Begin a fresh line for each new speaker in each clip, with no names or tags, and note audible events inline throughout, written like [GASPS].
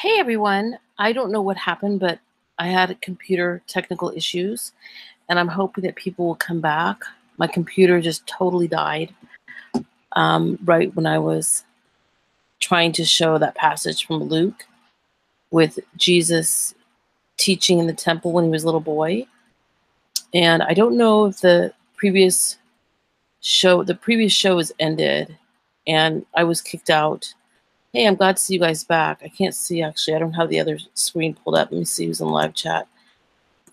Hey everyone, I don't know what happened, but I had computer technical issues, and I'm hoping that people will come back. My computer just totally died um, right when I was trying to show that passage from Luke with Jesus teaching in the temple when he was a little boy. And I don't know if the previous show, the previous show has ended, and I was kicked out Hey, I'm glad to see you guys back. I can't see actually. I don't have the other screen pulled up. Let me see who's in live chat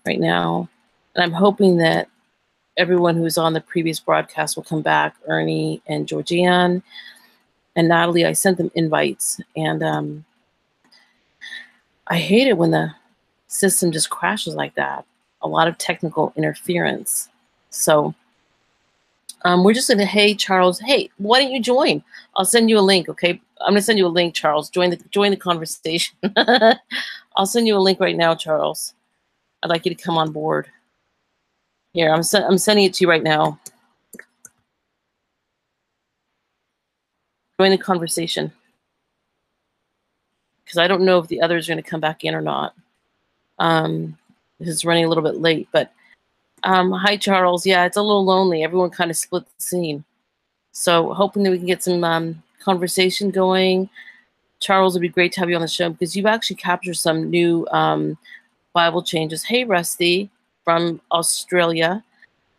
right now. And I'm hoping that everyone who's on the previous broadcast will come back. Ernie and Georgianne and Natalie. I sent them invites, and um, I hate it when the system just crashes like that. A lot of technical interference. So um, we're just gonna. Hey, Charles. Hey, why don't you join? I'll send you a link. Okay, I'm gonna send you a link, Charles. Join the join the conversation. [LAUGHS] I'll send you a link right now, Charles. I'd like you to come on board. Here, I'm se- I'm sending it to you right now. Join the conversation because I don't know if the others are going to come back in or not. Um, this is running a little bit late, but um, hi, Charles. Yeah, it's a little lonely. Everyone kind of split the scene. So hoping that we can get some um, conversation going. Charles, it'd be great to have you on the show because you've actually captured some new um, Bible changes. Hey, Rusty from Australia.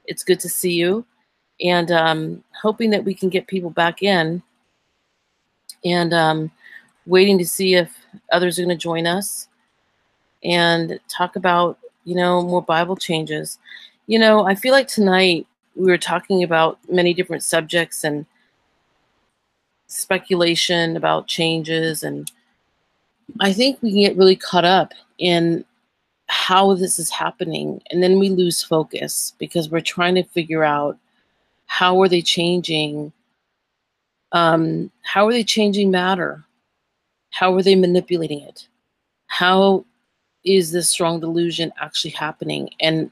It's good to see you. And um, hoping that we can get people back in and um, waiting to see if others are going to join us and talk about, you know, more Bible changes. You know, I feel like tonight we were talking about many different subjects and speculation about changes and I think we can get really caught up in how this is happening and then we lose focus because we're trying to figure out how are they changing um, how are they changing matter? How are they manipulating it? How is this strong delusion actually happening? And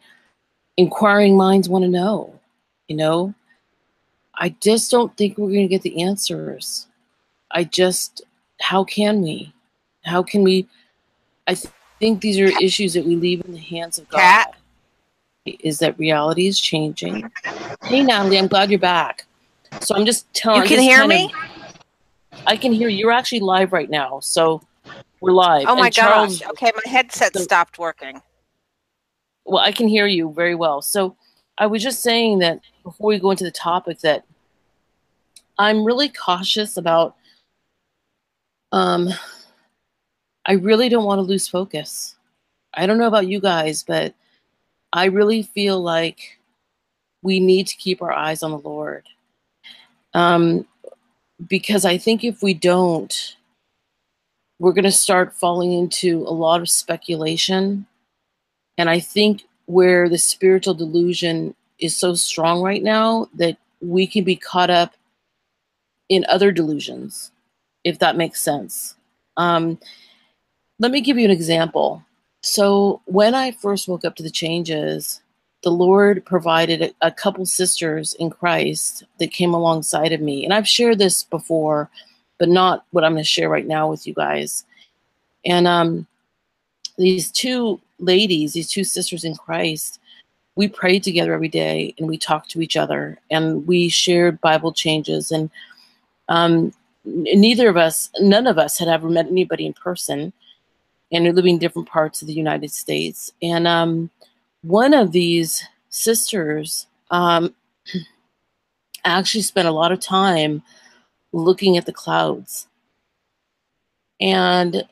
inquiring minds want to know you know I just don't think we're going to get the answers. I just, how can we? How can we? I th- think these are issues that we leave in the hands of God. Cat. Is that reality is changing? Hey, Natalie, I'm glad you're back. So I'm just telling.
You can hear me.
Of, I can hear you're actually live right now. So we're live.
Oh my gosh! Okay, my headset so, stopped working.
Well, I can hear you very well. So I was just saying that before we go into the topic that I'm really cautious about um I really don't want to lose focus. I don't know about you guys, but I really feel like we need to keep our eyes on the Lord. Um because I think if we don't we're going to start falling into a lot of speculation and I think where the spiritual delusion is so strong right now that we can be caught up in other delusions, if that makes sense. Um, let me give you an example. So, when I first woke up to the changes, the Lord provided a, a couple sisters in Christ that came alongside of me. And I've shared this before, but not what I'm going to share right now with you guys. And um, these two ladies, these two sisters in Christ, we prayed together every day and we talked to each other and we shared Bible changes. And um, neither of us, none of us had ever met anybody in person and we are living in different parts of the United States. And um, one of these sisters um, [CLEARS THROAT] actually spent a lot of time looking at the clouds. And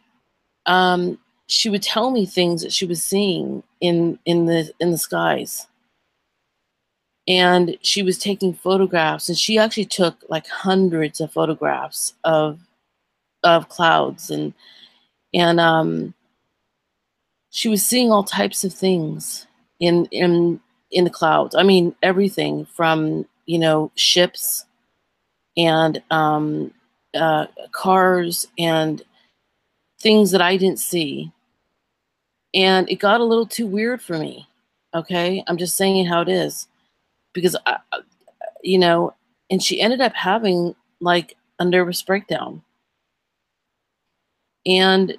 um, she would tell me things that she was seeing in in the in the skies and she was taking photographs and she actually took like hundreds of photographs of of clouds and and um she was seeing all types of things in in in the clouds i mean everything from you know ships and um uh cars and things that I didn't see. And it got a little too weird for me. Okay. I'm just saying how it is. Because, I, you know, and she ended up having like a nervous breakdown. And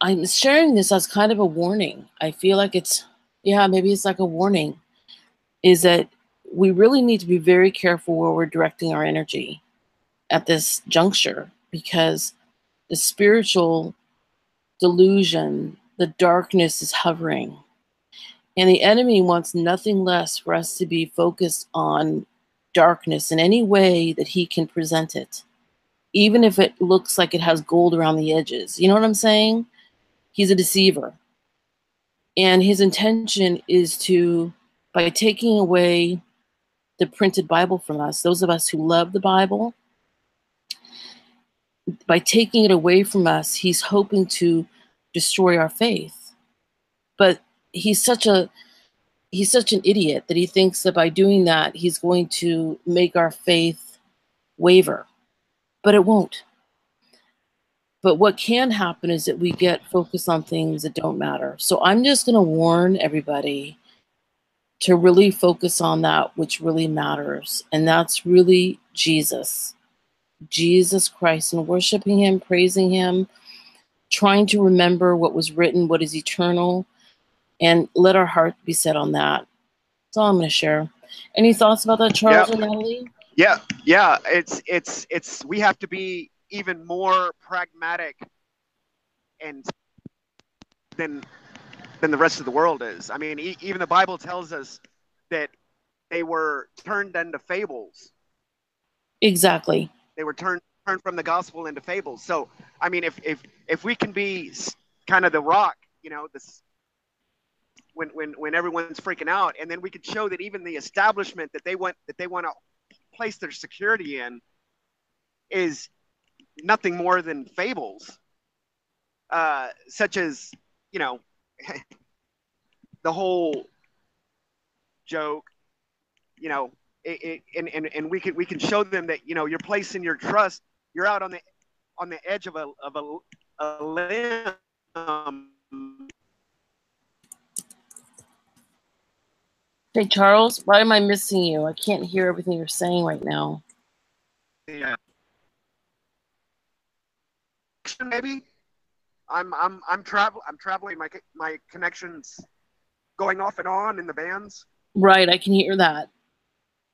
I'm sharing this as kind of a warning. I feel like it's, yeah, maybe it's like a warning, is that we really need to be very careful where we're directing our energy at this juncture because the spiritual delusion, the darkness is hovering. And the enemy wants nothing less for us to be focused on darkness in any way that he can present it, even if it looks like it has gold around the edges. You know what I'm saying? He's a deceiver. And his intention is to, by taking away the printed Bible from us, those of us who love the Bible, by taking it away from us, he's hoping to destroy our faith. But he's such a he's such an idiot that he thinks that by doing that he's going to make our faith waver. But it won't. But what can happen is that we get focused on things that don't matter. So I'm just going to warn everybody to really focus on that which really matters. And that's really Jesus. Jesus Christ and worshiping him, praising him, trying to remember what was written, what is eternal, and let our heart be set on that. That's all I'm going to share. Any thoughts about that, Charles
yeah.
or Natalie?
Yeah, yeah. It's it's it's we have to be even more pragmatic and than than the rest of the world is. I mean, e- even the Bible tells us that they were turned into fables.
Exactly.
They were turned turned from the gospel into fables. So, I mean, if if if we can be kind of the rock, you know, this when when when everyone's freaking out, and then we could show that even the establishment that they want that they want to place their security in is nothing more than fables, uh, such as you know [LAUGHS] the whole joke, you know, it, it, and, and, and we can we can show them that you know you're placing your trust, you're out on the on the edge of a of a, a limb.
Hey Charles, why am I missing you? I can't hear everything you're saying right now.
Yeah. Maybe I'm I'm I'm travel I'm traveling. My my connections going off and on in the bands.
Right, I can hear that.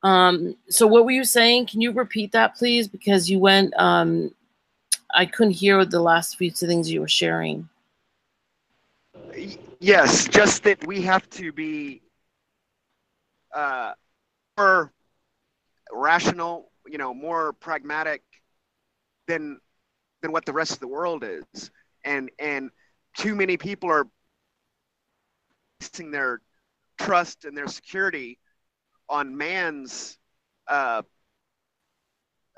Um, so what were you saying? Can you repeat that, please? Because you went. Um, I couldn't hear the last few things you were sharing.
Yes, just that we have to be uh, more rational, you know, more pragmatic than than what the rest of the world is, and and too many people are placing their trust and their security on man's uh,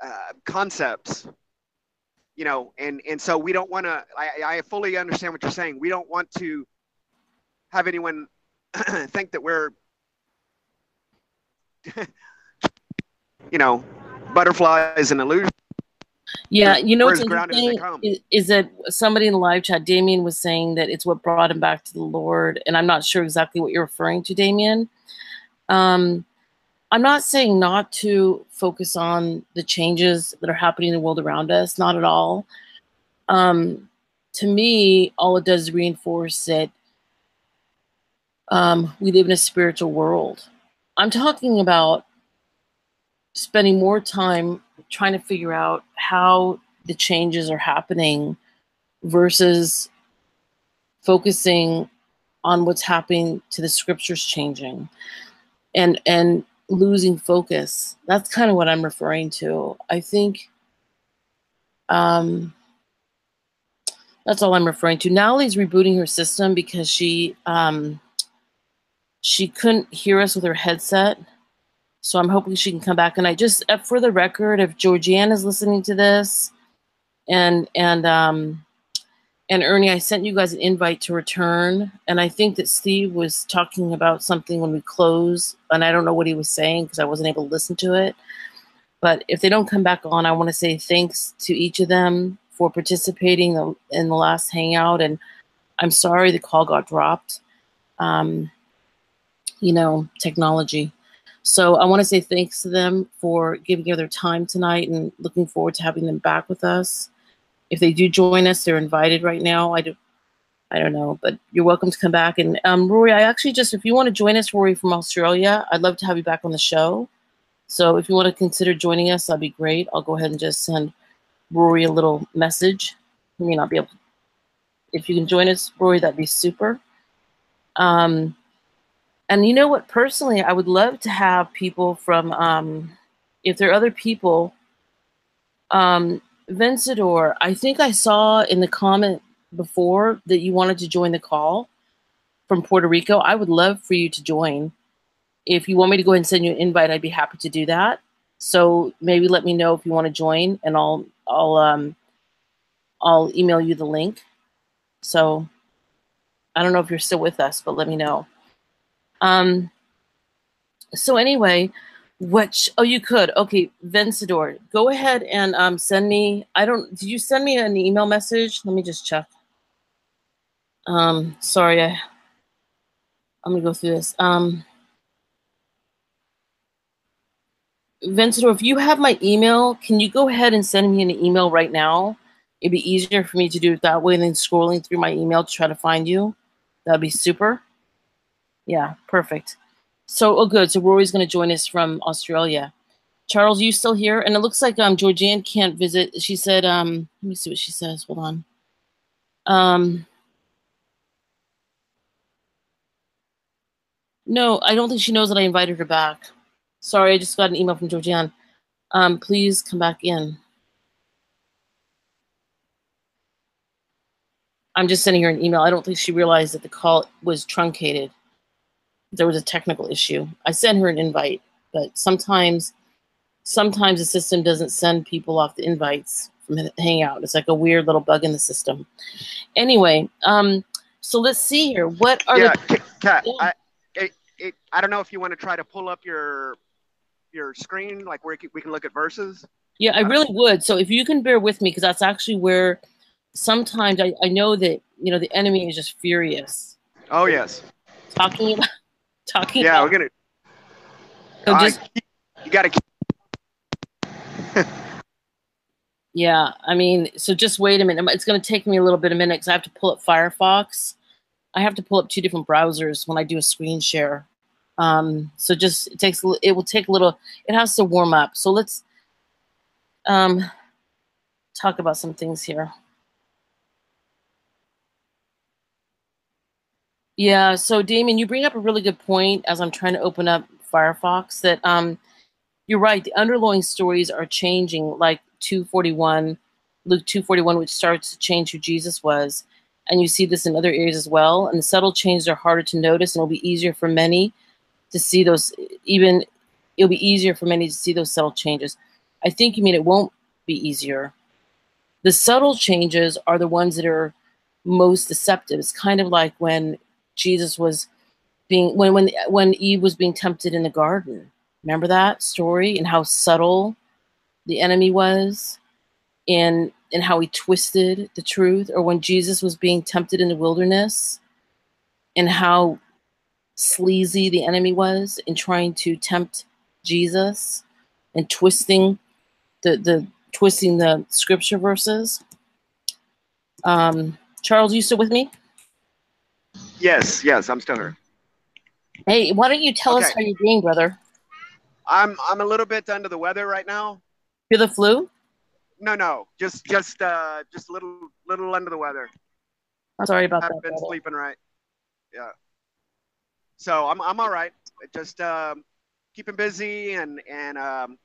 uh, concepts you know and and so we don't want to I, I fully understand what you're saying. We don't want to have anyone [CLEARS THROAT] think that we're [LAUGHS] you know butterflies and illusion
yeah, you know what's interesting is, is, that somebody in the live chat, Damien, was saying that it's what brought him back to the Lord, and I'm not sure exactly what you're referring to, Damien. Um, I'm not saying not to focus on the changes that are happening in the world around us, not at all. Um, to me, all it does is reinforce that um, we live in a spiritual world. I'm talking about spending more time trying to figure out how the changes are happening versus focusing on what's happening to the scriptures changing and and losing focus. That's kind of what i'm referring to. I think um that's all i'm referring to. Natalie's rebooting her system because she um she couldn't hear us with her headset. So I'm hoping she can come back. And I just, uh, for the record, if Georgianne is listening to this, and and um, and Ernie, I sent you guys an invite to return, and I think that Steve was talking about something when we close, and I don't know what he was saying because I wasn't able to listen to it. But if they don't come back on, I want to say thanks to each of them for participating in the last hangout, and I'm sorry the call got dropped. Um, you know, technology. So I want to say thanks to them for giving their time tonight and looking forward to having them back with us. If they do join us, they're invited right now. I do, I don't know, but you're welcome to come back. And um, Rory, I actually just, if you want to join us, Rory from Australia, I'd love to have you back on the show. So if you want to consider joining us, that'd be great. I'll go ahead and just send Rory a little message. He may not be able. To, if you can join us, Rory, that'd be super. Um, and you know what? Personally, I would love to have people from. Um, if there are other people, um, Vencedor, I think I saw in the comment before that you wanted to join the call from Puerto Rico, I would love for you to join. If you want me to go ahead and send you an invite, I'd be happy to do that. So maybe let me know if you want to join, and I'll I'll um I'll email you the link. So I don't know if you're still with us, but let me know. Um. So anyway, which oh you could okay Vencedor, go ahead and um send me. I don't. Did you send me an email message? Let me just check. Um, sorry, I, I'm gonna go through this. Um, Vencedor, if you have my email, can you go ahead and send me an email right now? It'd be easier for me to do it that way than scrolling through my email to try to find you. That'd be super. Yeah, perfect. So, oh, good. So Rory's going to join us from Australia. Charles, you still here? And it looks like um Georgianne can't visit. She said, um, let me see what she says. Hold on. Um, No, I don't think she knows that I invited her back. Sorry, I just got an email from Georgianne. Um, please come back in. I'm just sending her an email. I don't think she realized that the call was truncated. There was a technical issue. I sent her an invite, but sometimes, sometimes the system doesn't send people off the invites from Hangout. It's like a weird little bug in the system. Anyway, um, so let's see here. What are
yeah,
the?
Kat, I, it, I don't know if you want to try to pull up your your screen, like where we can look at verses.
Yeah, I really would. So if you can bear with me, because that's actually where sometimes I, I know that you know the enemy is just furious.
Oh yes.
Talking about talking.
Yeah,
about,
we're gonna.
So
uh,
just
you got to. [LAUGHS]
yeah, I mean, so just wait a minute. It's going to take me a little bit of minute because I have to pull up Firefox. I have to pull up two different browsers when I do a screen share. Um, so just it takes it will take a little. It has to warm up. So let's um, talk about some things here. Yeah. So Damien, you bring up a really good point as I'm trying to open up Firefox. That um, you're right. The underlying stories are changing, like 241, Luke 241, which starts to change who Jesus was. And you see this in other areas as well. And the subtle changes are harder to notice, and it'll be easier for many to see those even it'll be easier for many to see those subtle changes. I think you mean it won't be easier. The subtle changes are the ones that are most deceptive. It's kind of like when Jesus was being when when when Eve was being tempted in the garden. Remember that story and how subtle the enemy was and and how he twisted the truth or when Jesus was being tempted in the wilderness and how sleazy the enemy was in trying to tempt Jesus and twisting the the twisting the scripture verses. Um, Charles, you still with me?
Yes, yes, I'm still here.
Hey, why don't you tell
Okay.
us how you're doing, brother?
I'm I'm a little bit under the weather right now.
You're the flu?
No, no, just just uh just a little little under the weather.
I'm sorry about
Haven't
that.
been
brother.
sleeping right. Yeah. So I'm I'm all right. Just um, keeping busy and and um,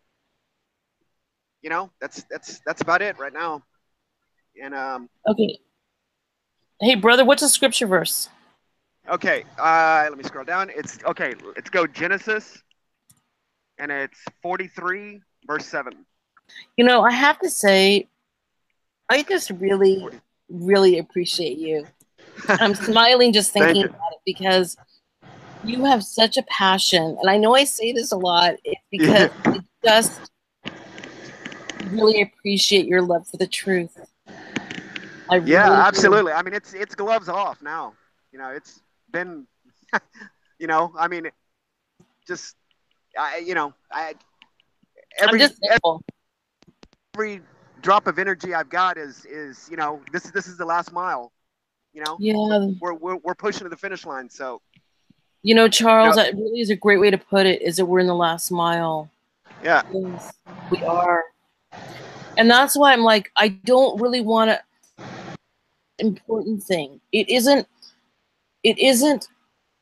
you know that's that's that's about it right now. And um,
Okay. Hey, brother, what's a scripture verse?
Okay, uh, let me scroll down. It's okay. Let's go Genesis, and it's 43 verse seven.
You know, I have to say, I just really, really appreciate you. [LAUGHS] I'm smiling just thinking about it because you have such a passion. And I know I say this a lot it's [LAUGHS] because I just really appreciate your love for the truth. I
Yeah,
really do.
absolutely. I mean, it's it's gloves off now. You know, it's been, [LAUGHS] you know, I mean, just, I, you know, I
I'm
every
just thankful.
every drop of energy I've got is is you know this this is the last mile. You know,
Yeah.
we're we're, we're pushing to the finish line. So
You know, Charles, that really is a great way to put it, is that we're in the last mile.
yeah,
Yes, we are. And that's why I'm like, I don't really want to important thing. It isn't it isn't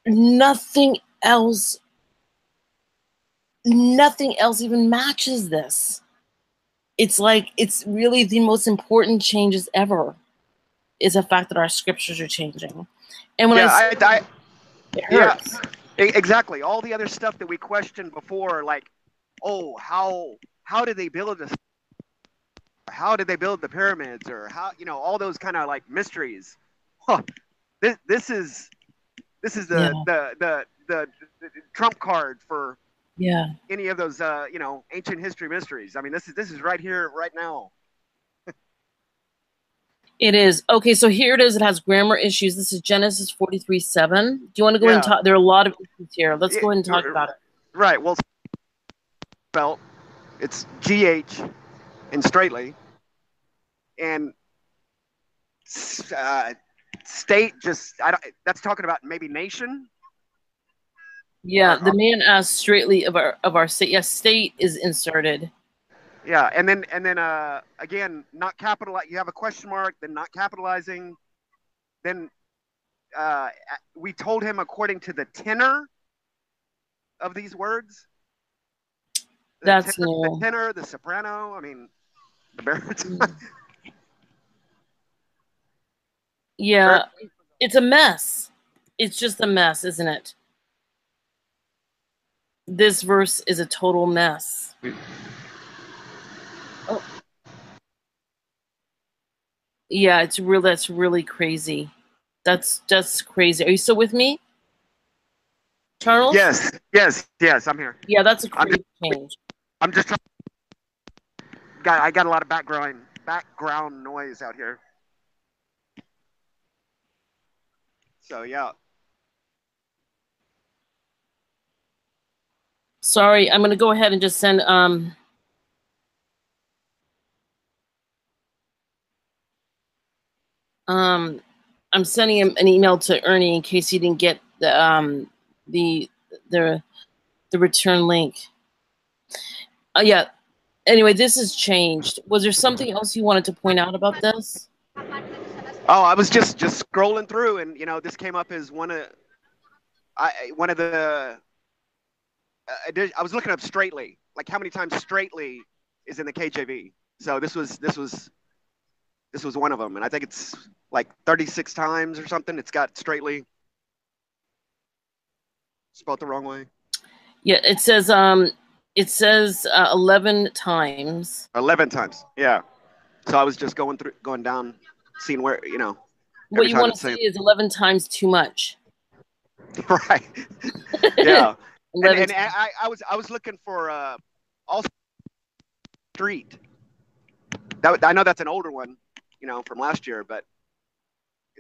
nothing else nothing else even matches this. It's like it's really the most important changes ever is the fact that our scriptures are changing. And when
yeah,
I,
I, I,
it
yeah.
hurts.
Exactly. All the other stuff that we questioned before, like, oh, how how did they build this? How did they build the pyramids, or how you know all those kind of like mysteries? Huh. This this is this is the,
Yeah.
the, the the the trump card for
Yeah.
any of those uh, you know ancient history mysteries. I mean, this is this is right here, right now. [LAUGHS]
It is. Okay, so here it is. It has grammar issues. This is Genesis 43 7. Do you want to go ahead and talk? There are a lot of issues here. Let's go ahead and talk about it.
Right. Well, spelt it's G H and straightly, and uh, state just I don't. That's talking about maybe nation.
Yeah, the man asked straightly of our of our state. Yes, state is inserted.
Yeah, and then and then uh, again, not capital. You have a question mark, then not capitalizing, then uh, we told him according to the tenor of these words. The
That's
tenor, the tenor, the soprano. I mean, the baritone.
Yeah, it's a mess. It's just a mess, isn't it? This verse is a total mess. Oh. Yeah, it's real. That's really crazy. That's just crazy. Are you still with me, Charles?
Yes, yes, yes. I'm here.
Yeah, that's a
I'm
crazy change.
I'm just trying. Got I got a lot of background background noise out here. So yeah,
Sorry, I'm gonna go ahead and just send um um I'm sending him an email to Ernie in case he didn't get the um the the the return link. Uh, yeah. Anyway, this has changed. Was there something else you wanted to point out about this?
Oh, I was just just scrolling through, and you know, this came up as one of, I one of the. uh, I was looking up straightly, like how many times straightly is in the KJV. So this was this was, this was one of them, and I think it's like 36 times or something. It's got straightly. Spelled the wrong way.
Yeah, it says um it says uh, 11 times.
11 times. Yeah. So I was just going through, going down, seeing where you know.
What you want to
see
is 11 times too much. [LAUGHS]
right. Yeah. [LAUGHS]
11
and, and I, I was I was looking for uh all street. That I know that's an older one, you know, from last year, but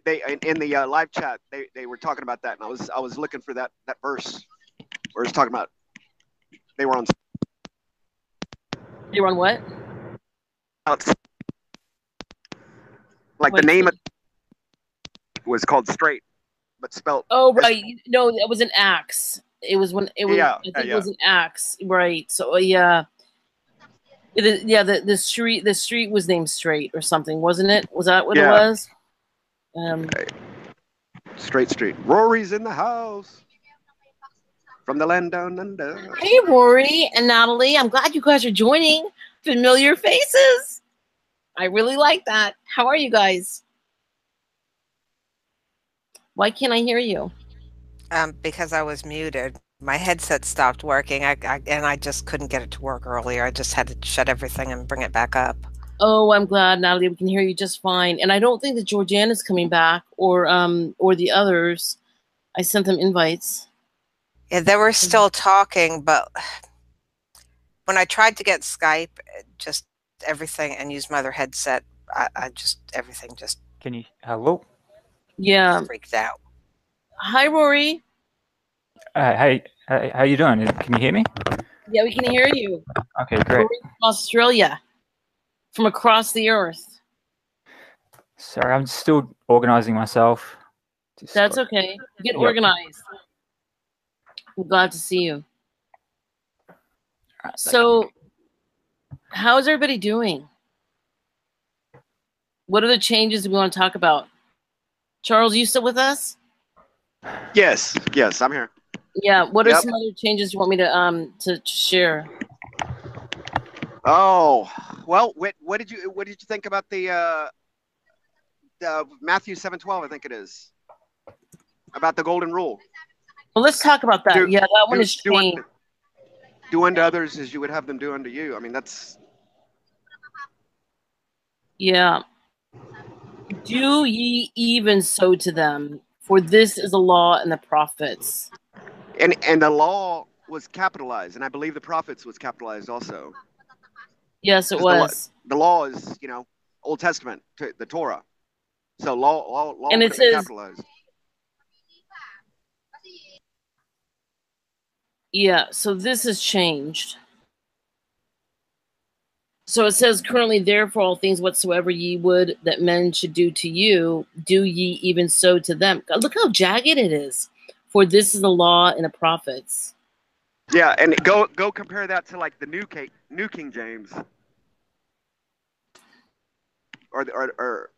they in, in the uh, live chat they, they were talking about that, and I was I was looking for that that verse where it's talking about they were on
You're on what?
Like the name of was called straight, but spelt
Oh right, no, it was an Acts. It was when it was.
Yeah,
I think
yeah,
it was an Acts, right? So uh, yeah, the, yeah. The the street the street was named Straight or something, wasn't it? Was that what
Yeah.
it was? Um,
straight street. Rory's in the house from the land down under.
hey, Rory and Natalie, I'm glad you guys are joining. Familiar faces. I really like that. How are you guys? Why can't I hear you?
Um, because I was muted. My headset stopped working, I, I, and I just couldn't get it to work earlier. I just had to shut everything and bring it back up.
Oh, I'm glad, Natalie. We can hear you just fine. And I don't think that Georgiana is coming back or um or the others. I sent them invites.
Yeah, they were still talking, but [SIGHS] when I tried to get Skype, it just everything and use my other headset, I, I just everything just
Can you? Hello.
Yeah.
freaked out.
Hi, Rory.
Uh, hey, uh, how you doing? Can you hear me?
Yeah, we can hear you.
Okay, great.
Rory from Australia, from across the earth.
Sorry, I'm still organizing myself. Just
That's
got-
okay. Get
Yep.
organized. I'm glad to see you.
Alright,
So, how's everybody doing? What are the changes we want to talk about? Charles, you still with us?
Yes, yes, I'm here.
Yeah. What are
Yep.
some other changes you want me to um to, share?
Oh, well, what, what did you what did you think about the uh, the Matthew seven twelve? I think it is about the golden rule.
Well, let's talk about that.
Do-
yeah, that one
do,
is
do, unto, do unto others as you would have them do unto you. I mean, that's
Yeah. Do ye even so to them? For this is the law and the prophets.
and and the law was capitalized, and I believe the prophets was capitalized also.
Yes, it
Because the law-
was.
The law is, you know, Old Testament, to the Torah. So law, law, law
And it
would have been
says-
capitalized.
Yeah, so this has changed. So it says, currently, therefore, all things whatsoever ye would that men should do to you, do ye even so to them. God, look how jagged it is. For this is the law and the prophets.
Yeah, and go go compare that to like the new King, new King James, or the- or, or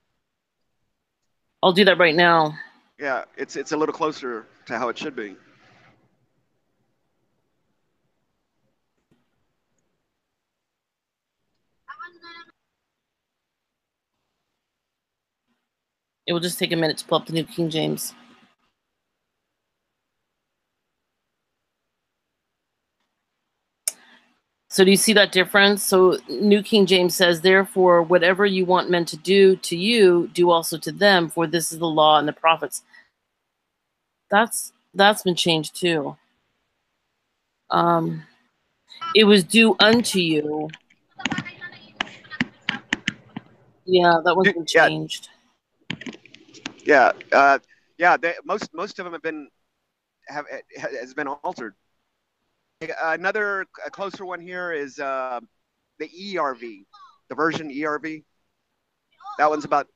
I'll do that right now.
yeah, it's it's a little closer to how it should be.
It will just take a minute to pull up the New King James. So do you see that difference? So New King James says, "Therefore, whatever you want men to do to you, do also to them, for this is the law and the prophets." That's that's been changed too. Um, it was due unto you. Yeah, that one's been changed.
Yeah, uh, yeah. They, most most of them have been have has been altered. Another a closer one here is uh, the ERV, the version ERV. That one's about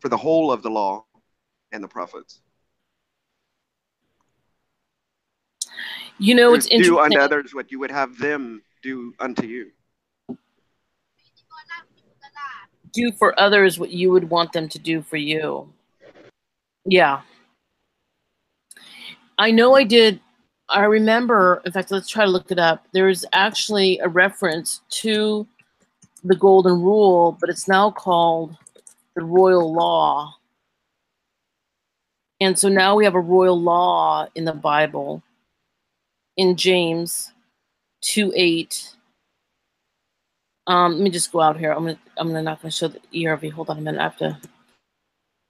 for the whole of the law and the prophets.
You know, it's
do
interesting.
unto others what you would have them do unto you.
Do for others what you would want them to do for you. Yeah. I know I did. I remember, in fact, let's try to look it up. There's actually a reference to the Golden Rule, but it's now called the Royal Law. And so now we have a royal law in the Bible in James 2 8. Um, let me just go out here. I'm gonna I'm gonna not gonna show the ERV. Hold on a minute. I have to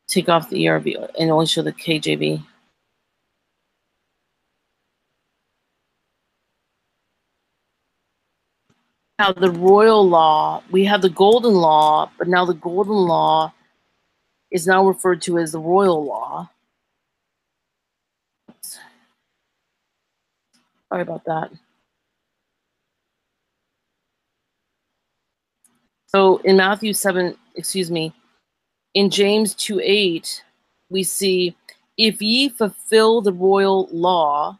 take off the ERV and only show the KJV. Now the royal law, we have the golden law, but now the golden law is now referred to as the royal law. Sorry about that. So in Matthew 7, excuse me, in James 2 8, we see, if ye fulfill the royal law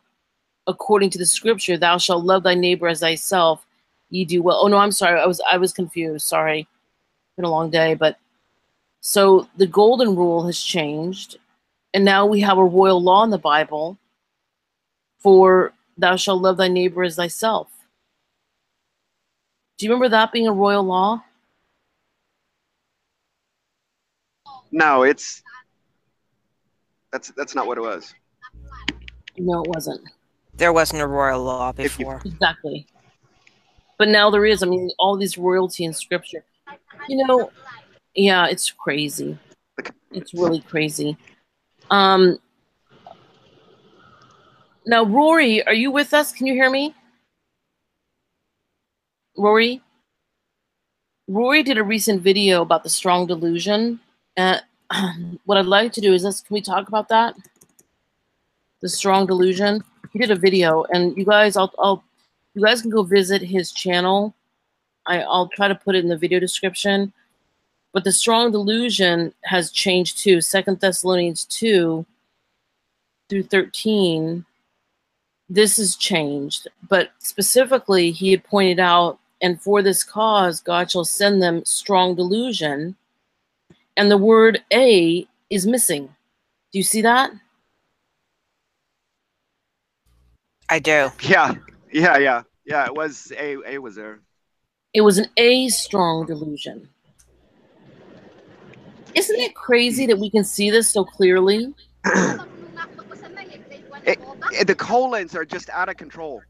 according to the scripture, thou shalt love thy neighbor as thyself, ye do well. Oh no, I'm sorry. I was I was confused. Sorry. Been a long day, but so the golden rule has changed, and now we have a royal law in the Bible for thou shalt love thy neighbor as thyself. Do you remember that being a royal law?
No, it's that's that's not what it was.
No, it wasn't.
There wasn't a royal law
If you-
before.
Exactly. But now there is. I mean, all these royalty in scripture. You know, yeah, it's crazy. It's really crazy. Um now Rory, are you with us? Can you hear me? Rory? Rory did a recent video about the strong delusion. And [CLEARS THROAT] what I'd like to do is this can we talk about that? The strong delusion. He did a video and you guys I'll I'll you guys can go visit his channel. I, I'll try to put it in the video description. But the strong delusion has changed too. Second Thessalonians 2 through 13, this has changed. But specifically, he had pointed out, and for this cause, God shall send them strong delusion. And the word a is missing. Do you see that?
I do.
Yeah, yeah, yeah, yeah. It was a a was there.
It was an a strong delusion. Isn't it crazy that we can see this so clearly?
It, [CLEARS THROAT] it- the colons are just out of control.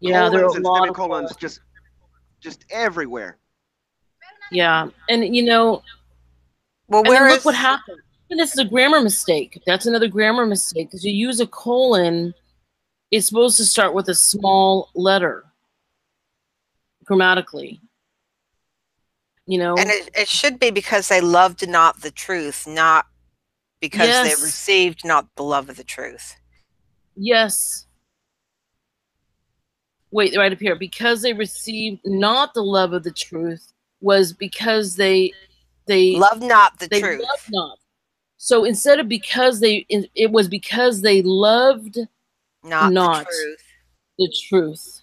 Yeah, there are a
colons
lot of
semicolons just just everywhere.
Yeah, and you know,
Well,
and
where
look what happened. And this is a grammar mistake. That's another grammar mistake because you use a colon. It's supposed to start with a small letter grammatically. You know,
And it, it should be because they loved not the truth, not because
Yes.
they received not the love of the truth.
yes. Wait, right up here. Because they received not the love of the truth was because they they
Love not the
they
truth.
loved not. So instead of because they, it was because they loved
not,
not.
the truth.
the truth.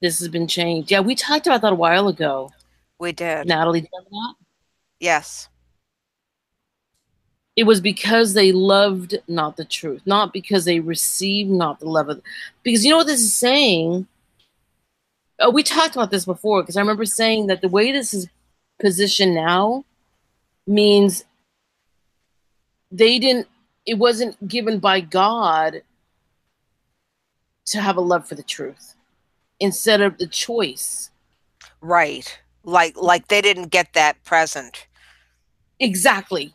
This has been changed. Yeah, we talked about that a while ago.
We did.
Natalie, remember that?
Yes.
It was because they loved not the truth, not because they received not the love of. Because you know what this is saying. Oh, we talked about this before because I remember saying that the way this is positioned now means they didn't. It wasn't given by God to have a love for the truth instead of the choice.
Right. Like like they didn't get that present.
Exactly.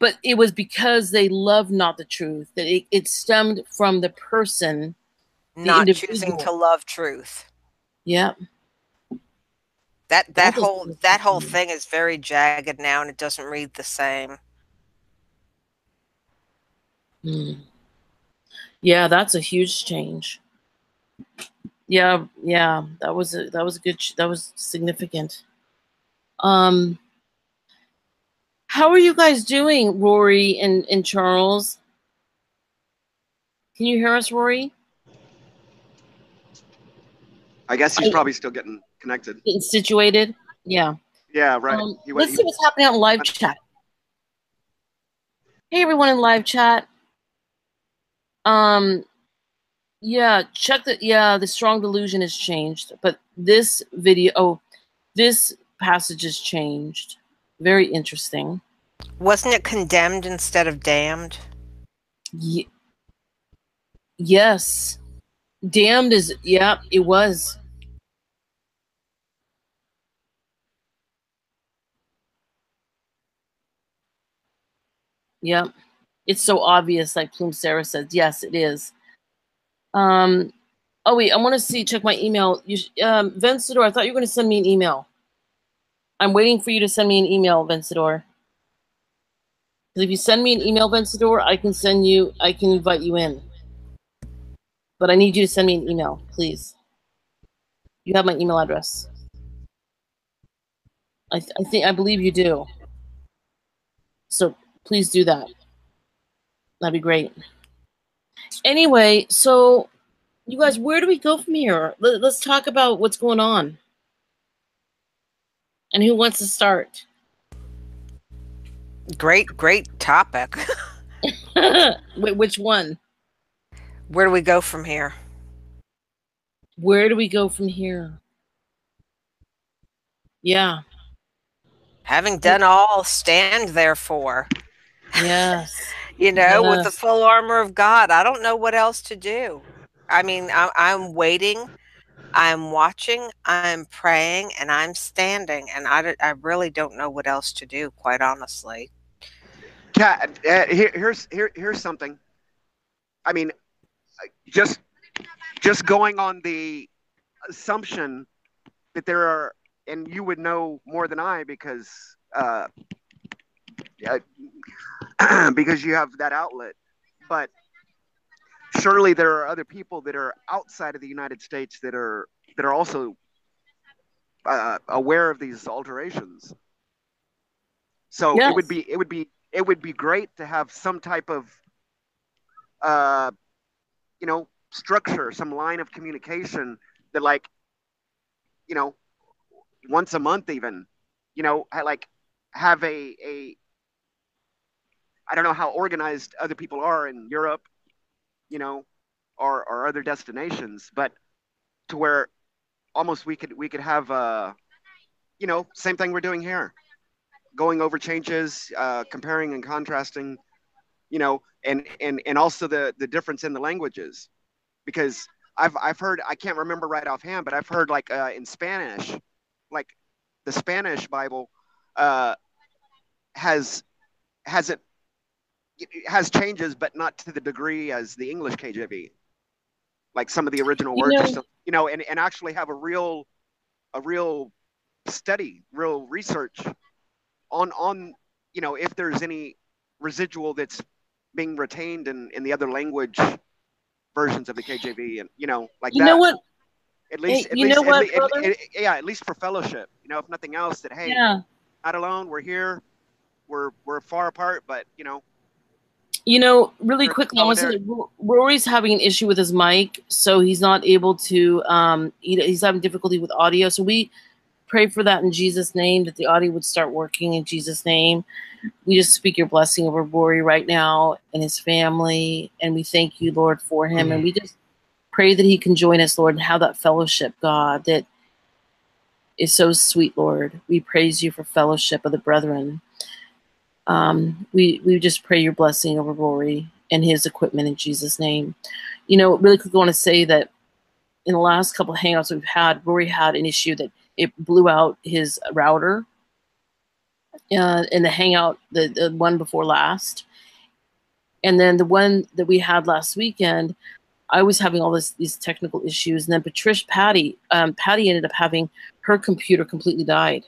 But it was because they loved not the truth that it, it stemmed from the person.
Not choosing to love truth.
Yeah.
That that
That is
whole that whole thing is very jagged now and it doesn't read the same.
Hmm. Yeah, that's a huge change. Yeah, yeah, that was a that was a good that was significant. Um how are you guys doing, Rory and, and Charles? Can you hear us, Rory?
I guess he's
I-
probably still getting connected.
Getting situated? Yeah.
Yeah, right.
Um,
He went-
let's see what's happening out in live chat. Hey, everyone in live chat. Um, yeah, check the yeah. The strong delusion has changed, but this video, oh, this passage has changed. Very interesting.
Wasn't it condemned instead of damned?
Ye- yes, damned is yeah. It was. Yep. It's so obvious, like Plume Sarah says. Yes, it is. Um, oh wait, I want to see. Check my email. You, um, Vencedor, I thought you were going to send me an email. I'm waiting for you to send me an email, Vencedor. 'Cause if you send me an email, Vencedor, I can send you. I can invite you in. But I need you to send me an email, please. You have my email address. I, th- I think I believe you do. So please do that. That'd be great. Anyway, so you guys, where do we go from here? Let, let's talk about what's going on. And who wants to start?
Great, great topic. [LAUGHS] [LAUGHS]
Wait, which one?
Where do we go from here?
Where do we go from here? Yeah.
Having done all, stand therefore.
Yes. [LAUGHS]
You know, with the full armor of God. I don't know what else to do. I mean, I, I'm waiting, I'm watching, I'm praying, and I'm standing, and I, I really don't know what else to do, quite honestly.
Cat, uh, here, here's here, here's something. I mean, uh, just just going on the assumption that there are, and you would know more than I because uh, yeah, [CLEARS THROAT] because you have that outlet. But surely there are other people that are outside of the United States that are that are also uh, aware of these alterations. So
Yes.
it would be it would be it would be great to have some type of uh, you know structure, some line of communication that like you know once a month even you know ha- like have a a I don't know how organized other people are in Europe, you know, or or other destinations, but to where almost we could we could have uh you know same thing we're doing here. Going over changes uh comparing and contrasting you know and and and also the the difference in the languages. Because i've i've heard i can't remember right offhand but i've heard like uh in spanish like the spanish bible uh has has it it has changes but not to the degree as the english kjv like some of the original
You
words
know-
still, you know and, and actually have a real a real study real research on on you know if there's any residual that's being retained in in the other language versions of the kjv and you know like
You
that
know what?
at least
Hey,
at
you
least
know what,
lea- at-
brother?
at- yeah at least for fellowship you know if nothing else that hey
Yeah.
not alone we're here we're we're far apart but you know
You know, really quickly, I want to say. Rory's having an issue with his mic, so he's not able to. Um, he, he's having difficulty with audio. So we pray for that in Jesus' name, that the audio would start working in Jesus' name. We just speak your blessing over Rory right now and his family, and we thank you, Lord, for him. And we just pray that he can join us, Lord, and have that fellowship, God, that is so sweet, Lord. We praise you for fellowship of the brethren. Um, we we just pray your blessing over Rory and his equipment in Jesus' name. You know, really quickly, want to say that in the last couple of hangouts we've had, Rory had an issue that it blew out his router. Uh, in the hangout, the, the one before last, and then the one that we had last weekend, I was having all this these technical issues, and then Patricia Patty, um, Patty ended up having her computer completely died.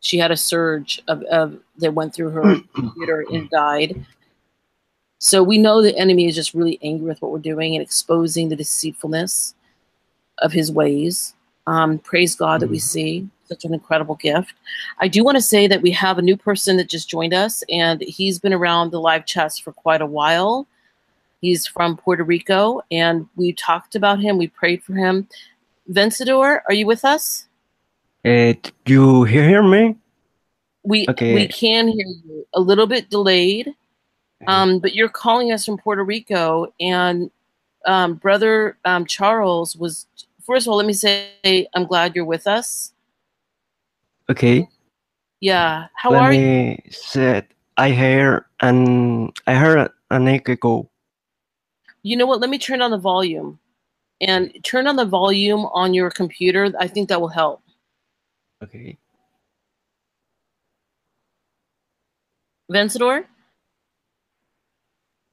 She had a surge of, of that went through her [CLEARS THROAT] computer and died. So we know the enemy is just really angry with what we're doing and exposing the deceitfulness of his ways. Um, praise God that we see such an incredible gift. I do want to say that we have a new person that just joined us, and he's been around the live chats for quite a while. He's from Puerto Rico, and we talked about him. We prayed for him. Vencedor, are you with us?
Uh, you hear me?
We
Okay.
we can hear you a little bit delayed, um, but you're calling us from Puerto Rico, and um, brother um, Charles was. First of all, let me say I'm glad you're with us.
Okay.
Yeah, how
Let
are you?
say I hear and I heard an echo.
You know what? Let me turn on the volume, and turn on the volume on your computer. I think that will help.
Okay.
Vencedor,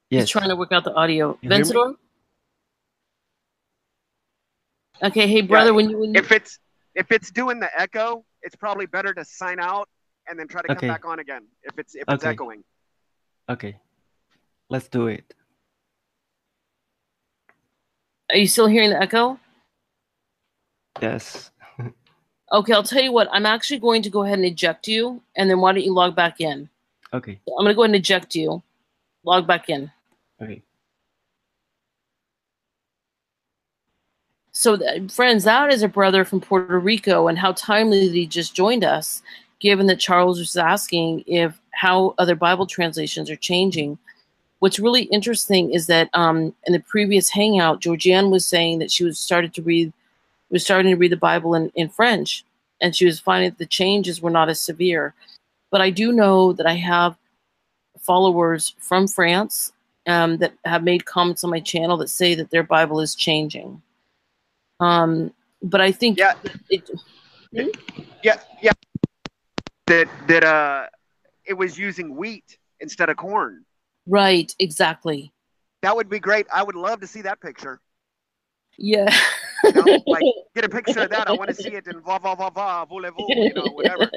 Yes.
he's trying to work out the audio.
You?
Vencedor. Okay, hey brother, when you when you,
if it's if it's doing the echo it's probably better to sign out and then try to
Okay.
come back on again if it's if it's
Okay.
echoing
Okay. Let's do it.
are you still hearing the echo?
Yes.
Okay, I'll tell you what. I'm actually going to go ahead and eject you, and then why don't you log back in?
Okay.
I'm going to go ahead and eject you. Log back in.
Okay.
So, th- friends, that is a brother from Puerto Rico, and how timely that he just joined us, given that Charles was asking if how other Bible translations are changing. What's really interesting is that um, in the previous hangout, Georgianne was saying that she was started to read, was starting to read the Bible in, in French, and she was finding that the changes were not as severe. But I do know that I have followers from France um, that have made comments on my channel that say that their Bible is changing. Um, but I think
yeah
it,
yeah yeah that that uh it was using wheat instead of corn
right, exactly.
that would be great i would love to see that picture
Yeah. [LAUGHS]
you know like [LAUGHS] get a picture of that i want to see it in va va va va voulez-vous you know [LAUGHS] whatever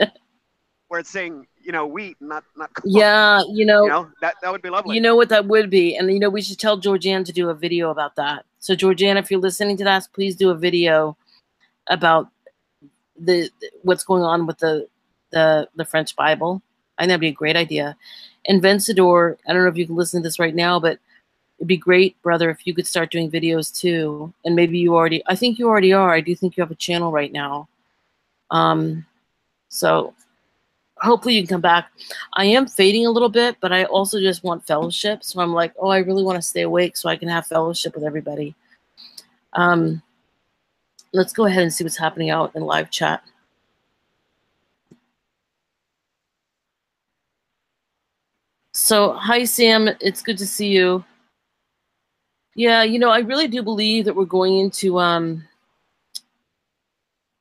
where it's saying you know wheat not not corn.
yeah, you know,
you know that that would be lovely
you know what that would be, and you know we should tell Georgianne to do a video about that. So Georgianne, if you're listening to that, please do a video about the what's going on with the the the French Bible. I think that'd be a great idea. And Vencedor, I don't know if you can listen to this right now, but it'd be great, brother, if you could start doing videos too. And maybe you already, I think you already are. I do think you have a channel right now. Um, so hopefully you can come back. I am fading a little bit, but I also just want fellowship. So I'm like, oh, I really want to stay awake so I can have fellowship with everybody. Um, let's go ahead and see what's happening out in live chat. So, hi, Sam. It's good to see you. Yeah, you know, I really do believe that we're going into. Um,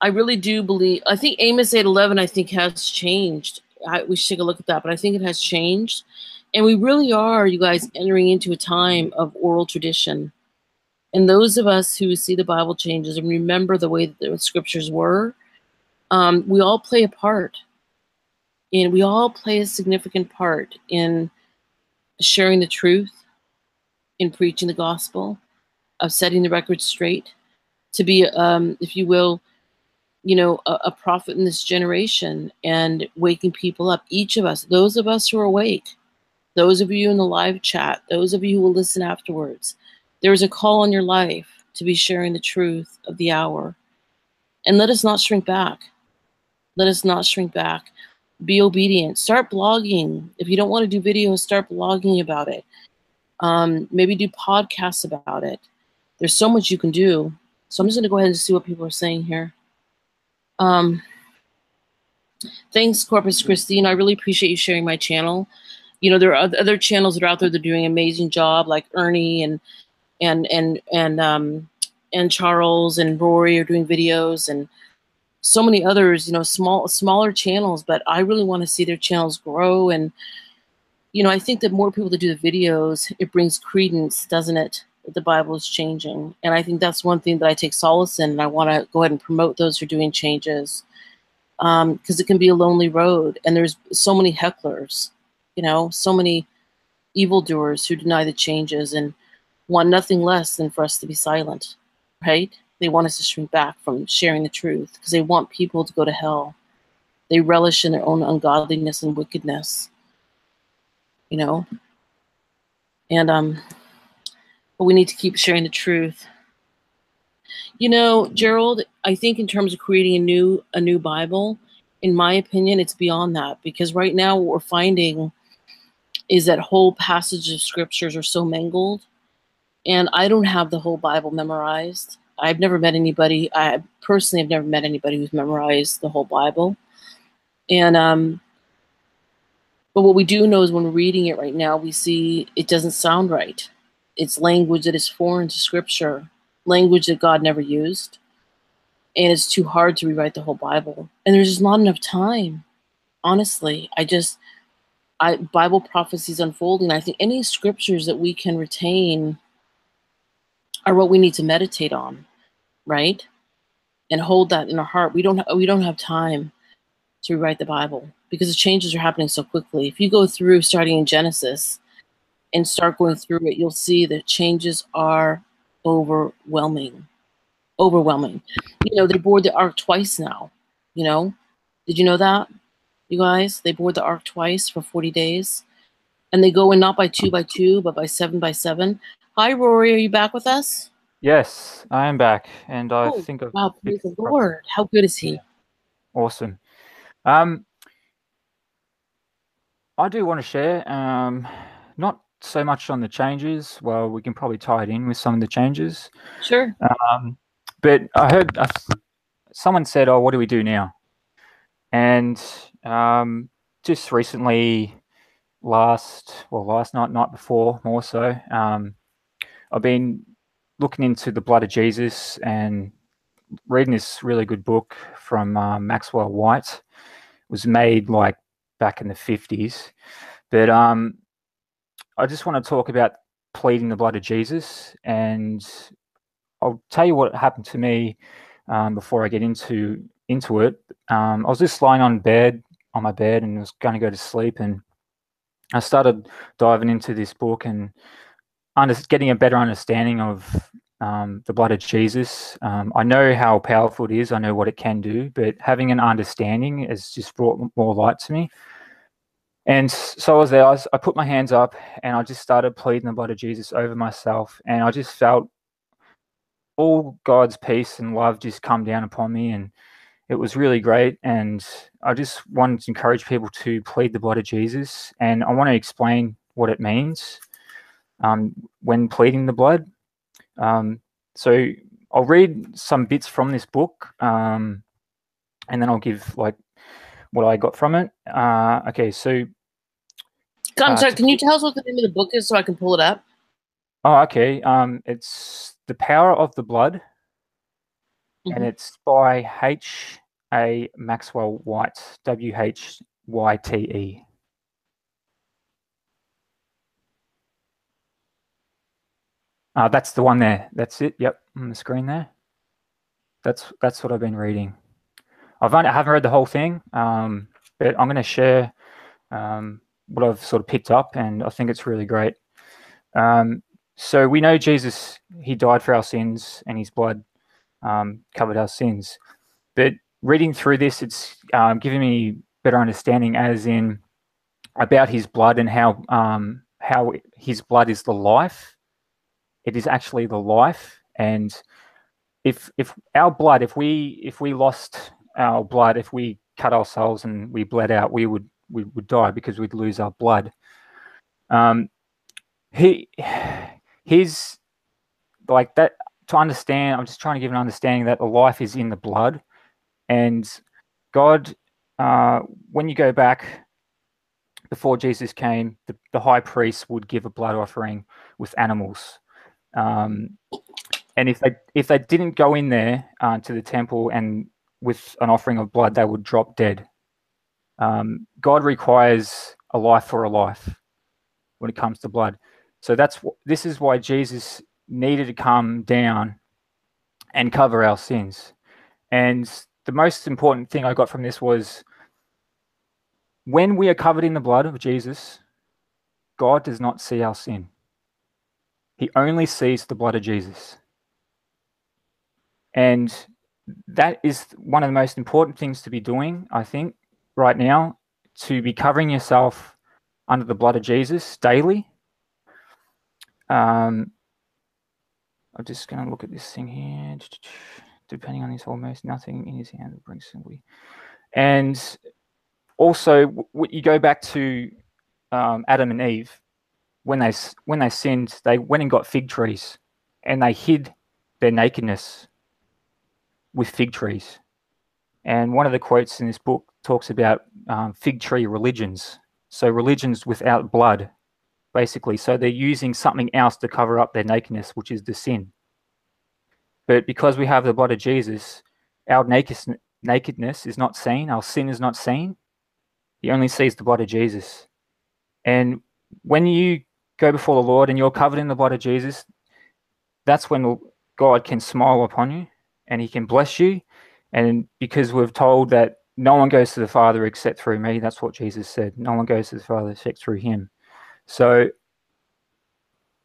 I really do believe. I think Amos eight eleven. I think has changed. I, we should take a look at that, but I think it has changed, and we really are, you guys, entering into a time of oral tradition. And those of us who see the Bible changes and remember the way that the scriptures were, um, we all play a part and we all play a significant part in sharing the truth, in preaching the gospel, of setting the record straight, to be, um, if you will, you know, a, a prophet in this generation and waking people up. Each of us, those of us who are awake, those of you in the live chat, those of you who will listen afterwards, there is a call on your life to be sharing the truth of the hour. And let us not shrink back. Let us not shrink back be obedient start blogging if you don't want to do videos start blogging about it um, maybe do podcasts about it. There's so much you can do. So i'm just going to go ahead and see what people are saying here. Um, thanks corpus christine i really appreciate you sharing my channel. You know there are other channels that are out there that are doing an amazing job like ernie and and and and um and charles and rory are doing videos and so many others, you know, small smaller channels, but I really want to see their channels grow. And you know, I think that more people to do the videos, it brings credence, doesn't it? That the Bible is changing, and I think that's one thing that I take solace in, and I want to go ahead and promote those who are doing changes, because um, it can be a lonely road, and there's so many hecklers, you know, so many evildoers who deny the changes and want nothing less than for us to be silent, right? They want us to shrink back from sharing the truth because they want people to go to hell. They relish in their own ungodliness and wickedness. You know? And um but we need to keep sharing the truth. You know, Gerald, I think in terms of creating a new a new Bible, in my opinion, it's beyond that because right now what we're finding is that whole passages of scriptures are so mangled and I don't have the whole Bible memorized. I've never met anybody. I personally have never met anybody who's memorized the whole Bible. And um, but what we do know is when reading it right now, we see it doesn't sound right. It's language that is foreign to Scripture, language that God never used, and it's too hard to rewrite the whole Bible. And there's just not enough time. Honestly, I just, I Bible prophecies unfolding. I think any scriptures that we can retain are what we need to meditate on right? And hold that in our heart. We don't we don't have time to rewrite the Bible because the changes are happening so quickly. If you go through starting in Genesis and start going through it, you'll see that changes are overwhelming. Overwhelming. You know, they board the ark twice now. You know, did you know that? You guys, they board the ark twice for 40 days. And they go in not by two by two, but by seven by seven. Hi, Rory. Are you back with us?
Yes, I am back, and I
Oh,
think I've
wow, praise the
the
Lord. How good is he?
awesome. Um, I do want to share, um, not so much on the changes. Well, we can probably tie it in with some of the changes.
Sure.
Um, but I heard uh, someone said, "Oh, what do we do now?" And um, just recently, last well, last night, night before, more so, um, I've been looking into the blood of Jesus and reading this really good book from uh, Maxwell Whyte. It was made like back in the fifties, but um, I just want to talk about pleading the blood of Jesus, and I'll tell you what happened to me um, before I get into into it. Um, I was just lying on bed on my bed and was going to go to sleep, and I started diving into this book and under, getting a better understanding of um, the blood of Jesus. Um, I know how powerful it is. I know what it can do, but having an understanding has just brought more light to me. And so I was there. I, was, I put my hands up, and I just started pleading the blood of Jesus over myself, and I just felt all God's peace and love just come down upon me, and it was really great. And I just wanted to encourage people to plead the blood of Jesus, and I want to explain what it means um, when pleading the blood. Um, so I'll read some bits from this book, um, and then I'll give like what I got from it. Uh, okay, so.
I'm uh, sorry. Can you tell us what the name of the book is so I can pull it up?
Oh, okay. Um, it's the Power of the Blood, mm-hmm. and it's by H. A. Maxwell Whyte, W H Y T E. Uh, that's the one there. That's it. Yep, on the screen there. That's that's what I've been reading. I've only, I haven't read the whole thing, um, but I'm going to share um, what I've sort of picked up, and I think it's really great. Um, so we know Jesus, he died for our sins and his blood um, covered our sins. But reading through this, it's um, giving me better understanding as in about his blood and how um, how his blood is the life. It is actually the life. And if if our blood, if we if we lost our blood, if we cut ourselves and we bled out, we would we would die because we'd lose our blood. Um, he his like that to understand i'm just trying to give an understanding that the life is in the blood and god uh, when you go back before jesus came the, the high priest would give a blood offering with animals um, and if they if they didn't go in there uh, to the temple and with an offering of blood they would drop dead um, god requires a life for a life when it comes to blood so that's this is why Jesus needed to come down and cover our sins. And the most important thing I got from this was when we are covered in the blood of Jesus, God does not see our sin. He only sees the blood of Jesus. And that is one of the most important things to be doing, I think, right now, to be covering yourself under the blood of Jesus daily um, I'm just going to look at this thing here. Depending on his almost nothing in his hand brings simply. And also, you go back to um, Adam and Eve when they when they sinned, they went and got fig trees, and they hid their nakedness with fig trees. And one of the quotes in this book talks about um, fig tree religions. So religions without blood basically. So they're using something else to cover up their nakedness, which is the sin. But because we have the blood of Jesus, our nakedness is not seen, our sin is not seen. He only sees the blood of Jesus. And when you go before the Lord and you're covered in the blood of Jesus, that's when God can smile upon you and he can bless you. And because we've told that no one goes to the Father except through me, that's what Jesus said. No one goes to the Father except through him. So,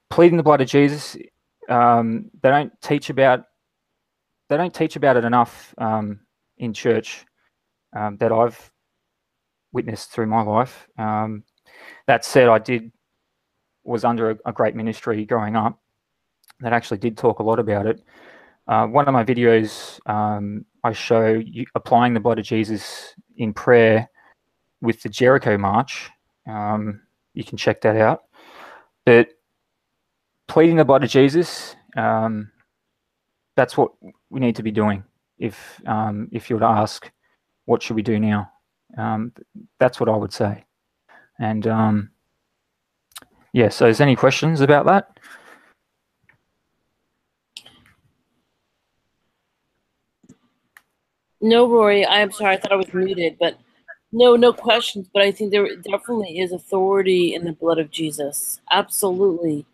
pleading the blood of Jesus, um, they don't teach about they don't teach about it enough um, in church um, that I've witnessed through my life. Um, that said, I did was under a, a, great ministry growing up that actually did talk a lot about it. Uh, one of my videos, um, I show you applying the blood of Jesus in prayer with the Jericho March. Um, you can check that out. But pleading the blood of Jesus, um, that's what we need to be doing. If um, if you were to ask, what should we do now? Um, that's what I would say. And um, yeah, so is any questions about that?
No, Rory. I am sorry. I thought I was muted, but no, no questions, but I think there definitely is authority in the blood of Jesus. Absolutely.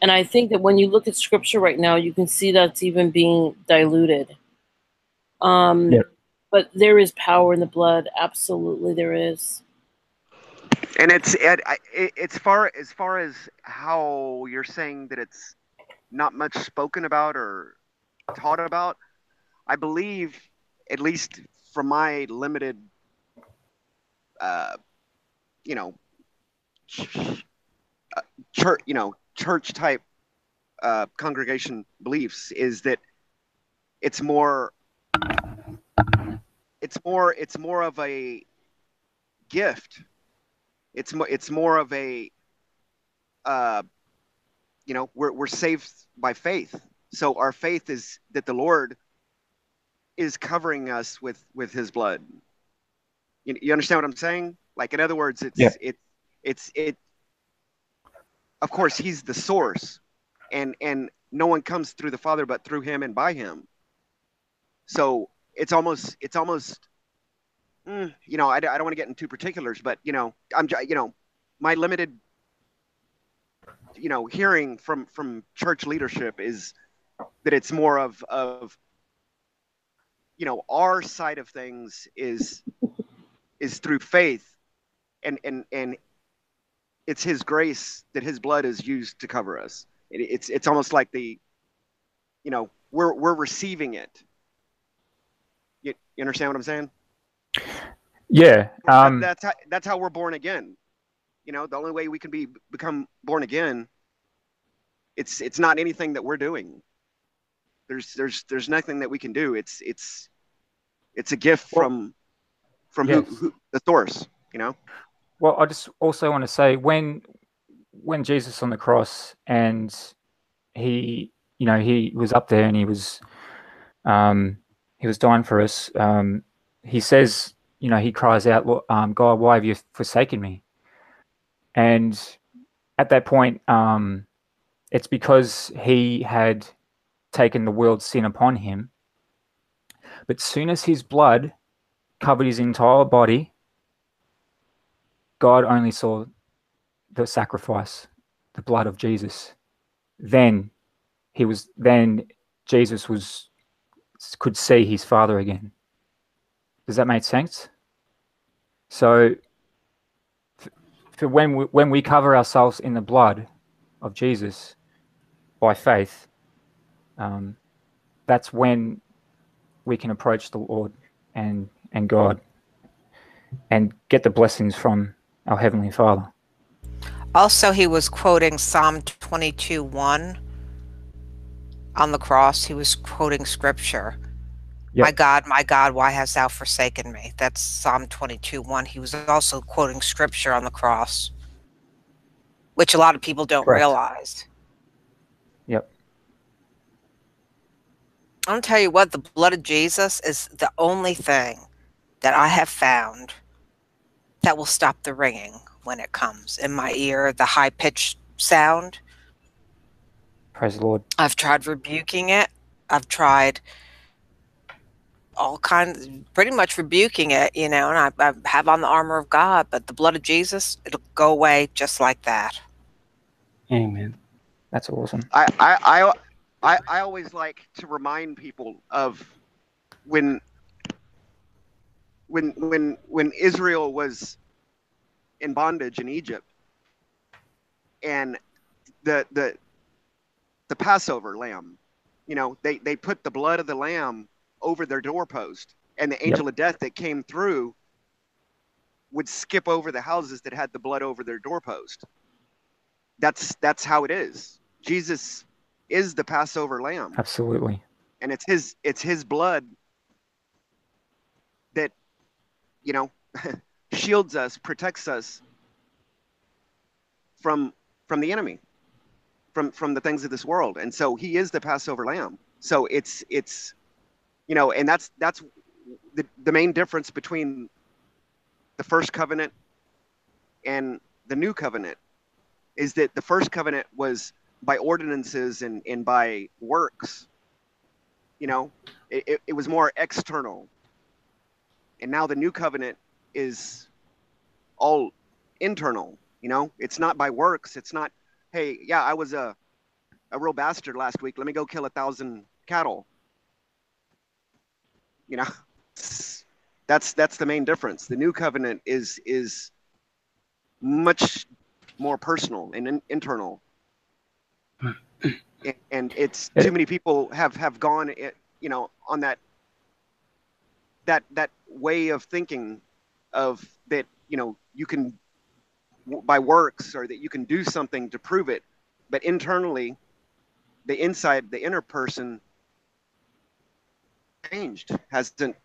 And I think that when you look at scripture right now, you can see that's even being diluted. Um, yeah. But there is power in the blood. Absolutely, there is.
And it's it, it's far as far as how you're saying that it's not much spoken about or taught about. I believe, at least from my limited, uh, you know, church, you know, church type uh, congregation beliefs, is that it's more, it's more, it's more of a gift. It's more, it's more of a, uh, you know, we're we're saved by faith. So our faith is that the Lord is covering us with with His blood. You, you understand what I'm saying? Like in other words, it's
Yeah.
it it's it. Of course, He's the source, and and no one comes through the Father but through Him and by Him. So it's almost it's almost, mm, you know, I, I don't want to get into particulars, but you know, I'm you know, my limited you know hearing from from church leadership is that it's more of of you know our side of things is is through faith and and and it's his grace that his blood is used to cover us. It, it's it's almost like the you know we're we're receiving it. You, you understand what i'm saying
Yeah. Um,
that's how that's how we're born again you know the only way we can be become born again it's it's not anything that we're doing there's there's there's nothing that we can do it's it's it's a gift
Well,
from from
yes.
who, who the source you know
Well, I just also want to say when when Jesus on the cross and he, you know, he was up there and he was um, he was dying for us. Um, he says, you know, he cries out, um, "God, why have you forsaken me?" And at that point, um, it's because he had taken the world's sin upon him. But soon as his blood covered his entire body, God only saw the sacrifice, the blood of Jesus. Then he was then Jesus was could see his father again. Does that make sense? So for when we, when we cover ourselves in the blood of Jesus by faith, um, that's when we can approach the Lord and and God and get the blessings from our heavenly Father.
Also, he was quoting Psalm 22 1 on the cross. He was quoting scripture.
Yep.
My God, my God, why hast thou forsaken me? That's Psalm 22 1. He was also quoting scripture on the cross, which a lot of people don't
Correct.
realize.
Yep.
I'm gonna tell you what, the blood of Jesus is the only thing that I have found that will stop the ringing when it comes in my ear, the high pitched sound.
Praise the Lord.
I've tried rebuking it. I've tried all kinds, pretty much rebuking it, you know, and I, I have on the armor of God, but the blood of Jesus, it'll go away just like that.
Amen.
That's awesome.
I, I, I, I, I always like to remind people of when when when when Israel was in bondage in Egypt and the the the Passover lamb, you know, they, they put the blood of the lamb over their doorpost and the angel of death that came through would skip over the houses that had the blood over their doorpost. That's that's how it is. Jesus is the Passover lamb
Absolutely.
and it's his it's his blood that you know [LAUGHS] shields us protects us from from the enemy from from the things of this world and so he is the passover lamb so it's it's you know and that's that's the, the main difference between the first covenant and the new covenant is that the first covenant was by ordinances and, and by works you know? It, it, it was more external. And now the new covenant is all internal you know? It's not by works. It's not hey yeah i was a a real bastard last week. Let me go kill a thousand cattle you know that's that's the main difference. The new covenant is is much more personal and in, internal. And, and it's too many people have have gone, eh, you know, on that that that way of thinking of that, you know, you can by works or that you can do something to prove it, but internally, the inside, the inner person changed, hasn't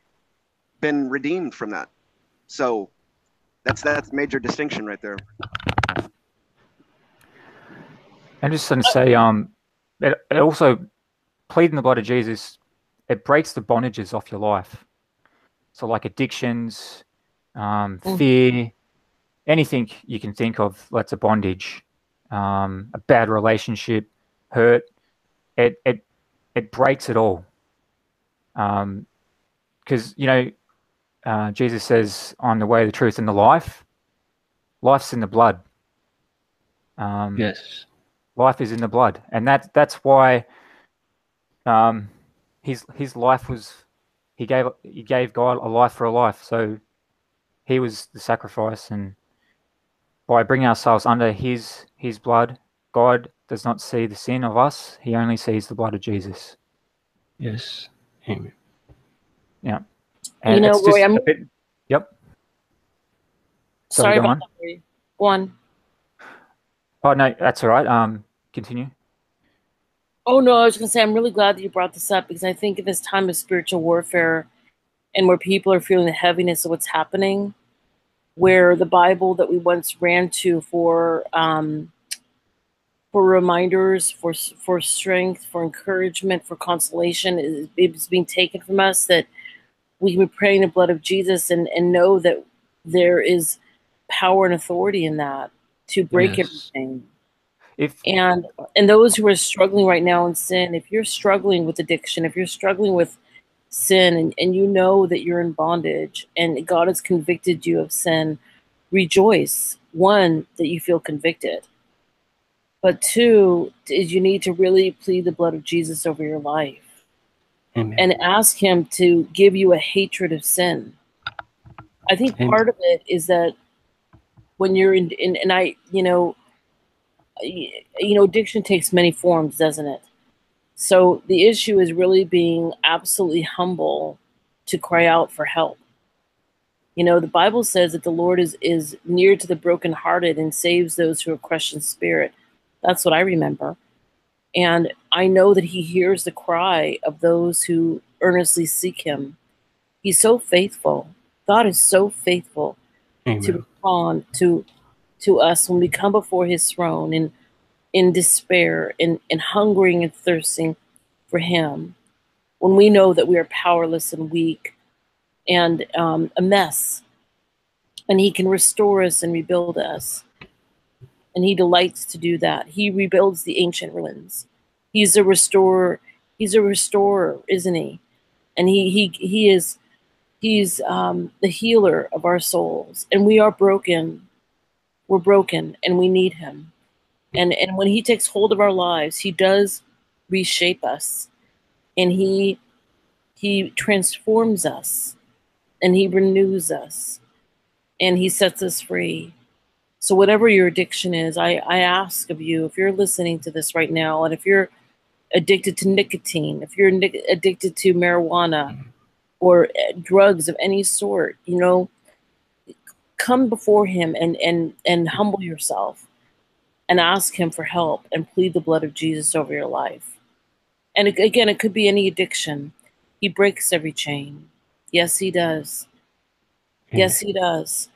been redeemed from that. So that's that's major distinction right there.
I'm just going to say, um, it, it also pleading the blood of Jesus, it breaks the bondages off your life. So like addictions, um,
Mm.
fear, anything you can think of that's a bondage, um, a bad relationship, hurt. It it it breaks it all. Um, because you know, uh, Jesus says, "I'm the way, the truth, and the life." Life's in the blood. Um,
Yes.
life is in the blood and that that's why um his his life was he gave he gave god a life for a life so he was the sacrifice and by bringing ourselves under his his blood god does not see the sin of us he only sees the blood of jesus
Yes. Amen.
and
You know,
it's just
Roy, I'm-
a bit, yep
Sorry
go
about
on.
that. Roy. Go on.
oh no that's all right um continue
Oh no, I was going to say I'm really glad that you brought this up because I think in this time of spiritual warfare and where people are feeling the heaviness of what's happening, where the Bible that we once ran to for um, for reminders, for for strength, for encouragement, for consolation is, is being taken from us. That we can be praying the blood of Jesus and and know that there is power and authority in that to break
Yes.
everything
if
and and those who are struggling right now in sin if you're struggling with addiction if you're struggling with sin and, and you know that you're in bondage and god has convicted you of sin rejoice one that you feel convicted but two is you need to really plead the blood of jesus over your life.
Amen.
and ask him to give you a hatred of sin. I think
Amen.
part of it is that when you're in, in and i you know you know addiction takes many forms doesn't it? So the issue is really being absolutely humble to cry out for help. You know the bible says that the lord is is near to the brokenhearted and saves those who are crushed in spirit that's what i remember. And i know that he hears the cry of those who earnestly seek him. He's so faithful. God is so faithful to respond to to us when we come before his throne in in despair in in hungering and thirsting for him. When we know that we are powerless and weak and um, a mess. And he can restore us and rebuild us and he delights to do that. He rebuilds the ancient ruins. He's a restorer he's a restorer isn't he? And he he he is he's um, the healer of our souls. And we are broken. We're broken and we need him. And and when he takes hold of our lives he does reshape us. And he he transforms us. And he renews us. And he sets us free so whatever your addiction is i i ask of you if you're listening to this right now and if you're addicted to nicotine if you're nic- addicted to marijuana or uh, drugs of any sort you know come before him and and and humble yourself and ask him for help and plead the blood of Jesus over your life. And ag- again, it could be any addiction. He breaks every chain. Yes, he does. Yes, he does.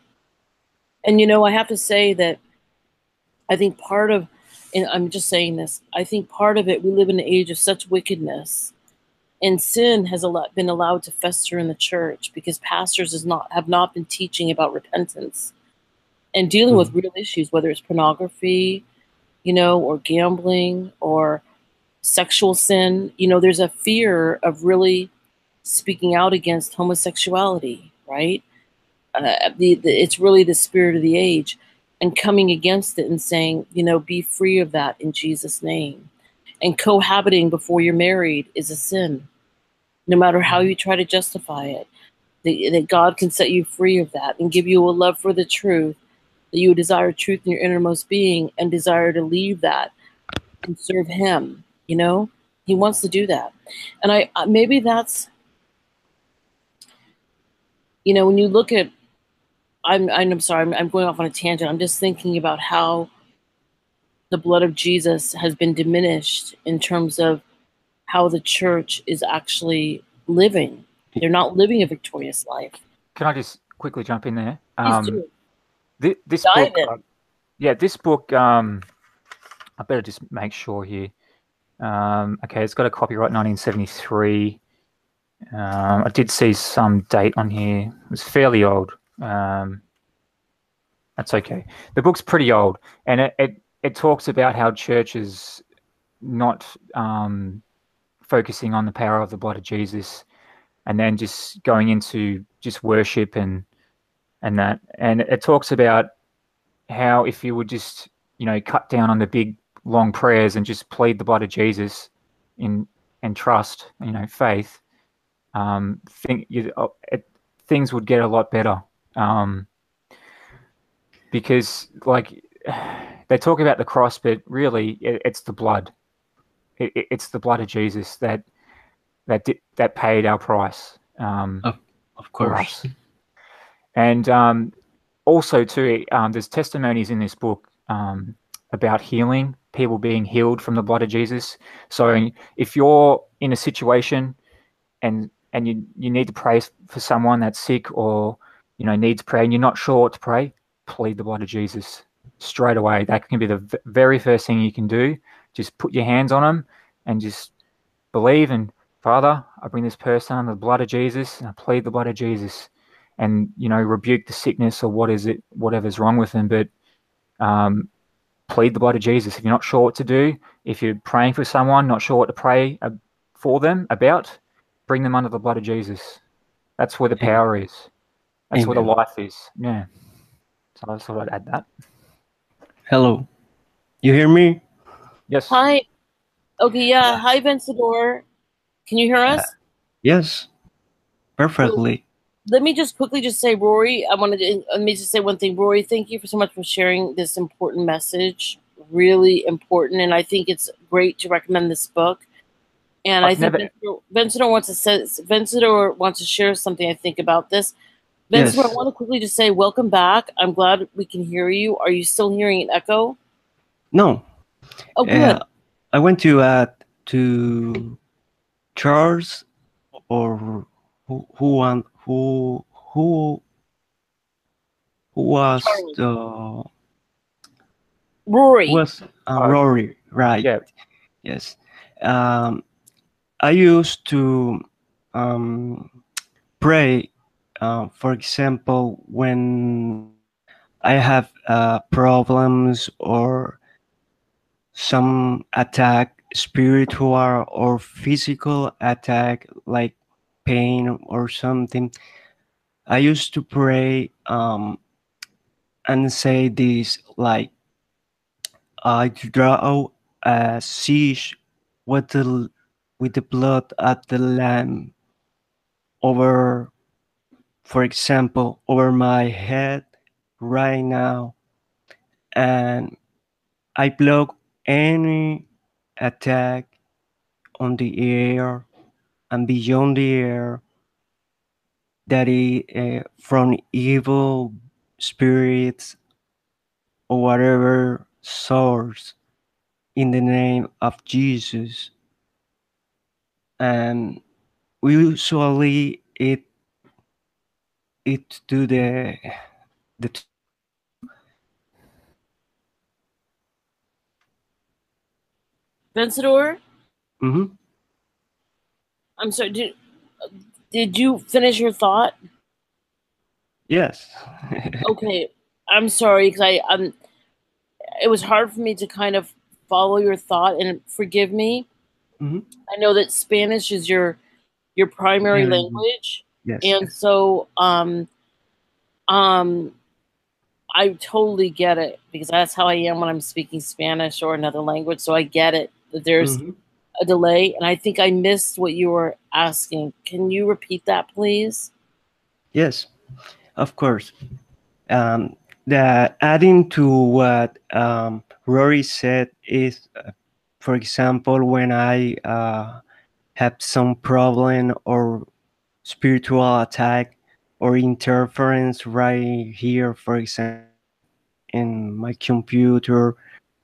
And you know, I have to say that I think part of, and I'm just saying this, I think part of it, we live in an age of such wickedness and sin has a lot, been allowed to fester in the church because pastors has not have not been teaching about repentance and dealing hmm. with real issues, whether it's pornography, you know, or gambling or sexual sin. You know, there's a fear of really speaking out against homosexuality, right? Uh, the, the, it's really the spirit of the age and coming against it and saying, you know, be free of that in Jesus' name. And cohabiting before you're married is a sin, no matter how you try to justify it. That, that God can set you free of that and give you a love for the truth, that you desire truth in your innermost being and desire to leave that and serve Him You know, He wants to do that, and I maybe that's you know when you look at I'm I'm sorry I'm, I'm going off on a tangent. I'm just thinking about how the blood of Jesus has been diminished in terms of how the church is actually living. They're not living a victorious life.
Can I just quickly jump in there? Um, thi- this
Dive
book, uh, yeah, this book. Um, I better just make sure here. Um, okay, it's got a copyright 1973. Um, I did see some date on here. It was fairly old. Um, that's okay. The book's pretty old, and it it, it talks about how churches not um, focusing on the power of the blood of Jesus, and then just going into just worship and and that. And it talks about how if you would just you know cut down on the big long prayers and just plead the blood of Jesus in and trust, you know, faith, um, think you, uh, it, things would get a lot better. Um, because like [SIGHS] they talk about the cross, but really it, it's the blood. It, it- it's the blood of Jesus that that that paid our price. Um,
Of
for
course.
And um, also, too, um, there's testimonies in this book um, about healing, people being healed from the blood of Jesus. So, if you're in a situation and and you you need to pray for someone that's sick or you know needs prayer and you're not sure what to pray, plead the blood of Jesus straight away. That can be the v- very first thing you can do. Just put your hands on them and just believe and Father, I bring this person under the blood of Jesus and I plead the blood of Jesus and, you know, rebuke the sickness or what is it, whatever's wrong with them. But um, plead the blood of Jesus. If you're not sure what to do, if you're praying for someone, not sure what to pray for them about, bring them under the blood of Jesus. That's where the power is. That's where the
Amen.
life is. Yeah. So I thought I'd add that.
Hello. You hear me?
Yes.
Hi. Okay, yeah. Hi, Vencedor. Can you hear us?
Yes. Perfectly.
Let me just quickly just say, Rory, I wanted to let me just say one thing. Rory, thank you for so much for sharing this important message. Really important, and I think it's great to recommend this book. And I
I've
think
never-
Vencedor, Vencedor wants to say, Vencedor wants to share something. I think about this. Vencedor, I want to quickly just say, welcome back. I'm glad we can hear you. Are you still hearing an echo?
No.
Oh, good.
Uh, I went to add to Charles or who who won who who who was
Charlie.
the
Rory.
who was uh. Rory right
Yeah.
yes um I used to um pray uh, for example when I have uh, problems or some attack spiritual or physical attack like pain or something i used to pray um and say this like i draw a siege with the with the blood of the lamb over for example over my head right now and i block any attack on the air and beyond the air that is uh, from evil spirits or whatever source in the name of Jesus. And usually it it to the the
Vencedor,
Mhm.
I'm sorry. Did, did you finish your thought?
yes [LAUGHS]
Okay, I'm sorry because I um, it was hard for me to kind of follow your thought and forgive me.
Mhm.
I know that Spanish is your your primary
Yeah.
language,
yes
and so um, um, I totally get it because that's how I am when I'm speaking Spanish or another language. So I get it that there's
Mhm.
a delay, and I think I missed what you were asking. Can you repeat that, please?
Yes, of course. Um, the adding to what um, Rory said is, uh, for example, when I uh, have some problem or spiritual attack or interference right here, for example, in my computer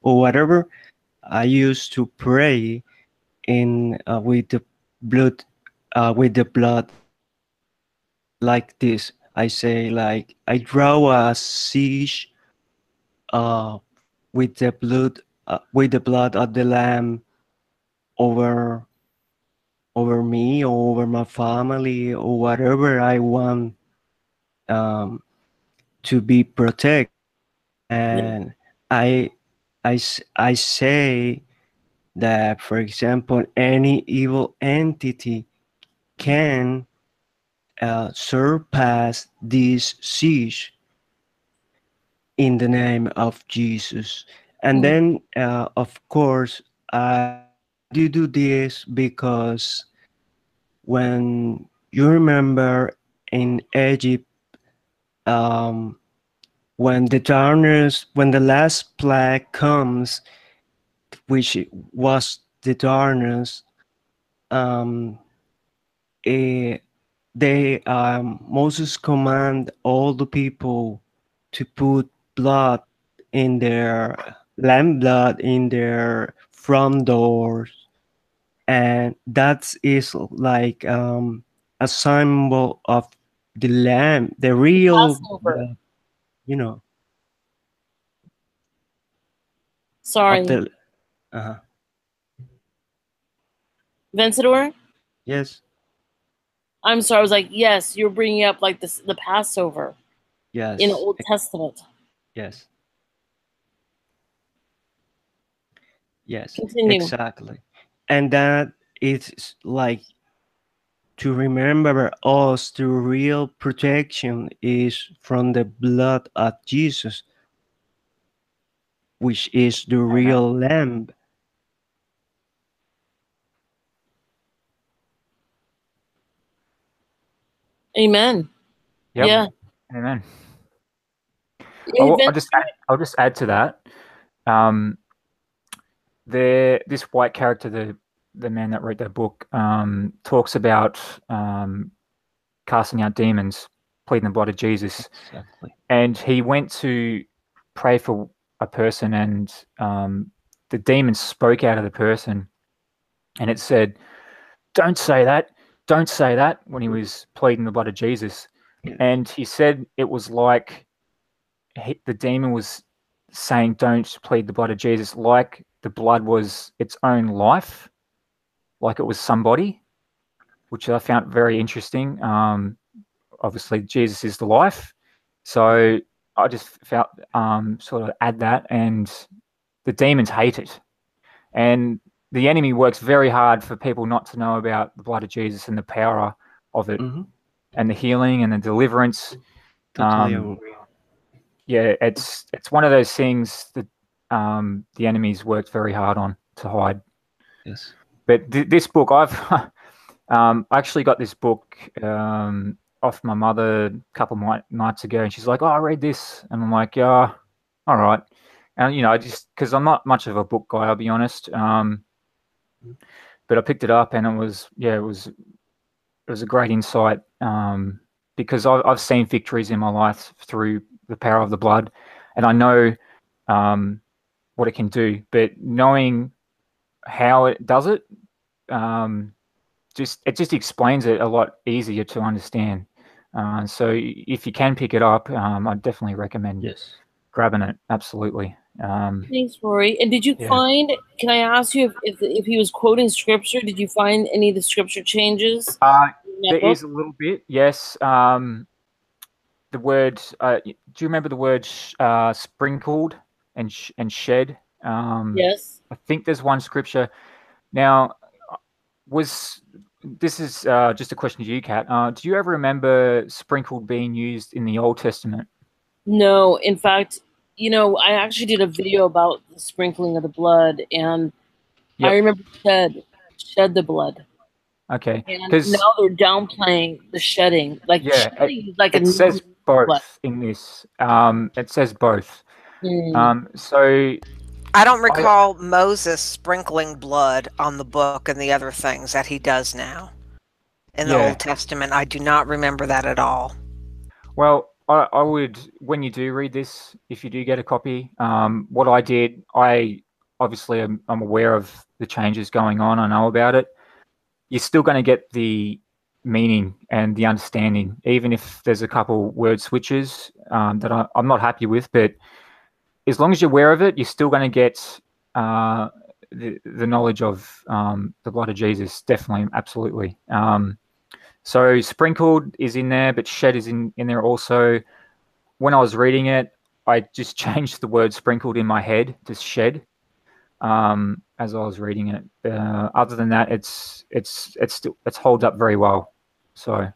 or whatever, I used to pray in uh, with the blood, uh, with the blood like this. I say like I draw a siege uh, with the blood uh, with the blood of the lamb over over me or over my family or whatever I want um, to be protected. And I, I, I say that, for example, any evil entity can uh, surpass this siege in the name of Jesus. And
Mm.
then, uh, of course, I do do this because when you remember in Egypt, um, when the darkness, when the last plague comes, which was the darkness, um, they um, Moses command all the people to put blood in their lamb blood in their front doors and that is like um, a symbol of the lamb the real you know
Sorry,
the uh
Vencedor.
yes
I'm sorry. I was like, yes, you're bringing up like this the Passover
yes
in the Old Testament.
yes yes
Continue.
exactly and that it's like to remember us the real protection is from the blood of jesus which is the real lamb
Amen.
Yep.
Yeah.
Amen.
Hey,
I'll, I'll just add, I'll just add to that. Um, there, this white character, the the man that wrote that book, um, talks about um, casting out demons, pleading the blood of Jesus,
exactly.
And he went to pray for a person, and um, the demon spoke out of the person, and it said, "Don't say that, don't say that." When he was pleading the blood of Jesus, and he said it was like he, the demon was saying, "Don't plead the blood of Jesus," like the blood was its own life, like it was somebody, which I found very interesting. Um, obviously, Jesus is the life, so I just felt um, sort of add that, and the demons hate it, and the enemy works very hard for people not to know about the blood of Jesus and the power of it,
Mhm.
and the healing and the deliverance Um, yeah, it's it's one of those things that um, the enemy's worked very hard on to hide.
yes
But th- this book, I've [LAUGHS] um, actually got this book um, off my mother a couple of nights ago, and she's like, "Oh, I read this," and I'm like, "Yeah, all right." And you know, I just because I'm not much of a book guy, I'll be honest. Um, but I picked it up, and it was yeah, it was it was a great insight um, because I've, I've seen victories in my life through the power of the blood, and I know um, what it can do. But knowing how it does it, um, just it just explains it a lot easier to understand. Uh, so if you can pick it up, um, I definitely recommend
yes
grabbing it. Absolutely. Um,
Thanks, Rory. And did you
Yeah.
find? Can I ask you if, if if he was quoting scripture? Did you find any of the scripture changes?
uh,
in
There
book?
is a little bit, yes. Um, the word. Uh, do you remember the word sh- uh, sprinkled and sh- and shed? Um,
Yes.
I think there's one scripture. Now, was this is uh, just a question to you, Kat? Uh, do you ever remember sprinkled being used in the Old Testament?
No. In fact, you know, I actually did a video about the sprinkling of the blood, and
Yep.
I remember shed shed the blood,
Okay,
and
'Cause-
now they're downplaying the shedding. Like
Yeah,
shedding is like a
it says both
blood.
in this. Um, it says both.
Mm.
Um, so
I don't recall Moses sprinkling blood on the book and the other things that he does now in the
Yeah.
Old Testament. I do not remember that at all.
Well, I, I would, when you do read this, if you do get a copy, um, what I did, I obviously am, I'm aware of the changes going on. I know about it. You're still going to get the meaning and the understanding, even if there's a couple word switches um, that I, I'm not happy with. But as long as you're aware of it, you're still going to get uh, the, the knowledge of um, the blood of Jesus. Definitely, absolutely. Um, so sprinkled is in there, but shed is in, in there also. When I was reading it, I just [LAUGHS] changed the word sprinkled in my head to shed um, as I was reading it. Uh, other than that, it's it's it's still it's holds up very well. So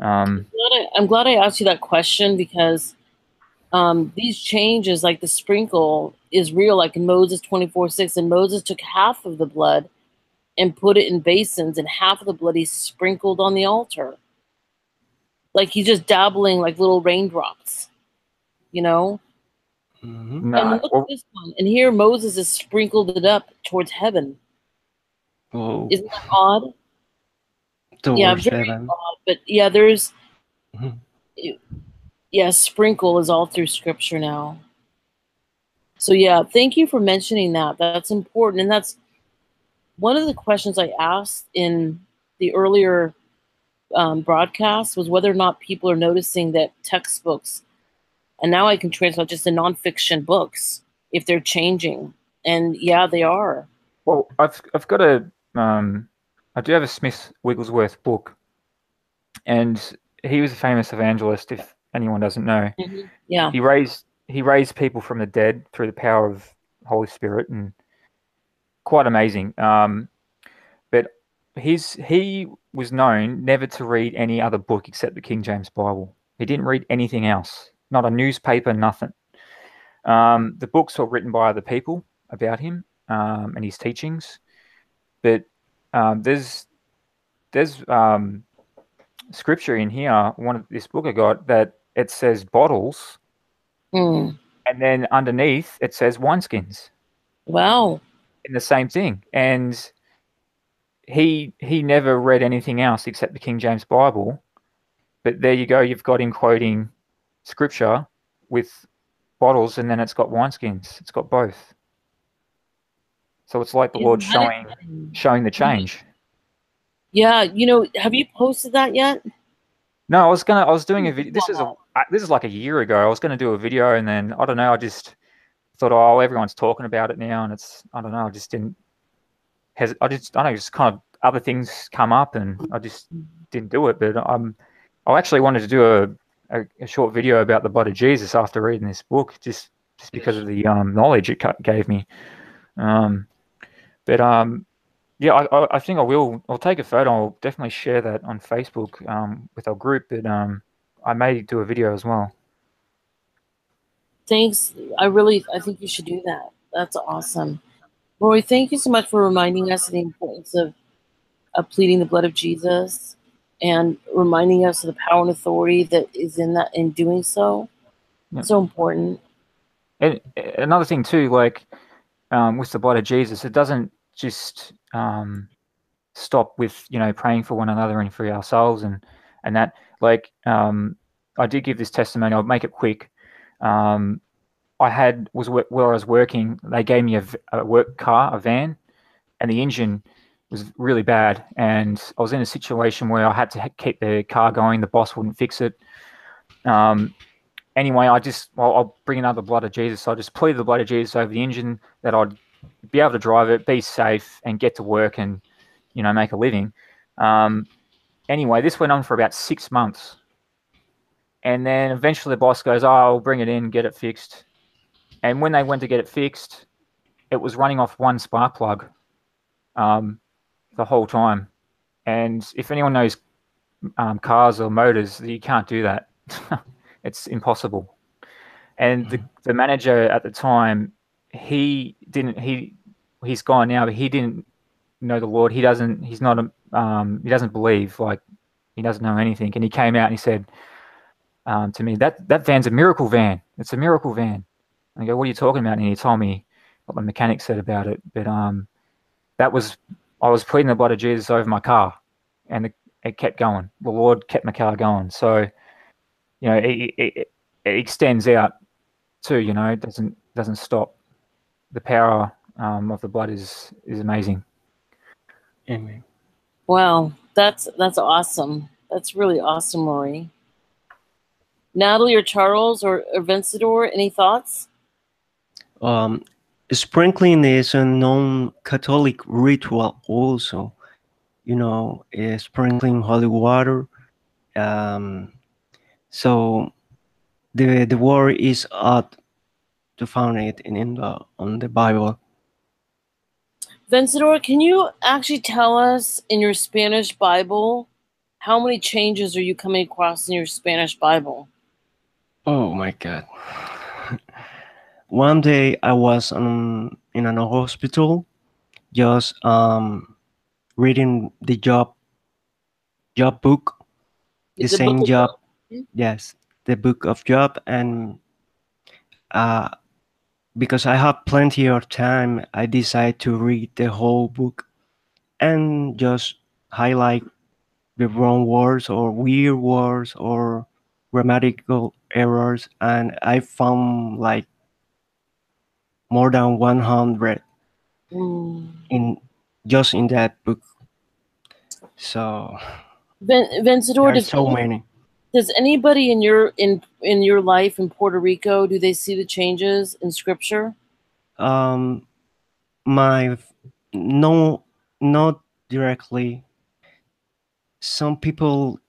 um,
glad I, I'm glad I asked you that question because um, these changes, like the sprinkle, is real. Like in Moses 24 6, and Moses took half of the blood and put it in basins, and half of the blood he sprinkled on the altar. Like he's just dabbling like little raindrops, you know?
Mhm.
no,
and look
well,
at this one. And here Moses has sprinkled it up towards heaven.
Oh,
Isn't that odd?
towards
yeah, very
heaven.
odd. But yeah, there's
Mhm.
Yeah, sprinkle is all through scripture now. So yeah, thank you for mentioning that. That's important, and that's one of the questions I asked in the earlier um, broadcast was whether or not people are noticing that textbooks, and now I can translate just the nonfiction books if they're changing, and yeah, they are.
well, I've I've got a um, I do have a Smith Wigglesworth book, and he was a famous evangelist. If anyone doesn't know,
Yeah,
he raised he raised people from the dead through the power of Holy Spirit, and quite amazing. Um, but he's he was known never to read any other book except the King James Bible. He didn't read anything else, not a newspaper, nothing. Um, the books were written by other people about him um, and his teachings, but um, there's there's um, scripture in here. One of this book I got that it says bottles
Mm.
and then underneath it says wineskins.
Wow.
in the same thing. And he he never read anything else except the king james bible. But there you go you've got him quoting scripture with bottles and then it's got wineskins. It's got both. So it's like the lord showing showing the change.
Yeah, you know, have you posted that yet?
no i was gonna i was doing a video this is a I- this is like a year ago i was gonna do a video and then i don't know i just thought oh everyone's talking about it now and it's i don't know i just didn't has I just I don't know just kind of other things come up and I just didn't do it. But um, I actually wanted to do a, a, a short video about the blood of Jesus after reading this book, just just because of the um, knowledge it gave me. Um, but um, yeah, I, I, I think I will. I'll take a photo. I'll definitely share that on Facebook um, with our group. But um, I may do a video as well.
Thanks. I really, I think you should do that. That's awesome. Lori, thank you so much for reminding us of the importance of, of pleading the blood of Jesus and reminding us of the power and authority that is in that in doing so.
Yeah.
So important.
And another thing too, like um, with the blood of Jesus, it doesn't just um, stop with you know praying for one another and for ourselves and and that. Like um, I did give this testimony. I'll make it quick. Um, I had was where I was working. They gave me a work car, a van, and the engine was really bad. And I was in a situation where I had to keep the car going. The boss wouldn't fix it. Um, anyway, I just well, I'll bring another blood of Jesus. So I just pleaded the blood of Jesus over the engine that I'd be able to drive it, be safe, and get to work and you know make a living. Um, anyway, this went on for about six months, and then eventually the boss goes, "Oh, I'll bring it in, get it fixed." And when they went to get it fixed, it was running off one spark plug um, the whole time. And if anyone knows um, cars or motors, you can't do that. [LAUGHS] it's impossible. And the, the manager at the time, he didn't he he's gone now, but he didn't know the Lord. He doesn't he's not a um, he doesn't believe like he doesn't know anything. And he came out and he said um, to me that that van's a miracle van. It's a miracle van. And I go, what are you talking about? And he told me what the mechanic said about it, but um, that was I was pleading the blood of Jesus over my car, and it, it kept going. The Lord kept my car going. So, you know, it, it, it extends out too. You know, it doesn't doesn't stop. The power um, of the blood is is amazing.
Amen.
Wow, that's that's awesome. That's really awesome, Lori. Natalie or Charles or, or Vencedor, any thoughts?
Um, sprinkling is a non-Catholic ritual also. You know, uh, sprinkling holy water. Um, so the the word is odd to find it in, in the on the Bible.
Vencedor, can you actually tell us in your Spanish Bible how many changes are you coming across in your Spanish Bible?
Oh my God. One day I was um, in an hospital just um, reading the job job book, the,
The
same
book
job.
Job?
Yes, the book of Job, and uh, because I have plenty of time, I decide to read the whole book and just highlight the wrong words or weird words or grammatical errors, and I found like more than 100
Mm.
in just in that book. So
Ven- Vencedor,
so
any-
many.
Does anybody in your in in your life in Puerto Rico do they see the changes in Scripture?
Um, my no, not directly. Some people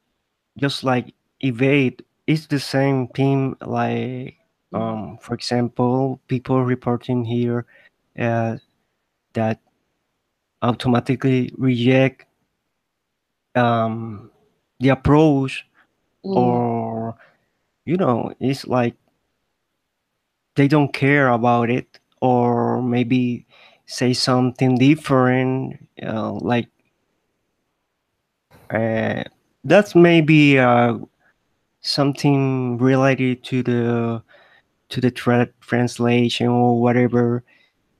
just like evade. It's the same thing. Like, um, for example, people reporting here uh, that automatically reject um, the approach,
Mm.
or you know, it's like they don't care about it, or maybe say something different, uh, like uh, that's maybe uh, something related to the to the tra- translation or whatever,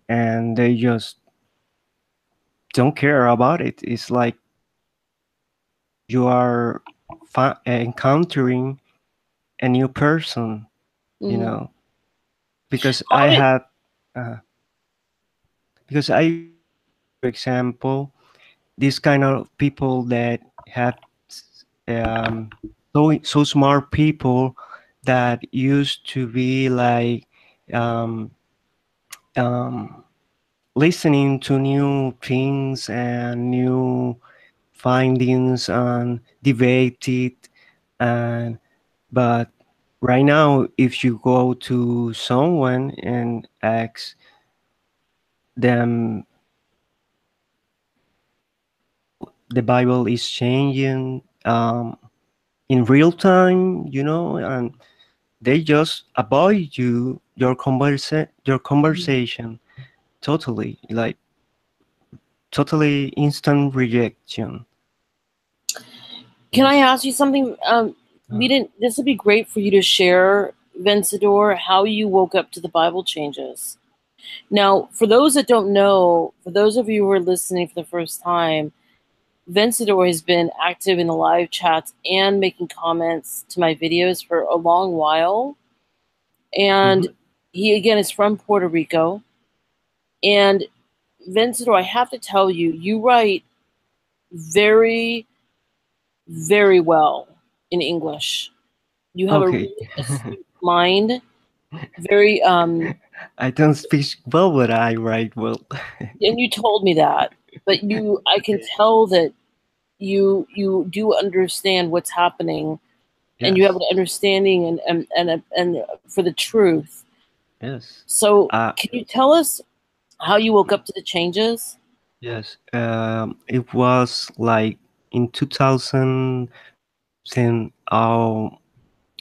and they just don't care about it. It's like you are encountering a new person, you
Mm.
know, because
How
I have, uh, because I, for example, this kind of people that have um, so so smart people that used to be like um, um, listening to new things and new findings and debate it and but right now if you go to someone and ask them the bible is changing um, in real time you know and they just avoid you your conversa- your conversation totally like totally instant rejection
Can I ask you something? Um, we didn't. This would be great for you to share, Vencedor, how you woke up to the Bible changes. Now, for those that don't know, for those of you who are listening for the first time, Vencedor has been active in the live chats and making comments to my videos for a long while. And he, again, is from Puerto Rico. And Vencedor, I have to tell you, you write very, very well in English. You have
Okay.
a really astute mind, very um [LAUGHS]
i don't speak well but i write well. [LAUGHS]
And you told me that but you i can [LAUGHS] tell that you you do understand what's happening and you have an understanding and and and, and for the truth.
Yes.
So
Uh,
can you tell us how you woke up to the changes?
Yes. Um it was like in 2010 um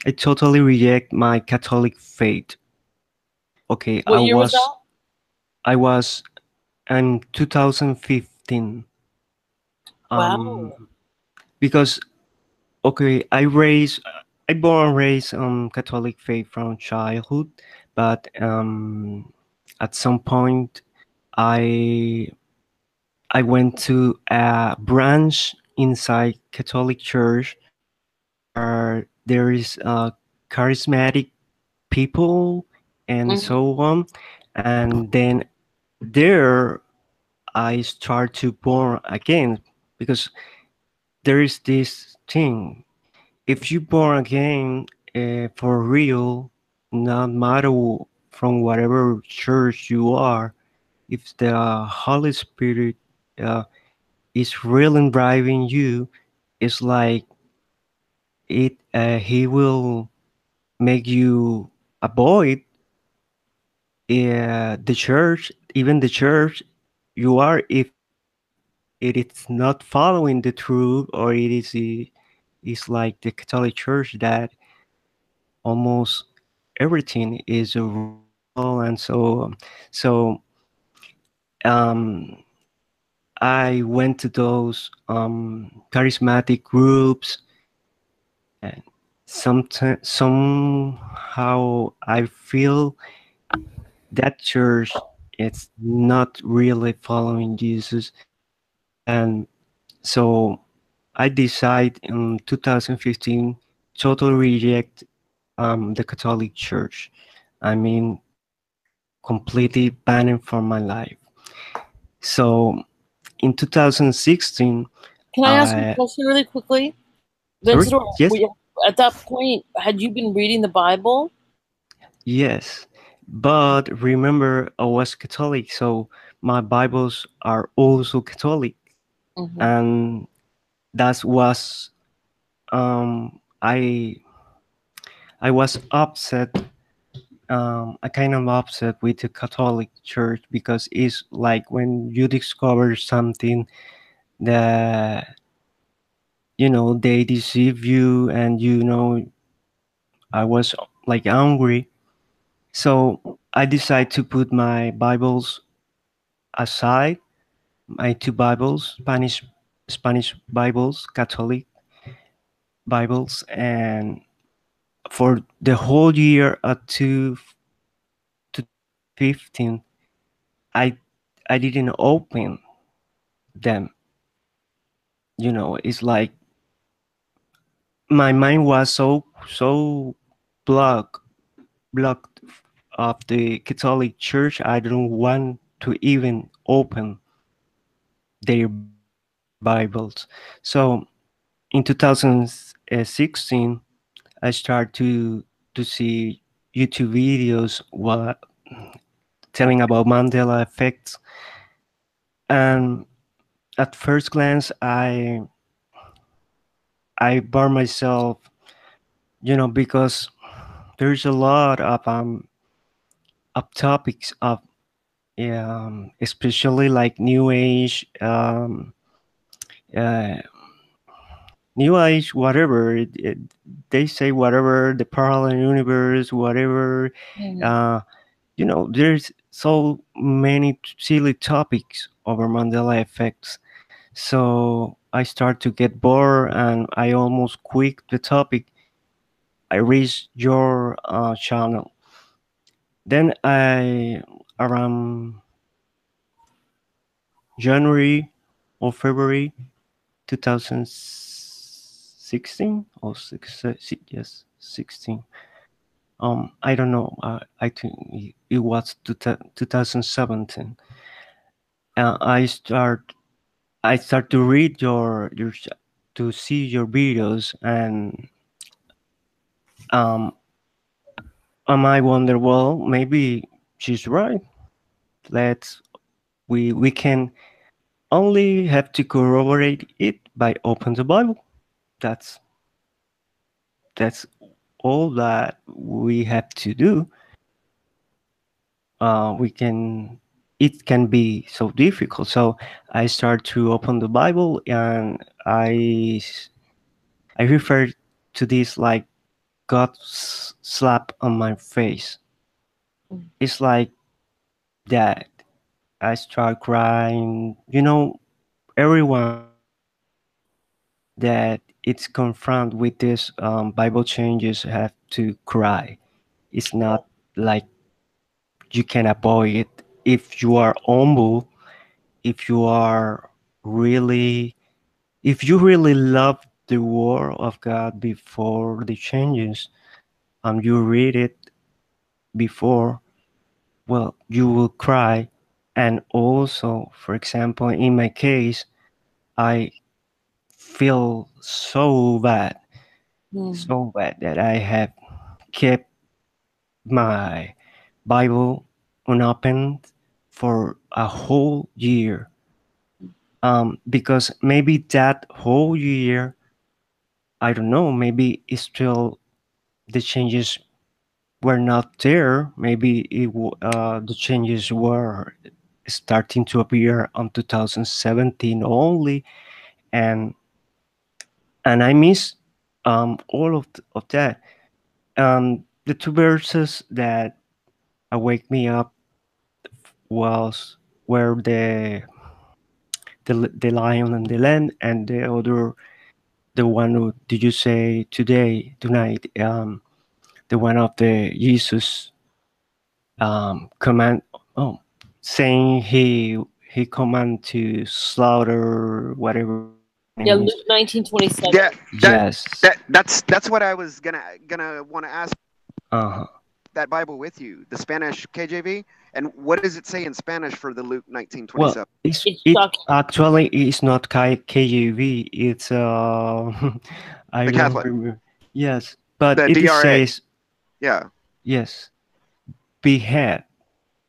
i totally reject my catholic faith. Okay
what
i
year was,
was
that?
I was in 2015
Wow.
um because okay i raised i born and raised on catholic faith from childhood but um at some point I I went to a branch inside Catholic Church where there is uh, charismatic people and
Mhm.
so on, and then there I start to born again because there is this thing. If you born again uh, for real, not matter from whatever church you are, if the Holy Spirit uh, is really driving you, it's like it. Uh, he will make you avoid uh, the church, even the church you are, if it is not following the truth, or it is uh, is like the Catholic Church that almost everything is a rule and so. So um, I went to those um, charismatic groups, and sometimes somehow I feel that church is not really following Jesus, and so I decide in 2015 totally reject um, the Catholic Church. I mean, completely banning from my life. So in 2016,
Can I ask
I-
a question really quickly?
Yes.
at that point, had you been reading the Bible?
yes, but remember I was Catholic, so my Bibles are also Catholic,
Mhm.
and that was um, I I was upset. Um, I kind of upset with the Catholic Church because it's like when you discover something that you know they deceive you and you know I was like angry. So I decided to put my Bibles aside, my two Bibles, Spanish Spanish Bibles, Catholic Bibles, and for the whole year of two to fifteen, I I didn't open them. You know, it's like my mind was so so blocked blocked of the Catholic Church. I don't want to even open their Bibles. So in 2016, I started to to see YouTube videos what telling about Mandela effects, and at first glance, I I burn myself, you know, because there's a lot of um of topics of um especially like new age um uh new age whatever it, it, they say whatever the parallel universe whatever
Mhm.
uh you know there's so many silly topics over mandela effects. So i start to get bored and i almost quit the topic. I reached your uh, channel. Then i around january or february 2016 or six, uh, si- yes 16 um i don't know uh, i think it- was two 2017 uh, i start i start to read your your to see your videos and um um i wonder well maybe she's right. Let's we we can only have to corroborate it by open the bible that's that's all that we have to do. Uh, we can it can be so difficult. So i start to open the bible and I I refer to this like god slap on my face.
Mm.
it's like that. I start crying. You know everyone that it's confront with this um, bible changes have to cry it's not like you can avoid it if you are humble, if you are really, if you really love the word of God before the changes, um, you read it before, well, you will cry. And also, for example, in my case, I feel so bad,
Mm.
so bad that I have kept my Bible unopened for a whole year. Um, because maybe that whole year, I don't know, maybe it's still the changes were not there. Maybe it, w- uh, the changes were starting to appear on 2017 only, and and I miss um, all of, th- of that. Um, the two verses that wake me up was where the the the lion and the lamb, and the other, the one who did you say today tonight? Um, the one of the Jesus um, command. Oh, saying he he command to slaughter whatever.
Yeah. Luke nineteen twenty seven.
Yeah, that,
yes.
that that's that's what I was gonna gonna want to ask
uh-huh.
that Bible with you, the Spanish KJV, and what does it say in Spanish for the Luke 1927?
Well, it's,
It's
it actually is not K- KJV. It's uh, [LAUGHS] I
The Catholic.
remember. Yes, but
The
it
DRA.
says
Yeah,
yes, behead.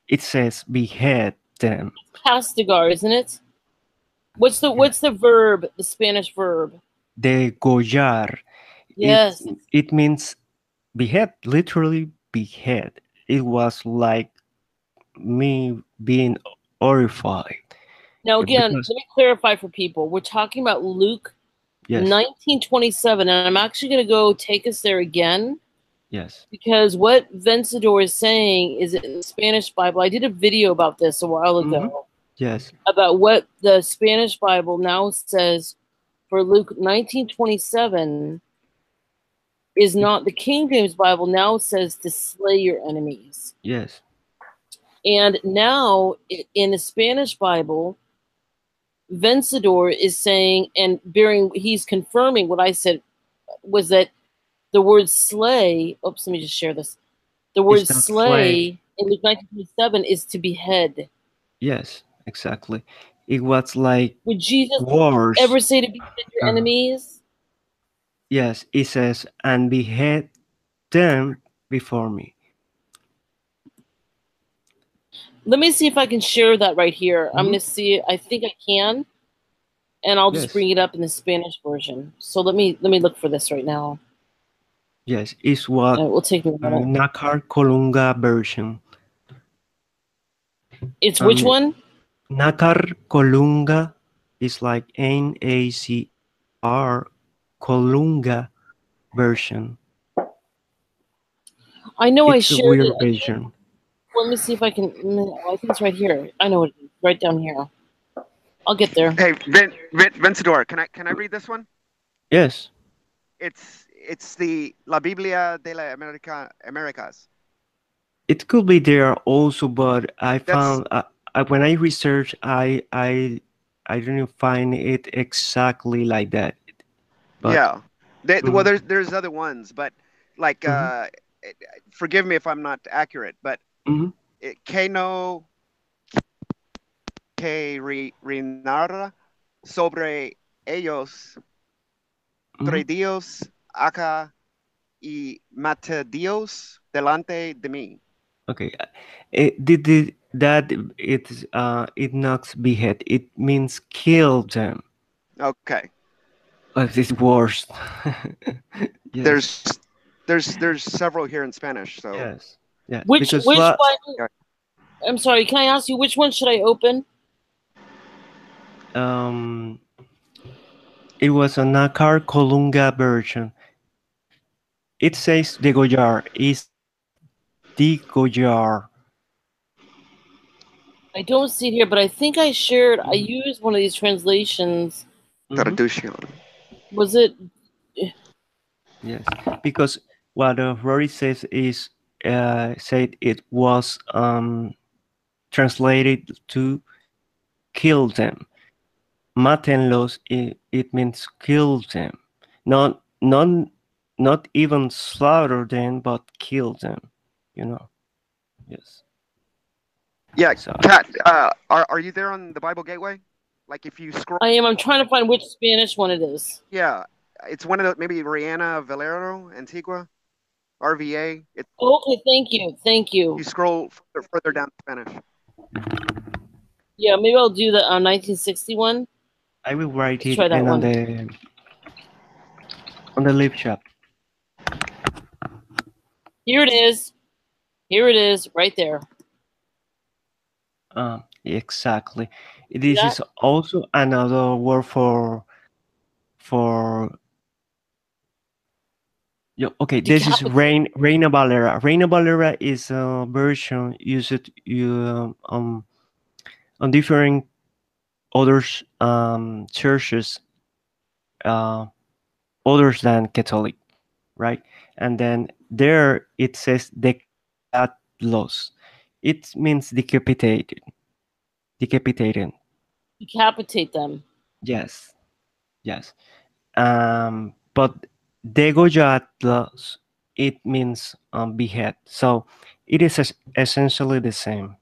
It says behead them.
Castigar, isn't it? What's the what's the verb? The Spanish verb.
Degollar.
Yes.
It, it means behead. Literally behead. It was like me being horrified.
Now again,
because-
let me clarify for people. We're talking about Luke
Yes.
nineteen twenty seven, and I'm actually going to go take us there again
Yes.
because what Vencedor is saying is in the Spanish Bible. I did a video about this a while mm-hmm. ago
Yes.
about what the Spanish Bible now says for Luke nineteen twenty seven is not the King James Bible now says to slay your enemies.
Yes.
And now in the Spanish Bible, Vencedor is saying and bearing, he's confirming what I said was that the word slay, oops, let me just share this. The word slay,
slay.
in Luke 1927 is to behead.
Yes. Exactly. It was like
Would Jesus
wars.
ever say to behead your
Uh-huh.
enemies?
Yes, it says, and behead them before me.
Let me see if I can share that right here. I'm
Mhm.
going to see. I think I can. And I'll just
Yes.
bring it up in the Spanish version. So let me let me look for this right now.
Yes, it's
Uh,
what
It will take me a
uh,
minute.
Nácar Colunga version.
It's which
um,
one?
Nácar Colunga is like N A C R Colunga version.
I know
it's
I
a
shared
weird
it.
version.
Let me see if I can. I think it's right here. I know it is. Right down here. I'll get there.
Hey, Vin, Vin, Vencedor, can I can I read this one?
Yes.
It's it's the La Biblia de la America Americas.
It could be there also, but I
That's-
found uh, I, when I research, I I I didn't find it exactly like that. But-
yeah, they, well,
Mhm.
there's there's other ones, but like,
Mhm.
uh, forgive me if I'm not accurate, but
Mhm.
it, que que re, reinar sobre ellos
Mhm.
tres Dios acá y mate Dios delante de mí.
Okay. uh, did it, that it uh it knocks behead. It means kill them.
Okay,
Oh, it's worse. [LAUGHS] yes.
there's there's there's several here in Spanish, so
yes. Yeah.
Which
because
which
la-
one? I'm sorry. Can I ask you which one should I open?
um it was a Nácar Colunga version. It says degollar is degollar.
I don't see it here, but I think I shared. I used one of these translations.
Traducción.
Was it?
Yes, because what uh, Rory says is uh, said it was um, translated to kill them. Matenlos, it, it means kill them. Not, not, not even slaughter them, but kill them, you know. Yes.
Yeah,
So,
Kat, uh, are are you there on the Bible Gateway? Like if you scroll,
I am. I'm trying to find which Spanish one it is.
yeah, it's one of the maybe Reina Valera Antigua, RVA. It's,
Okay, thank you, thank you.
you scroll further, further down Spanish.
Yeah, maybe I'll do the uh, 1961.
I will write
Let's
it
try
and on the on the lip chat.
Here it is. Here it is, right there.
Um, exactly. This
That-
is also another word for for. Yeah, okay, this is
Rain
Rein, Reina Valera. Reina Valera is a version used you um on different other um churches, uh, others than Catholic, right? And then there it says decatlos. It means decapitated. Decapitated.
Decapitate them.
Yes. Yes. Um, but degollatlos, it means um, behead. So it is es- essentially the same.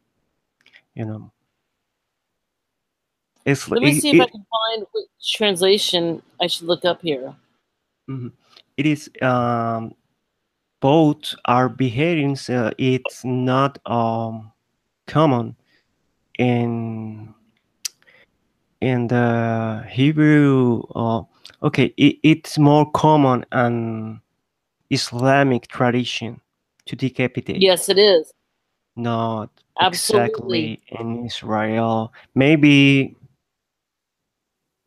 You know. It's
Let me
it-
see if I can find which translation I should look up here.
Mhm. It is um, both are beheadings. Uh, it's not um, common in in the Hebrew. Uh, okay, it, it's more common in Islamic tradition to decapitate.
Yes, it is.
Not
Absolutely.
exactly in Israel. Maybe,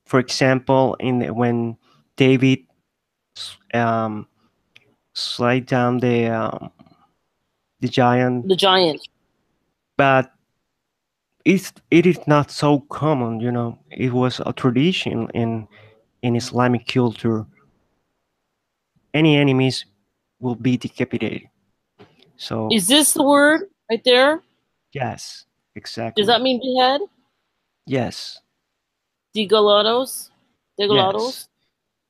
for example, in the- when David um, slid down the um, the giant,
The giant.
but it's it is not so common. You know, it was a tradition in in Islamic culture. Any enemies will be decapitated. So
Is this the word right there?
yes, exactly.
Does that mean behead?
yes?
Degolados? Degolados?
Yes,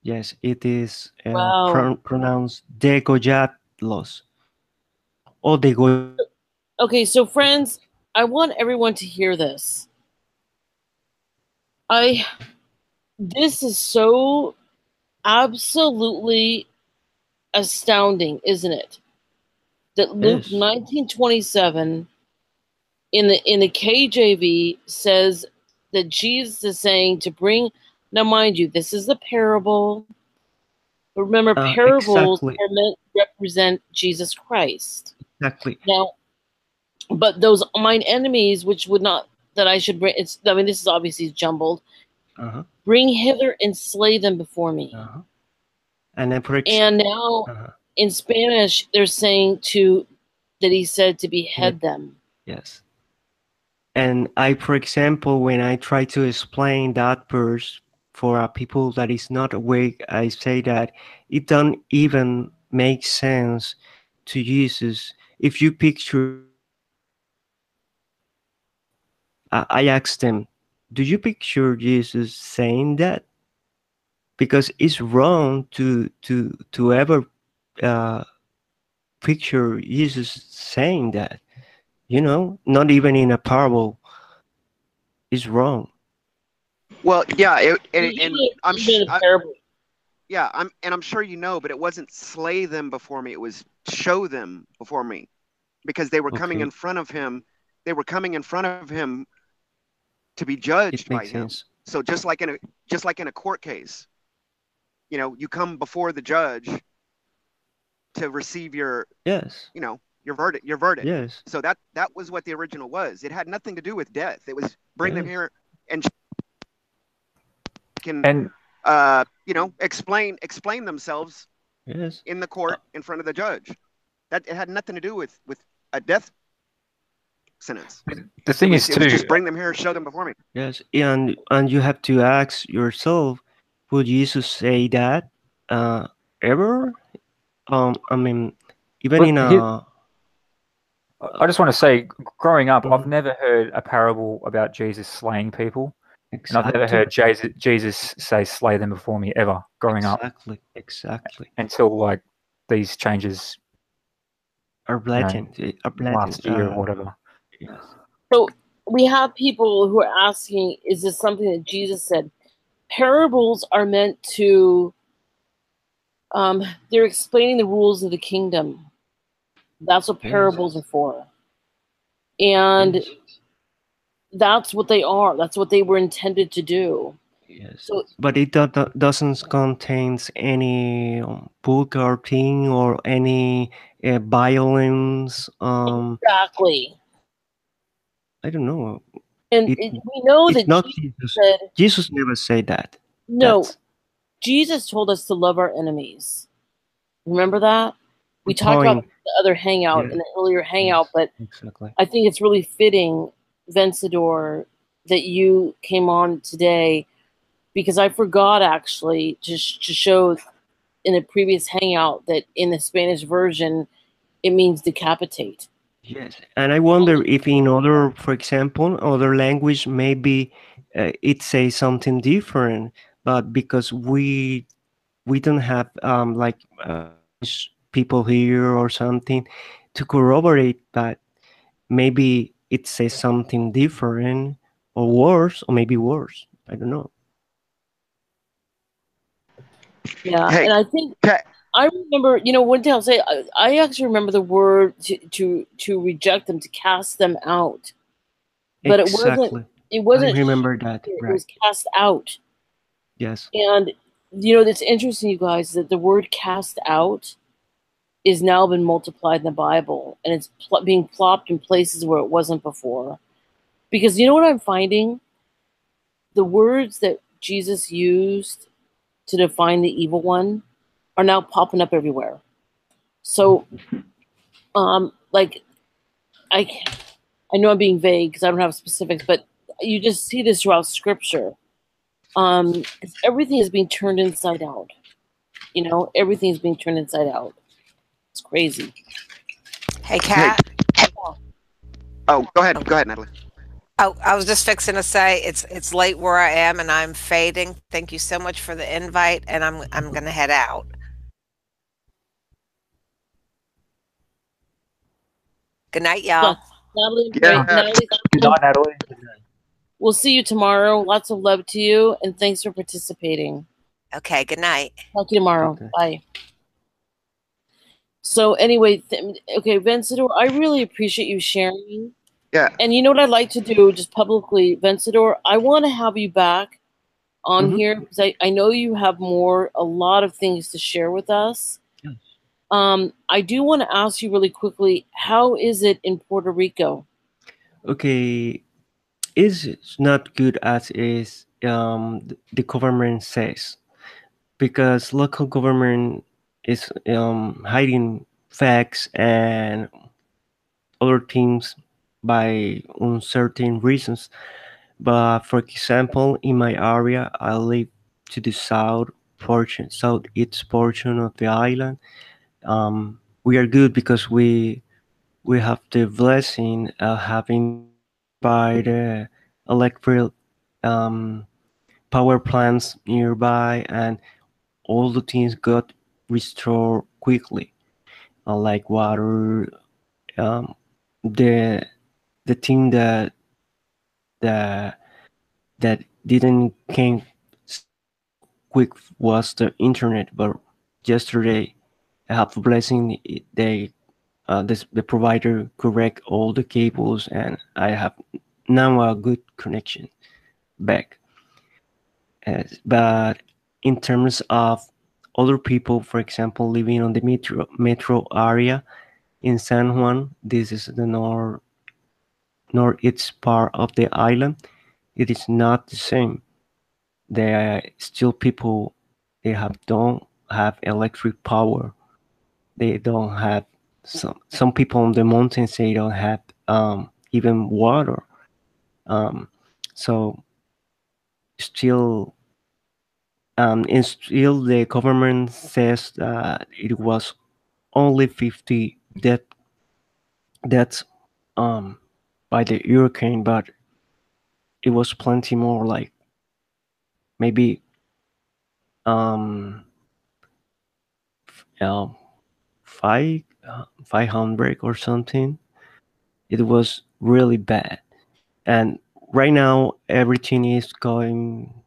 it is uh,
Wow.
pro- pronounced degollatlos. Or dego.
Okay, so friends, I want everyone to hear this. I this is so absolutely astounding, isn't it? That Luke
Yes.
1927 in the in the KJV says that Jesus is saying to bring now mind you, this is a parable. But remember,
Uh,
parables
exactly.
are meant to represent Jesus Christ.
Exactly.
Now, but those mine enemies, which would not that I should bring. It's. I mean, this is obviously jumbled.
Uh-huh.
Bring hither and slay them before me.
Uh-huh. And then ex-
And now
uh-huh.
in Spanish, they're saying to that he said to behead them.
Yes. And I, for example, when I try to explain that verse for a people that is not awake, I say that it don't even make sense to Jesus. If you picture, I I asked them, do you picture Jesus saying that? Because it's wrong to to to ever uh, picture Jesus saying that you know not even in a parable is wrong
Well, yeah, it, and, and
Even-
I'm
even in
sh-
a
I-
parable.
yeah, I'm and I'm sure you know, but it wasn't slay them before me; it was show them before me, because they were coming in front of him. They were coming in front of him to be judged by him.
sense
So just like in a just like in a court case, you know, you come before the judge to receive your,
yes
you know, your verdict. Your verdict.
yes
So that that was what the original was. It had nothing to do with death. It was bring them here and can
And
uh you know explain explain themselves
yes
in the court in front of the judge. That it had nothing to do with with a death sentence.
the thing
It
is
was, it was
too,
just bring them here, show them before me.
yes and and you have to ask yourself would jesus say that uh ever um i mean even
But
in a
he- I just want to say, growing up, I've
Mhm.
never heard a parable about Jesus slaying people, and I've never heard Jesus, Jesus say "slay them before me" ever. Growing up,
Exactly. Exactly.
until like these changes
Are blatant. eh, Are blatant.
last year
uh,
or whatever.
yes.
So we have people who are asking, is this something that Jesus said? Parables are meant to, um, they're explaining the rules of the kingdom. That's what
Yes.
parables are for. And
Yes.
That's what they are. That's what they were intended to do.
Yes.
So
but it do- do- doesn't contains any um, vulgar thing or any uh, violence. Um,
exactly.
I don't know.
And
It-
it, we know that
not
Jesus
Jesus.
said,
Jesus never said that.
no,
That's
Jesus told us to love our enemies. Remember that? We
the
talked about the other hangout
Yeah.
in the earlier hangout, but
Exactly.
I think it's really fitting, Vencedor, that you came on today because I forgot actually to, sh- to show in a previous hangout that in the Spanish version it means decapitate.
Yes, and I wonder if in other, for example, other language, maybe uh, it says something different, but because we we don't have um, like uh, people here or something to corroborate that, maybe it says something different or worse, or maybe worse. I don't know.
Yeah,
Hey,
and I think
okay.
I remember, you know, one thing I'll say, I, I actually remember the word to, to to reject them, to cast them out. But it wasn't- It wasn't.
I remember that.
It
Right.
was cast out.
Yes.
And you know, that's interesting, you guys, that the word cast out is now been multiplied in the Bible and it's pl- being plopped in places where it wasn't before. Because you know what I'm finding? The words that Jesus used to define the evil one are now popping up everywhere. So, um, like, I, I know I'm being vague because I don't have specifics, but you just see this throughout Scripture um everything is being turned inside out you know everything is being turned inside out it's crazy
Hey, Kat.
Oh, go ahead. Oh. Go ahead, Natalie.
Oh, I was just fixing to say it's it's late where I am and I'm fading. Thank you so much for the invite, and I'm I'm gonna head out. Good night, y'all.
natalie,
Yeah.
natalie
Good night, Natalie.
we'll see you tomorrow lots of love to you and thanks for participating
Okay, good night.
talk to you tomorrow
Okay.
bye so anyway th- okay Vencedor, i really appreciate you sharing
Yeah.
and you know what i'd like to do just publicly Vencedor, i want to have you back on
Mhm.
here because I, I know you have more a lot of things to share with us
Yes.
um, i do want to ask you really quickly how is it in puerto rico
okay is it's not good as is um the government says because local government is um hiding facts and other things by uncertain reasons. But for example in my area i live to the south portion southeast portion of the island. Um we are good because we we have the blessing of having by the electric um, power plants nearby, and all the things got restored quickly, uh, like water. Um, the the thing that that that didn't came quick was the internet, but yesterday I have the blessing they uh, this, the provider correct all the cables and I have now a good connection back. But in terms of other people, for example, living on the metro metro area in San Juan, this is the north northeast part of the island. It is not the same. There are still people they have don't have electric power. They don't have some some people on the mountains they don't have um, even water um, so still um, and still the government says that it was only 50 death deaths um by the hurricane, but it was plenty more like maybe um uh, five uh, 500 or something. It was really bad. And right now everything is going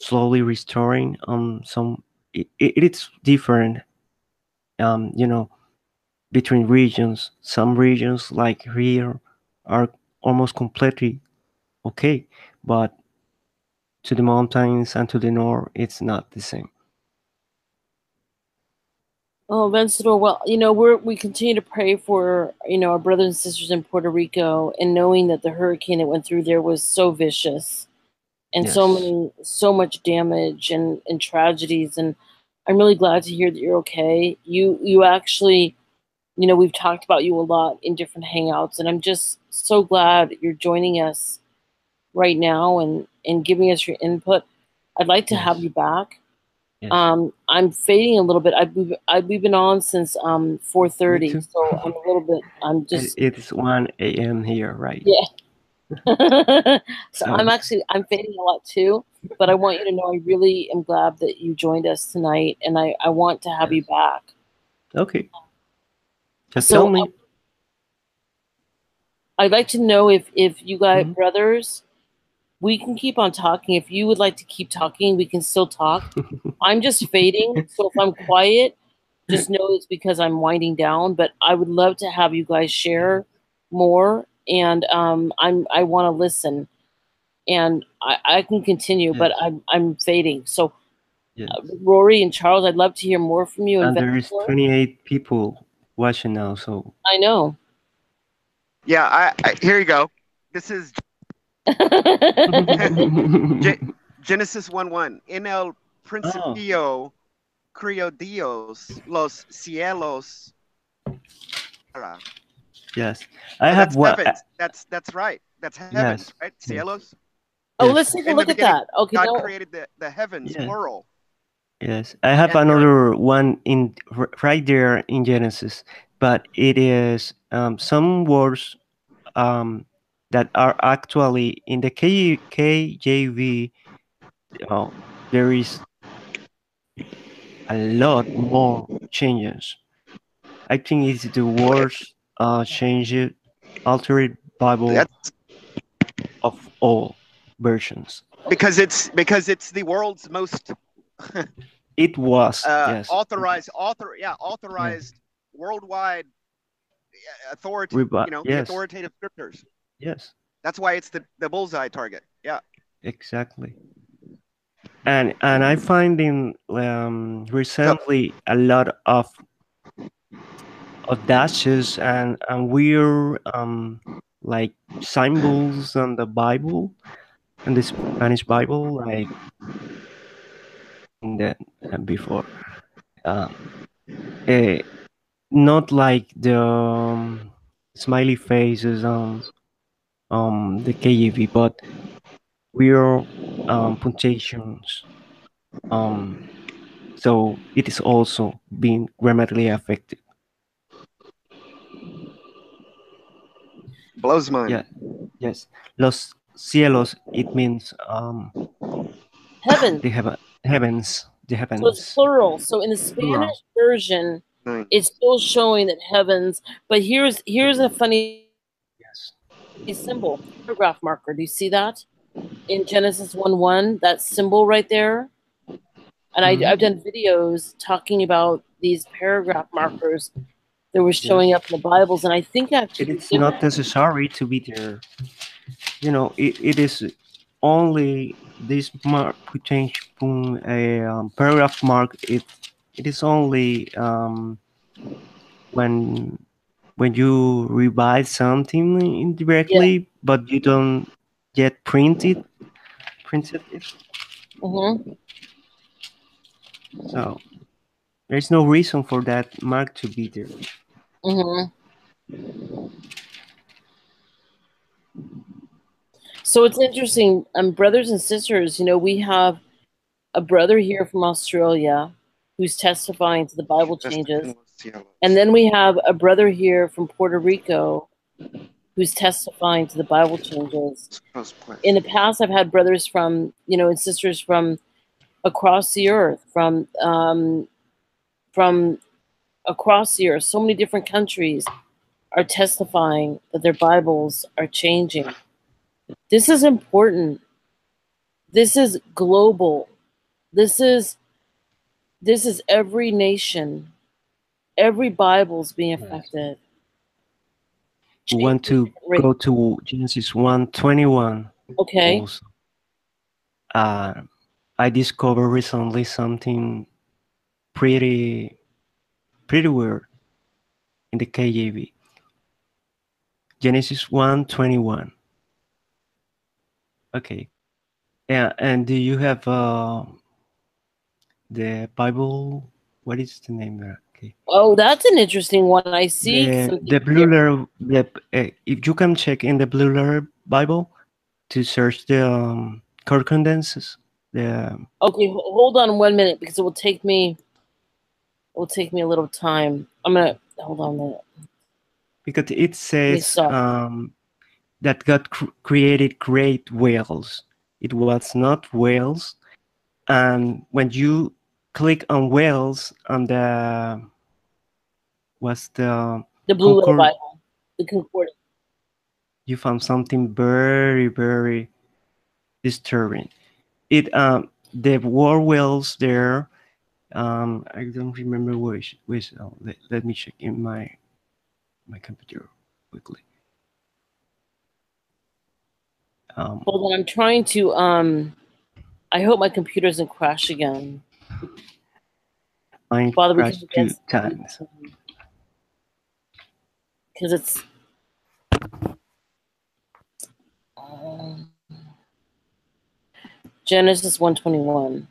slowly restoring um some it, it, it's different um you know between regions. Some regions like here are almost completely okay but to the mountains and to the north it's not the same.
Oh, Vencedor, well, you know, we're we continue to pray for, you know, our brothers and sisters in Puerto Rico and knowing that the hurricane that went through there was so vicious and so many so much damage and, and tragedies and I'm really glad to hear that you're okay. You you actually you know, we've talked about you a lot in different hangouts and I'm just so glad you're joining us right now and and giving us your input. I'd like to have you back.
Yes.
Um, I'm fading a little bit. I've we've, I've we've been on since um 4:30,
too.
so I'm a little bit. I'm just
it's 1 a.m here right
yeah. So [LAUGHS]
So-
I'm actually I'm fading a lot too. But I want you to know I really am glad that you joined us tonight, and I I want to have you back.
okay just
So,
tell me
um, I'd like to know if if you guys
Mhm.
brothers, we can keep on talking. If you would like to keep talking, we can still talk. [LAUGHS] I'm just fading, so if I'm quiet, just know it's because I'm winding down. But I would love to have you guys share more, and um, I'm I want to listen, and I, I can continue, but I'm I'm fading. So
yes.
uh, Rory and Charles, I'd love to hear more from you.
and there is 28 people watching now so
I know.
Yeah, I, I here you go. This is [LAUGHS] Ge- [LAUGHS] Genesis 1 1. En el principio crió Dios los cielos.
Yes i
oh,
have
that's
what
heavens. That's that's right. That's heavens,
Yes.
right? Cielos.
oh,
Yes.
let's take a
In
look at that. Okay,
God
no,
created the, the heavens,
Yeah.
plural.
Yes, I have
And there-
another one in right there in Genesis, but it is um, some words um, that are actually in the K- KJV. Uh, there is a lot more changes. I think it's the words uh, changed, altered Bible
That's
of all versions.
because it's because it's the world's most [LAUGHS]
It was
uh,
yes,
authorized author yeah authorized worldwide uh, authority
Revi-
you know
yes.
authoritative scriptures.
yes.
That's why it's the, the bullseye target. Yeah.
Exactly. And and I find in um, recently a lot of audacious and, and weird um, like symbols on the Bible and the Spanish Bible like that before. Um, eh, not like the um, smiley faces on um the KJV, but weird um, punctuations. Um, so it is also being grammatically affected.
Blows mine.
Yeah. Yes, los cielos. It means um
heaven.
the heaven, heavens, the
So it's plural. So in the Spanish version,
Nine.
it's still showing that heavens. But here's here's a funny
Yes.
symbol, paragraph marker. Do you see that in Genesis one one? That symbol right there. And
Mhm.
I, I've done videos talking about these paragraph markers that were showing up in the Bibles, and I think actually
is not necessary to be there. You know, it, it is only this mark punctuation a um, paragraph mark. It it is only um, when when you revise something indirectly, but you don't yet print it. Printed it.
Mhm.
So there's no reason for that mark to be there.
Mm-hmm. So it's interesting, um, brothers and sisters. You know, we have a brother here from Australia who's testifying to the Bible changes, and then we have a brother here from Puerto Rico who's testifying to the Bible changes.
Supposed to play.
In the past, I've had brothers from, you know, and sisters from across the earth, from um, from across the earth, so many different countries are testifying that their Bibles are changing. This is important. This is global. This is this is every nation. Every Bible's being affected.
We want to go to Genesis 121
Okay.
also. Uh, I discovered recently something pretty pretty weird in the KJV. Genesis 121. Okay. Yeah, and do you have uh, the Bible? What is the name there? Okay.
Oh, that's an interesting one. I see.
the, the blue letter the uh, if you can check in the blue letter bible to search the um, concordances the
Okay, hold on one minute because it will take me. It will take me a little time. I'm gonna hold on a minute.
because it says um, that god cr- created great whales it was not whales and when you click on whales on the was the
The blue
Concord-
Bible, the concordance.
you found something very very disturbing it um the war whales there um i don't remember which which oh, let, let me check in my my computer quickly um
Hold on, I'm trying to. Um, I hope my computer doesn't crash again.
mine
Father,
crashed two times
because it's. Um, Genesis one twenty one.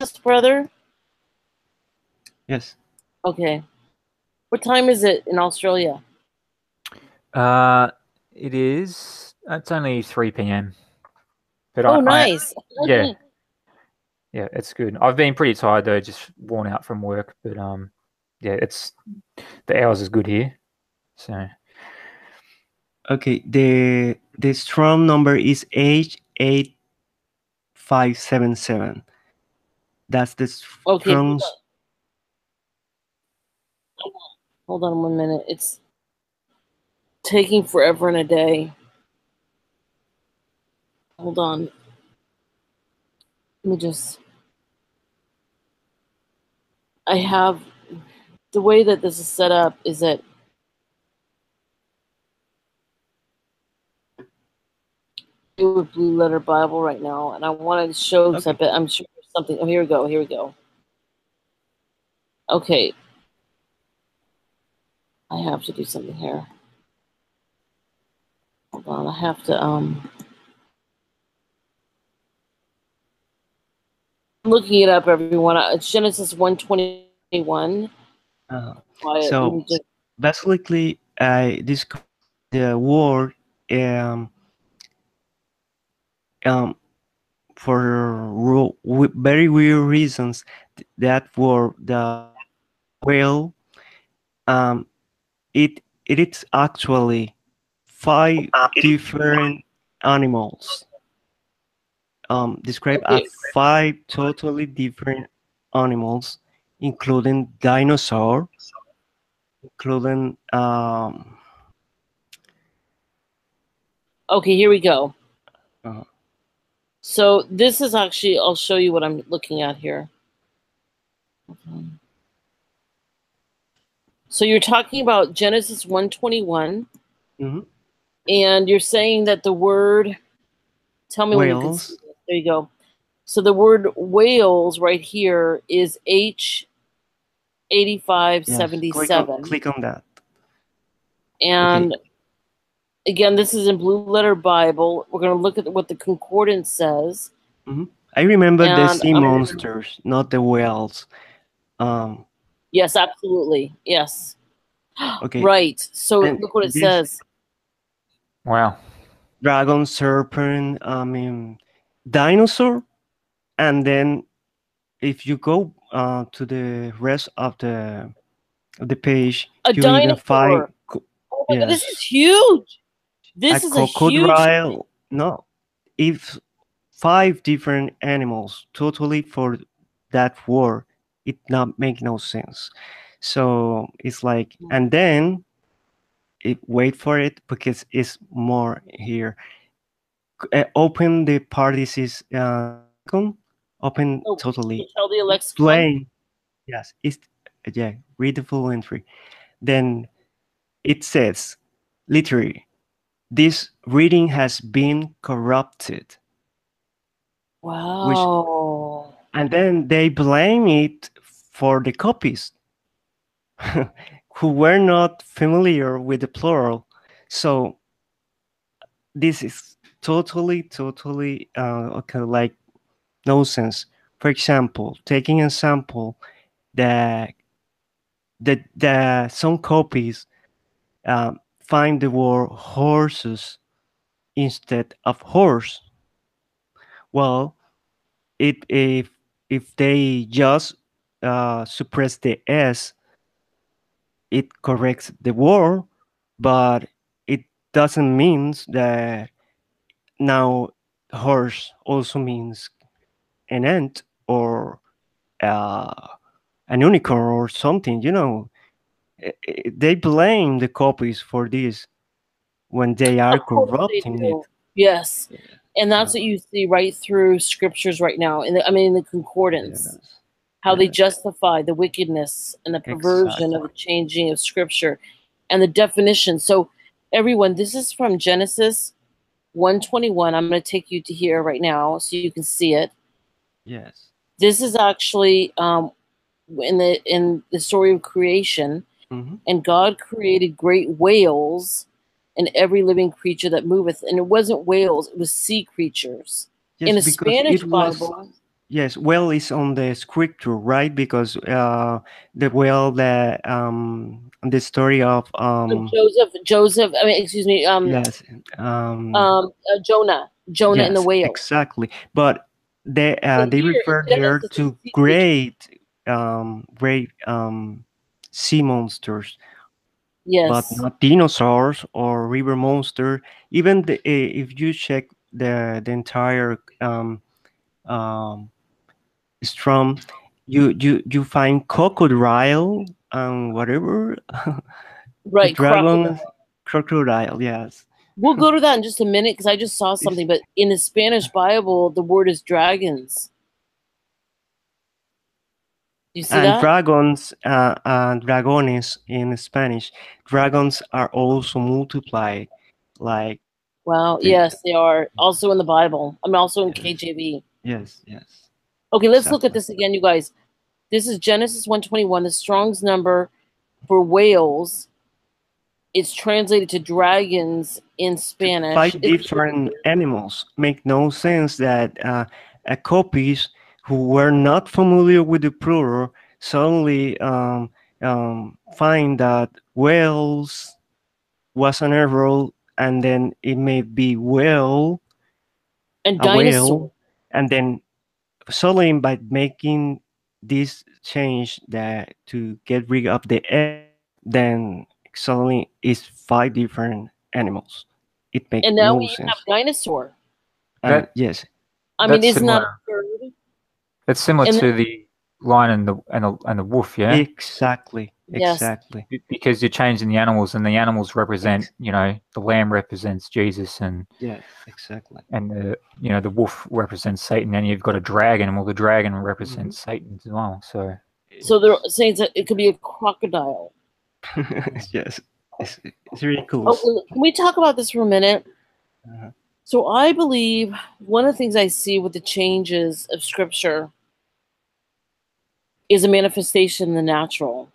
Yes, brother.
yes
Okay. What time is it in Australia?
Uh, it is. It's only three p.m. But
Oh,
I, I-
nice.
yeah, yeah, it's good. I've been pretty tired though, just worn out from work. But um, yeah, it's the hours is good here. So
okay the the strong number is h8577 that's this
Okay.
strong
Hold on one minute. It's taking forever and a day. Hold on. Let me just. I have. The way that this is set up is that. Do a blue letter Bible right now, and I wanted to show because I bet I'm sure something. Oh, here we go. Here we go. Okay, I have to do something here. Hold on, I have to um I'm looking it up everyone. Uh, It's Genesis 121.
uh, So-
just-
basically i discovered the word um um for very weird reasons that word the whale um it it is actually five different animals um described as five totally different animals including dinosaur including um
Okay, here we go.
Uh-huh.
So this is actually I'll show you what I'm looking at here. Okay. So you're talking about Genesis 121
Mhm.
and you're saying that the word tell me when you can see this. There you go. So the word whales right here is H eighty five
yes, click on, click on that
And again, this is in Blue Letter Bible. We're going to look at what the concordance says.
i remember the sea
I'm-
monsters not the whales um
Yes, absolutely. Yes.
okay [GASPS]
Right. So
And
look what it
this-
says.
wow,
dragon serpent i mean dinosaur and then if you go uh, to the rest of the of the page
A
you even find
dinosaur.
co-
Oh Oh my god, this is huge. This
a
is a huge.
crocodile. No, if five different animals totally for that war, it not make no sense. So it's like,
Mm.
and then it wait for it because it's more here. Uh, open the parentheses. Uh, com- open
Oh,
totally
Tell the Alexa.
plain. Yes, it's yeah. Read the full entry. Then it says, literally, this reading has been corrupted,
Wow.
and then they blame it for the copies [LAUGHS] who were not familiar with the plural. So this is totally, totally uh, okay, like nonsense. For example, taking a sample that the, the some copies um, find the word horses instead of horse. Well, it if if they just uh, suppress the s, it corrects the word, but it doesn't mean that now horse also means an ant or uh, an unicorn or something. You know, they blame the copies for this when they are
course they
corrupting it.
Yes. And that's what you see right through scriptures right now. In the, I mean, in the concordance, how they justify the wickedness and the perversion of the changing of scripture and the definition. So, everyone, this is from Genesis 121. I'm going to take you to here right now so you can see it.
Yes.
This is actually um, in the in the story of creation.
Mhm.
and God created great whales and every living creature that moveth. And it wasn't whales, it was sea creatures.
Yes,
In a Spanish
was-
Bible,
Yes, well, it's on the scripture, right? Because uh, the well, the um, the story of um,
Joseph, Joseph, I mean, excuse me, um,
yes, um,
um, uh, Jonah, Jonah and the whale.
exactly. But they uh,
And
they
here,
refer
is
to great um, great um, sea monsters,
Yes.
but not dinosaurs or river monster. Even the, eh, if you check the the entire um, um, strum, you you you find crocodile and whatever [LAUGHS]
right.
dragon
crocodile.
crocodile. Yes,
We'll go to that in just a minute because I just saw something. But in the Spanish Bible, the word is dragons. You see
and
that?
dragons uh, and dragones in Spanish. Dragons are also multiplied, like
wow.
the-
Yes, they are also in the Bible. I'm also in
Yes.
KJV.
yes, yes.
Okay, let's look at this again, you guys. This is Genesis 121, the Strong's number for whales. It's translated to dragons in Spanish.
Five different animals make no sense that uh, a copies who were not familiar with the plural suddenly um, um, find that whales was an error and then it may be whale
and
a
dinosaur.
whale and then suddenly by making this change that to get rid of the S, then suddenly it's five different animals it makes
And now
no
we
sense
have dinosaur.
And
That-
yes
I mean,
That's
isn't that absurd?
It's similar
And
to the lion and the and the, and the wolf, yeah.
exactly exactly
Be- because you're changing the animals, and the animals represent, you know, the lamb represents Jesus, and
yeah exactly
and the you know the wolf represents Satan, and you've got a dragon, and well, the dragon represents Satan as well. So
So they're saying that it could be a crocodile. [LAUGHS]
yes it's, it's really cool
Oh, can we talk about this for a minute?
Uh-huh.
So I believe one of the things I see with the changes of scripture is a manifestation in the natural.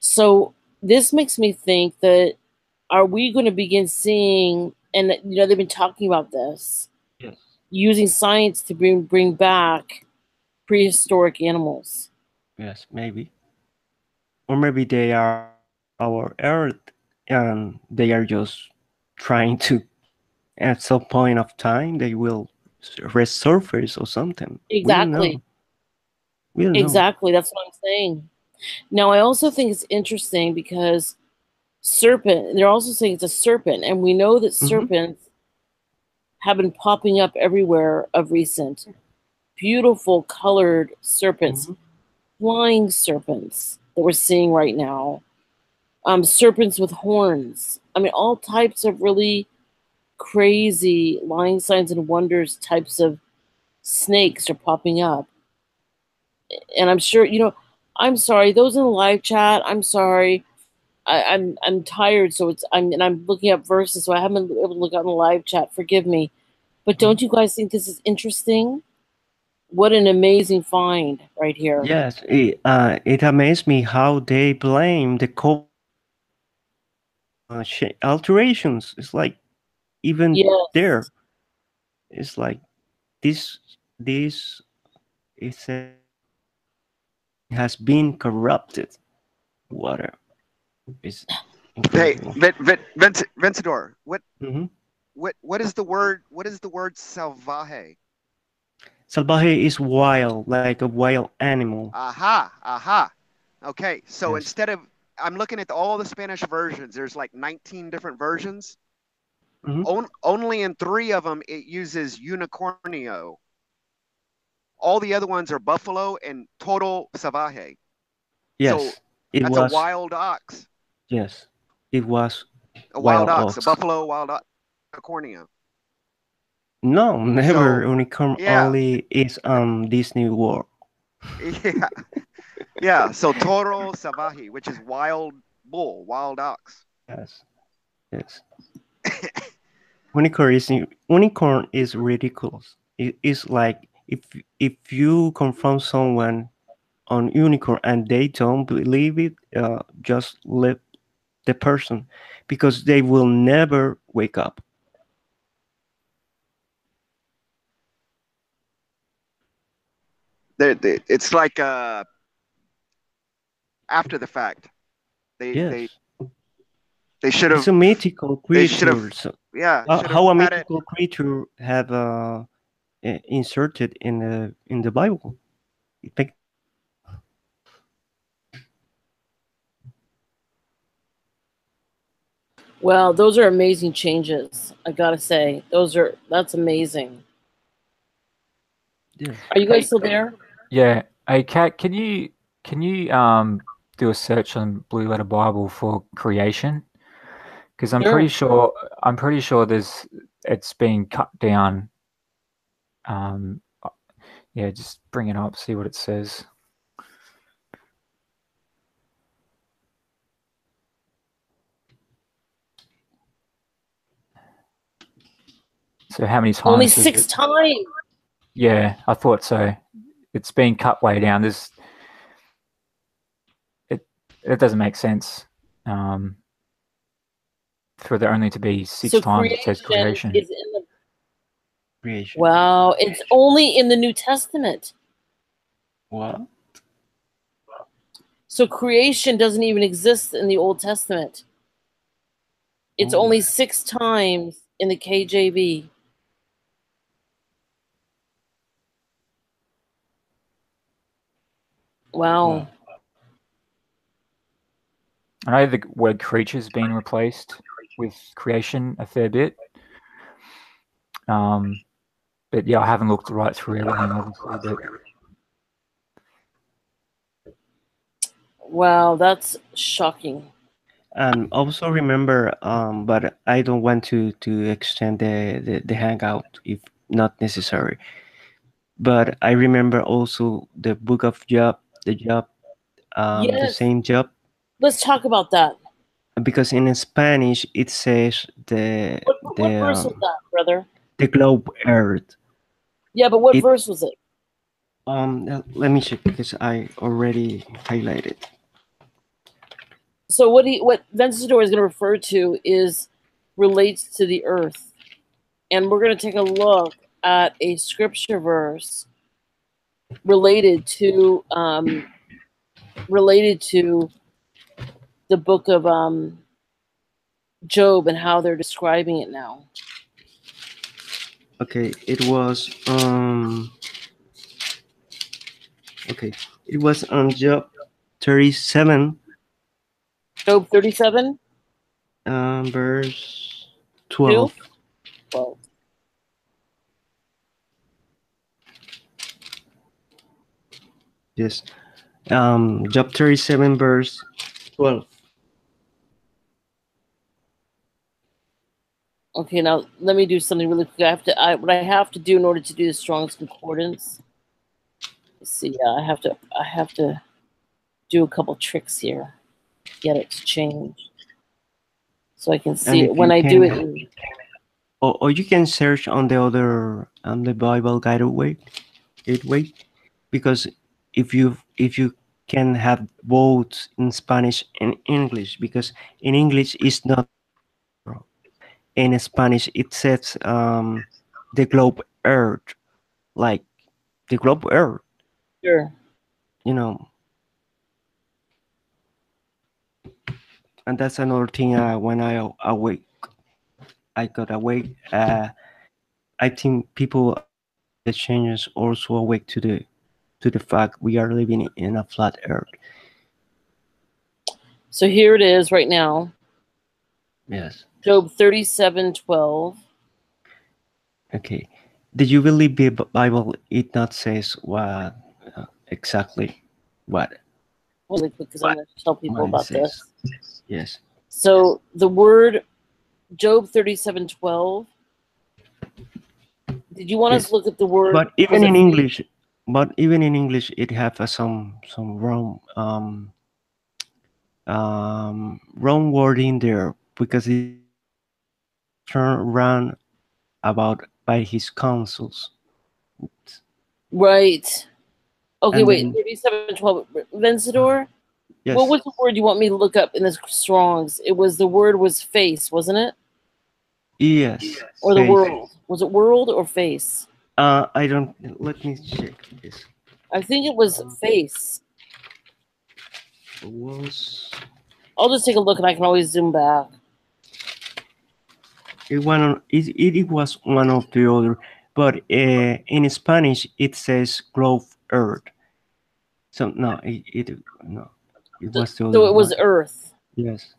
So this makes me think that are we going to begin seeing and you know they've been talking about this
yes.
using science to bring bring back prehistoric animals.
yes maybe. Or maybe they are our earth and they are just trying to at some point of time they will resurface or something We don't.
Exactly.
know.
That's what I'm saying. Now, I also think it's interesting because serpent. They're also saying it's a serpent, and we know that
Mhm.
serpents have been popping up everywhere of recent. Beautiful colored serpents,
Mhm.
flying serpents that we're seeing right now. Um, serpents with horns. I mean, all types of really crazy lying signs and wonders types of snakes are popping up. And I'm sure, you know, I'm sorry, those in the live chat, I'm sorry. I, I'm I'm tired, so it's I'm and I'm looking up verses, so I haven't been able to look on the live chat. Forgive me, but don't you guys think this is interesting? What an amazing find right here!
Yes, it, uh, it amazed me how they blame the co uh, alterations. It's like even
Yes.
there, it's like this this is a, has been corrupted. Water is
Hey,
incredible.
Vin, Vince- Vencedor, what
Mhm.
what what is the word? What is the word salvaje?
Salvaje is wild, like a wild animal.
Aha, aha. Okay, so
Yes.
instead of I'm looking at all the Spanish versions. There's like 19 different versions.
Mhm.
On, only in three of them it uses unicornio. All the other ones are buffalo and total salvaje.
Yes, it
That's
was.
a wild ox.
Yes, it was.
A wild,
Wild
ox,
ox.
a buffalo wild ox. Unicornio.
No, never.
So,
Unicorn
yeah.
only is on Disney World. [LAUGHS]
Yeah. yeah, so toro salvaje, which is wild bull, wild ox.
Yes, yes. [COUGHS] unicorn is unicorn is ridiculous. It is like if if you confront someone on unicorn and they don't believe it, uh, just let the person because they will never wake up.
They, they, it's like uh, after the fact. They they
Yes,
they should
it's
have
a mythical
they
creature.
yeah.
how, how a mythical creature have uh, i- inserted in the in the Bible? It make
Well, those are amazing changes. I gotta say, those are that's amazing.
yeah.
Are you guys still there?
Yeah. Hey, Kat, can you can you um do a search on Blue Letter Bible for creation? Because I'm
Sure.
pretty sure I'm pretty sure there's it's been cut down. Um, uh, yeah, just bring it up, see what it says. So how many times?
Only six times.
Yeah, I thought so. It's been cut way down. There's it. It doesn't make sense. Um, for there only to be six
so
times it says creation.
is in the
Creation.
wow. It's only in the New Testament.
What?
So creation doesn't even exist in the Old Testament. It's
Oh.
only six times in the KJV. Wow.
Wow.
I know the word creature's been replaced with creation a fair bit. Um, but yeah, I haven't looked right through everything, obviously. But
Wow, that's shocking.
And also remember, um, but I don't want to to extend the, the the hangout if not necessary. But I remember also the book of Job, the Job, um, the same Job,
Let's talk about that.
because in Spanish it says the
What, what
the
verse was
um,
that, brother?
The globe earth.
Yeah, but what
it-
verse was it?
Um, let me check because I already highlighted.
So what he what Vencedor is going to refer to is relates to the earth, and we're going to take a look at a scripture verse related to um, related to the book of um, Job and how they're describing it now.
Okay, it was um. Okay, it was on Job thirty-seven.
Job thirty-seven.
um, verse 12.
Well,
Yes. Um, Job 37, verse 12.
Okay, now let me do something really quick. I have to. I, what I have to do in order to do the Strong's Concordance. Let's see. Yeah, I have to. I have to do a couple tricks here. Get it to change, so I can see it when I do it.
can- Or, or you can search on the other on the Bible Gateway, Gateway, because if you if you can have both in Spanish and English, because in English it's not. In Spanish it says um, the globe Earth, like the globe Earth.
Sure.
you know and that's another thing uh, when I awake i got awake uh, i think people the changes also awake to the to the fact we are living in a flat earth
So here it is right now.
yes
Job thirty-seven twelve.
okay did you believe the B- bible it not says what uh, exactly what
Really quick, because I'm going to tell people
Mine
about
says-
this.
yes
So the word Job thirty-seven twelve. Did you want us to look at the word?
but even in english but even in english it have uh, some some wrong um um wrong word in there because it turn around about by his counsels Oops.
Right. Okay,
And
wait.
then-
Thirty-seven twelve. Vencedor.
yes
What was the word you want me to look up in the Strong's? It was the word was face, wasn't it?
yes
Or the
face.
world? Was it world or face?
uh i don't let me check this
I think it was face.
it was
I'll just take a look and I can always zoom back.
It one it, it was one of the other but uh, in spanish it says grove earth so no it, it no it was the other
So it was
one.
earth.
yes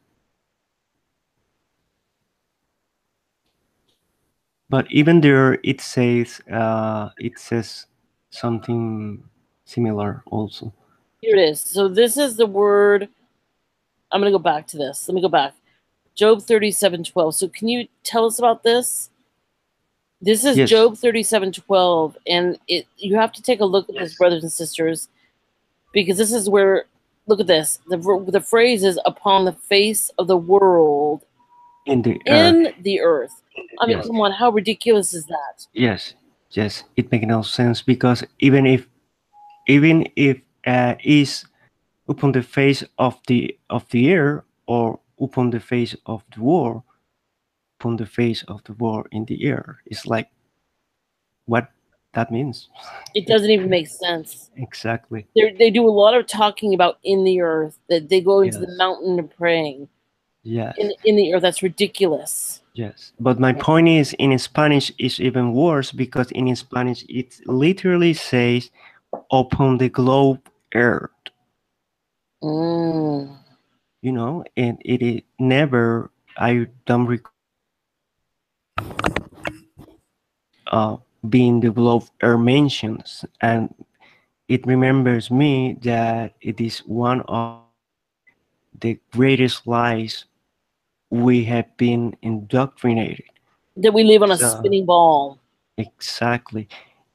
but even there it says uh it says something similar also
Here it is. So this is the word. I'm gonna go back to this. Let me go back. Job 37:12. So can you tell us about this? This is
Yes.
Job 37:12, and it you have to take a look at this, brothers and sisters, because this is where look at this. The ver- the phrase is upon the face of the world
in the earth
in the earth. I mean,
Yes.
come on, how ridiculous is that?
Yes, yes, it makes no sense because even if, even if uh, is upon the face of the of the air or upon the face of the war, upon the face of the war in the air, it's like what that means
It doesn't even make sense.
exactly.
They they do a lot of talking about in the earth. That they go into the mountain and praying.
Yes,
in, in the earth. That's ridiculous.
yes. But my point is, in Spanish, it's even worse because in Spanish it literally says upon the globe earth.
Mm.
You know, and it is never, I don't recall uh, being the globe air mentions, and it remembers me that it is one of the greatest lies we have been indoctrinated.
That we live on a
So-
spinning ball.
Exactly.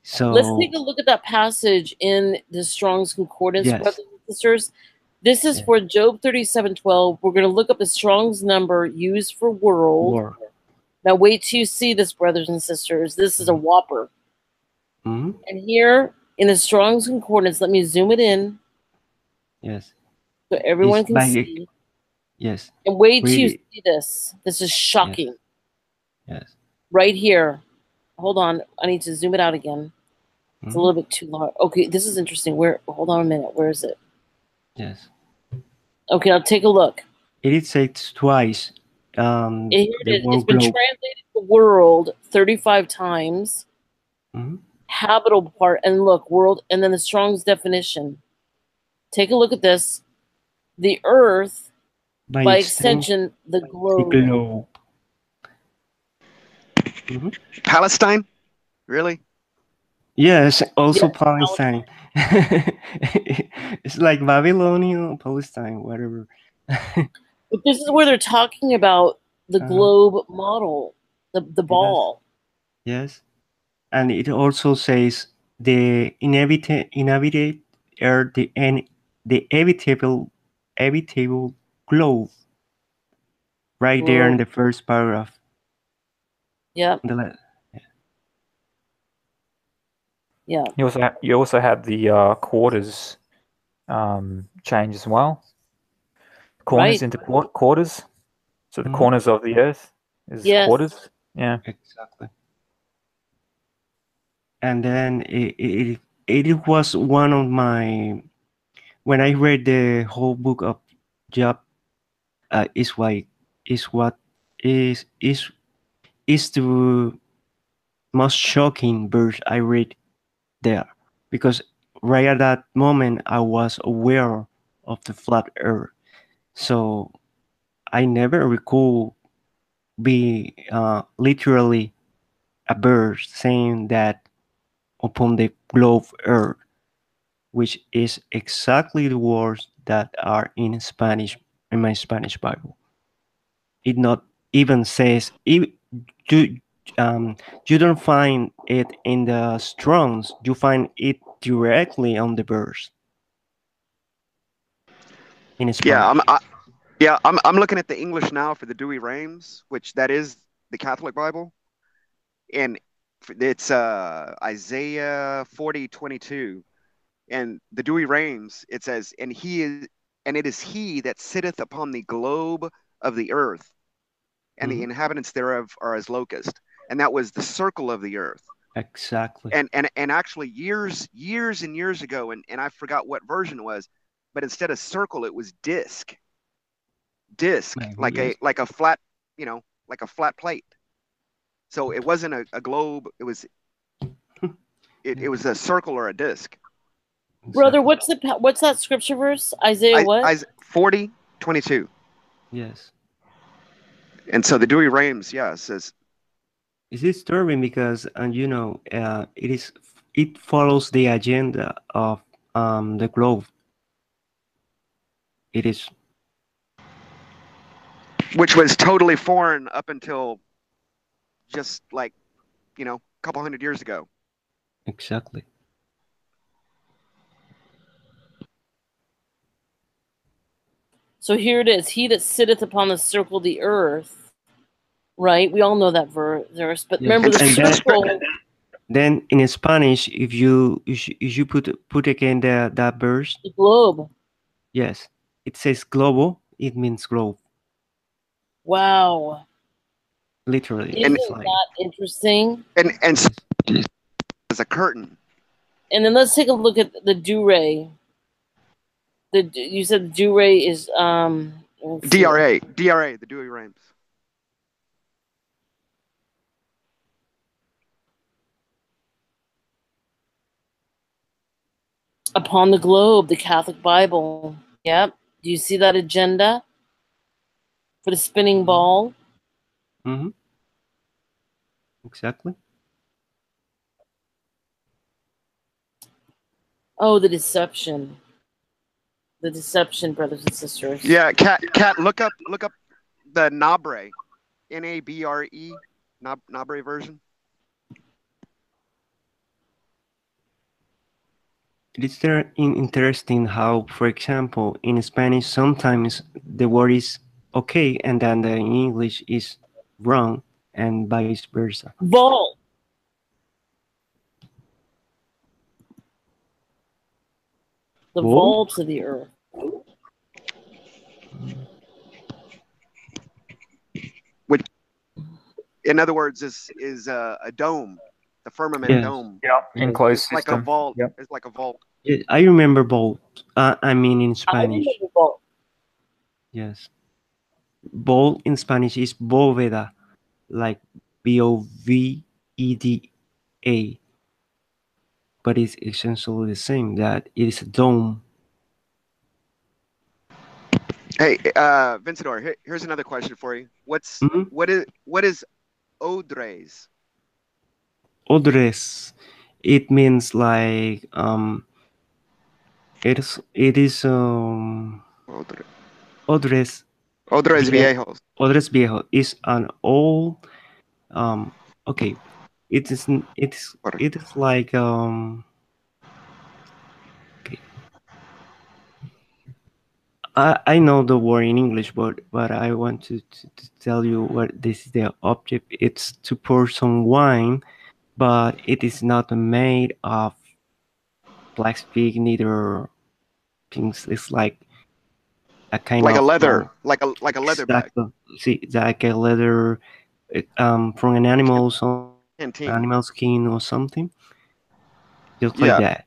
So
Let's take a look at that passage in the Strong's Concordance,
Yes.
brothers and sisters. This is for Job 37:12. We're going to look up the Strong's number used for world. Now, wait till you see this, brothers and sisters. This is a whopper.
Mhm.
And here in the Strong's Concordance, let me zoom it in
Yes,
so everyone
It's
can
by-
see.
yes,
And wait till you see this. This is shocking.
yes.
Right here. Hold on. I need to zoom it out again. It's a
Mhm.
little bit too large. Okay, this is interesting. Where? Hold on a minute. Where is it?
Yes.
Okay, I'll take a look.
It is said twice. Um,
Here it
the
is. It's
word
been
globe.
translated to world 35 times.
Mhm.
Habitable part, and look, world, and then the Strong's definition. Take a look at this. The earth
by,
by
extension,
extension, the
the
globe.
globe. Mhm.
Palestine? Really?
Yes, also
Yes,
Palestine. [LAUGHS] it's like Babylonian, Palestine, whatever.
But this is where they're talking about the
Uh-huh.
globe model, the the ball.
Yes, and it also says the inevitable, inevitable, er, the and the inevitable, inevitable globe. Right there in the first paragraph.
Yep,
The la-
yeah.
You also ha- you also had the uh, quarters um, change as well. Corners
Right.
into quar- quarters. So the
Mhm.
corners of the earth is
Yes.
quarters. Yeah.
Exactly. And then it, it it was one of my when I read the whole book of Job uh, is why is what is is is the most shocking verse I read there because right at that moment I was aware of the flat earth so I never recall be uh, literally a bird saying that upon the globe earth, which is exactly the words that are in Spanish in my Spanish Bible. It not even says you um, you don't find it in the Strongs, you find it directly on the verse. In Spanish.
Yeah, I'm. I, yeah, I'm. I'm looking at the English now for the Douay-Rheims, which that is the Catholic Bible, and it's uh, Isaiah 40, 22. and the Douay-Rheims. It says, "And he is, and it is he that sitteth upon the globe of the earth, and the
Mhm.
inhabitants thereof are as locust." And that was the circle of the earth.
exactly.
and and and actually years years and years ago and and i forgot what version it was but instead of circle it was disc disc
Man,
like a like a flat you know like a flat plate so it wasn't a, a globe it was [LAUGHS] it, it was a circle or a disc
Brother, what's the what's that scripture verse? Isaiah
I,
what?
I, 40 22
Yes.
and so the Douay-Rheims yeah says
It's disturbing because, and you know, uh, it is it follows the agenda of um, the globe. It is
which was totally foreign up until just like you know a couple hundred years ago
exactly
So here it is. He that sitteth upon the circle of the earth. Right? We all know that verse. But
Yes.
remember the
And then-
circle.
then in Spanish. If you if you, put put again the that verse,
the globe.
yes, it says globo. It means globe,
Wow.
literally.
Isn't
It's like-
that interesting?
and and s- as a curtain
And then let's take a look at the Dure. The you said the Dure is um let's see.
DRA, DRA, the Douay-Rheims.
Upon the globe, the Catholic Bible. Yep. Do you see that agenda for the spinning ball?
Mm-hmm. Exactly.
Oh, the deception. The deception, brothers and sisters.
Yeah, cat, cat. Look up, look up the Nabre, N A B R E, Nab- Nabre version.
It is there in interesting how, for example, in Spanish sometimes the word is okay and then the in English is wrong and vice versa.
Vault. The
Vault?
vault of the earth.
Which, In other words, is is uh, a dome, the firmament
Yes.
dome.
Yeah. Enclosed
It's like a
system.
vault.
Yep.
It's like a vault.
Yeah, I remember both. Uh, I mean in
I
Spanish.
remember vault.
Yes. Vault in Spanish is bóveda, like B O V E D A. But it's essentially the same, that it is a dome.
Hey, uh, Vencedor, here, here's another question for you. What's
Mhm.
what is what is odres?
Odres, it means like um, it is it is um,
Odre-
odres
Odres viejos.
odres viejo is an old um. Okay, it is n- it is
What-
it is like um. Okay. I, I know the word in English, but but I want to, to, to tell you what this is the object. It's to pour some wine, but it is not made of plastic, neither things. It's like a kind
Like
of
a leather,
um,
like a like a leather bag.
See, like a leather, um, from an animal,
Canteen.
animal skin or something, just
Yeah.
like that.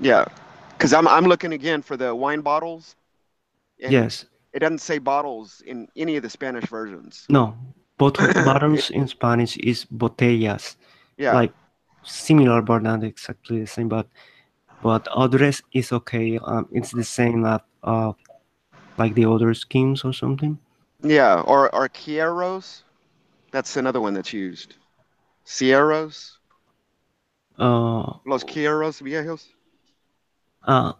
Yeah, because I'm I'm looking again for the wine bottles.
Yes.
It doesn't say bottles in any of the Spanish versions.
No. Bottle, bottles [COUGHS] in Spanish is botellas.
Yeah.
like similar but not exactly the same but but address is okay um it's the same as uh like the other schemes or something
yeah. Or or Cueros. That's another one that's used. Cueros.
uh
Los cueros viejos.
uh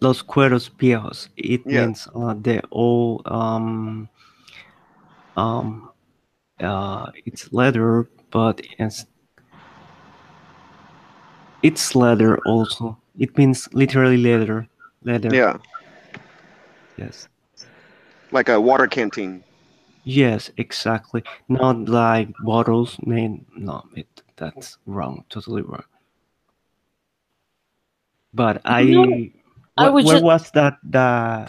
los cueros viejos it
Yeah.
means uh, the old um um uh it's leather but it's it's leather also it means literally leather leather
Yeah.
yes
Like a water canteen.
Yes, exactly. Not like bottles made. No, it that's wrong. Totally wrong. But I,
You know, I
wh-
would
where
ju-
was that? The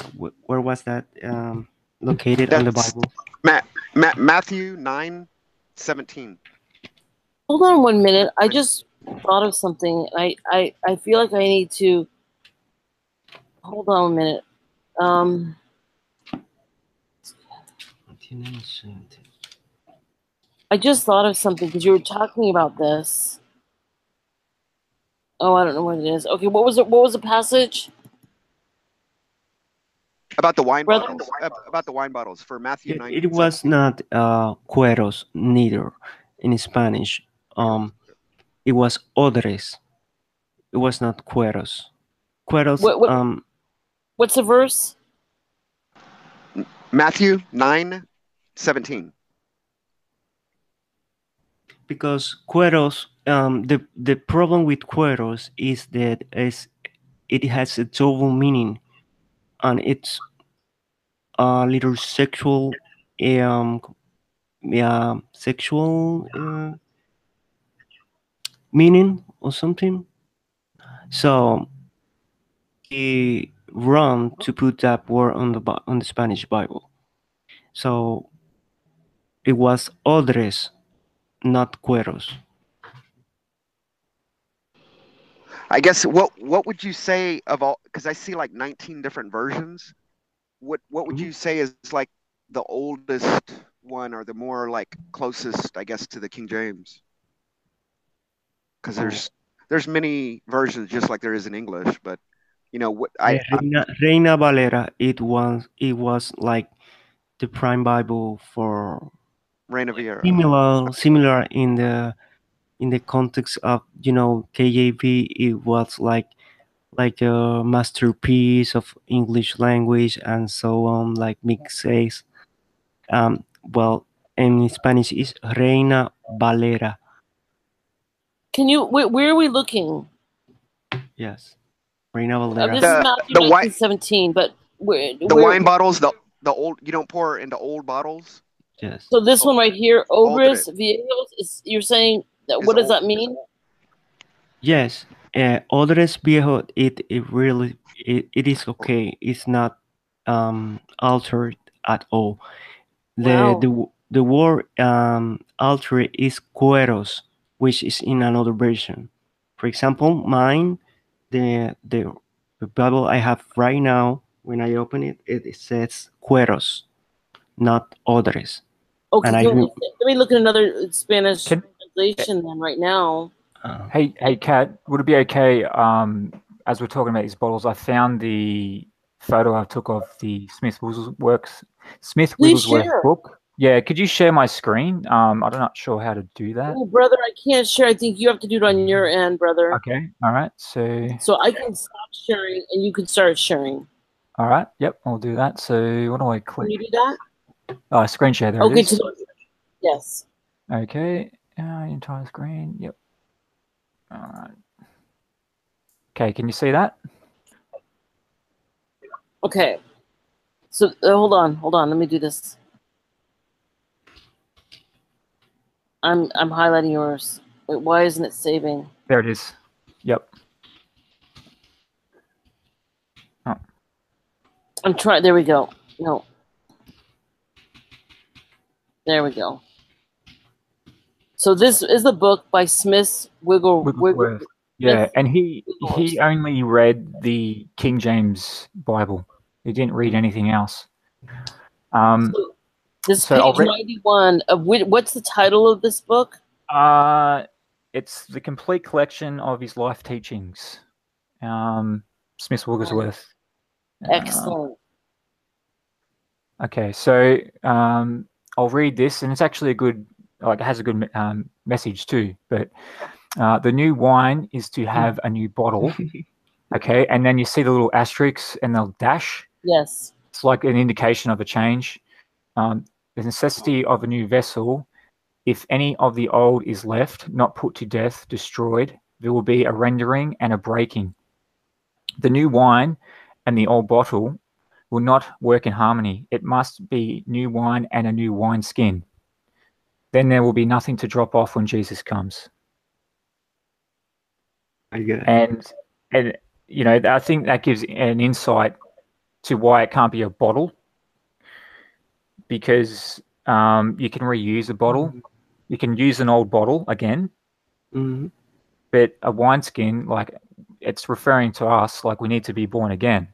where was that um, located in the Bible?
Ma- Ma- Matthew nine seventeen.
Hold on one minute. I just thought of something. I, I, I feel like I need to hold on a minute. Um, I just thought of something because you were talking about this. Oh, I don't know what it is. Okay, what was it? What was the passage?
About the wine
Brother-
bottles. ab- About the wine bottles for Matthew
It,
nine.
it was not uh, cueros neither in Spanish. Um, it was odres. It was not cueros. Cueros.
What- what-
Um,
What's the verse?
Matthew nine seventeen.
because cueros um the the problem with cueros is that is it has a double meaning and it's a little sexual um yeah sexual uh, meaning or something. So he wrong to put that word on the on the spanish bible. So it was odres not cueros
I guess what what would you say of all? Because I see like nineteen different versions. What what would
Mhm.
you say is like the oldest one or the more like closest, I guess, to the King James? Because there's there's many versions just like there is in English, but you know what I,
Reina, Reina Valera, it was it was like the prime Bible for
Reina Valera.
similar similar in the in the context of you know KJV. It was like like a masterpiece of English language and so on. Like Mick says, um, well, in Spanish is Reina Valera.
Can you? Where, where are we looking?
Yes, Reina
Uh,
Valera.
this
The-
is Matthew
the wine-
1917, but where,
The
where-
wine bottles, the the old you don't pour into old bottles.
yes.
So this one right here, Obras
Alternate.
Viejos, is you're saying that
Is
what does
old-
that mean?
Yes, uh, Odres Viejo, it, it really it, it is okay. It's not um altered at all. The
Wow.
the the word um altered is cueros, which is in another version. For example, mine, the the, the Bible I have right now, when I open it, it, says cueros, not odres.
Okay,
And I
can we-
do-
let me look at another Spanish
Can-
translation then right now.
Uh,
Hey, hey, Kat, would it be okay? Um, as we're talking about these bottles, I found the photo I took of the Smith Wigglesworth Smith
Please
Wigglesworth book. Yeah, could you share my screen? Um, I'm not sure how to do that.
Oh, brother, I can't share. I think you have to do it on your end, brother.
Okay, all right. So,
So I can stop sharing and you can start sharing.
all right. Yep, I'll do that. So, what do I
Can
click?
you do that?
Oh, screen share. There
okay.
it is.
To the, yes.
Okay, uh, entire screen. Yep. All right. Okay, can you see that?
Okay. So uh, hold on, hold on. Let me do this. I'm I'm highlighting yours. Wait, why isn't it saving?
There it is. Yep. Oh.
I'm trying. There we go. No. There we go. So this is the book by Smith Wiggle Wiggle.
Wigglesworth. Yeah,
Yes.
and he he only read the King James Bible. He didn't read anything else. Um,
So this
So
page 91 of whi- what's the title of this book?
uh, it's the complete collection of his life teachings. Um, Smith Wigglesworth. Uh,
Excellent.
Okay, so um, I'll read this, and it's actually a good, like, it has a good um, message too. But uh, the new wine is to have a new bottle. [LAUGHS] Okay, and then you see the little asterisks and they'll dash.
Yes.
It's like an indication of a change. Um, the necessity of a new vessel. If any of the old is left, not put to death, destroyed, there will be a rendering and a breaking. The new wine and the old bottle will not work in harmony. It must be new wine and a new wineskin. Then there will be nothing to drop off when Jesus comes.
I get it.
And and you know, I think that gives an insight to why it can't be a bottle. Because um, you can reuse a bottle. You can use an old bottle again,
hmm
but a wineskin, like it's referring to us, like we need to be born again,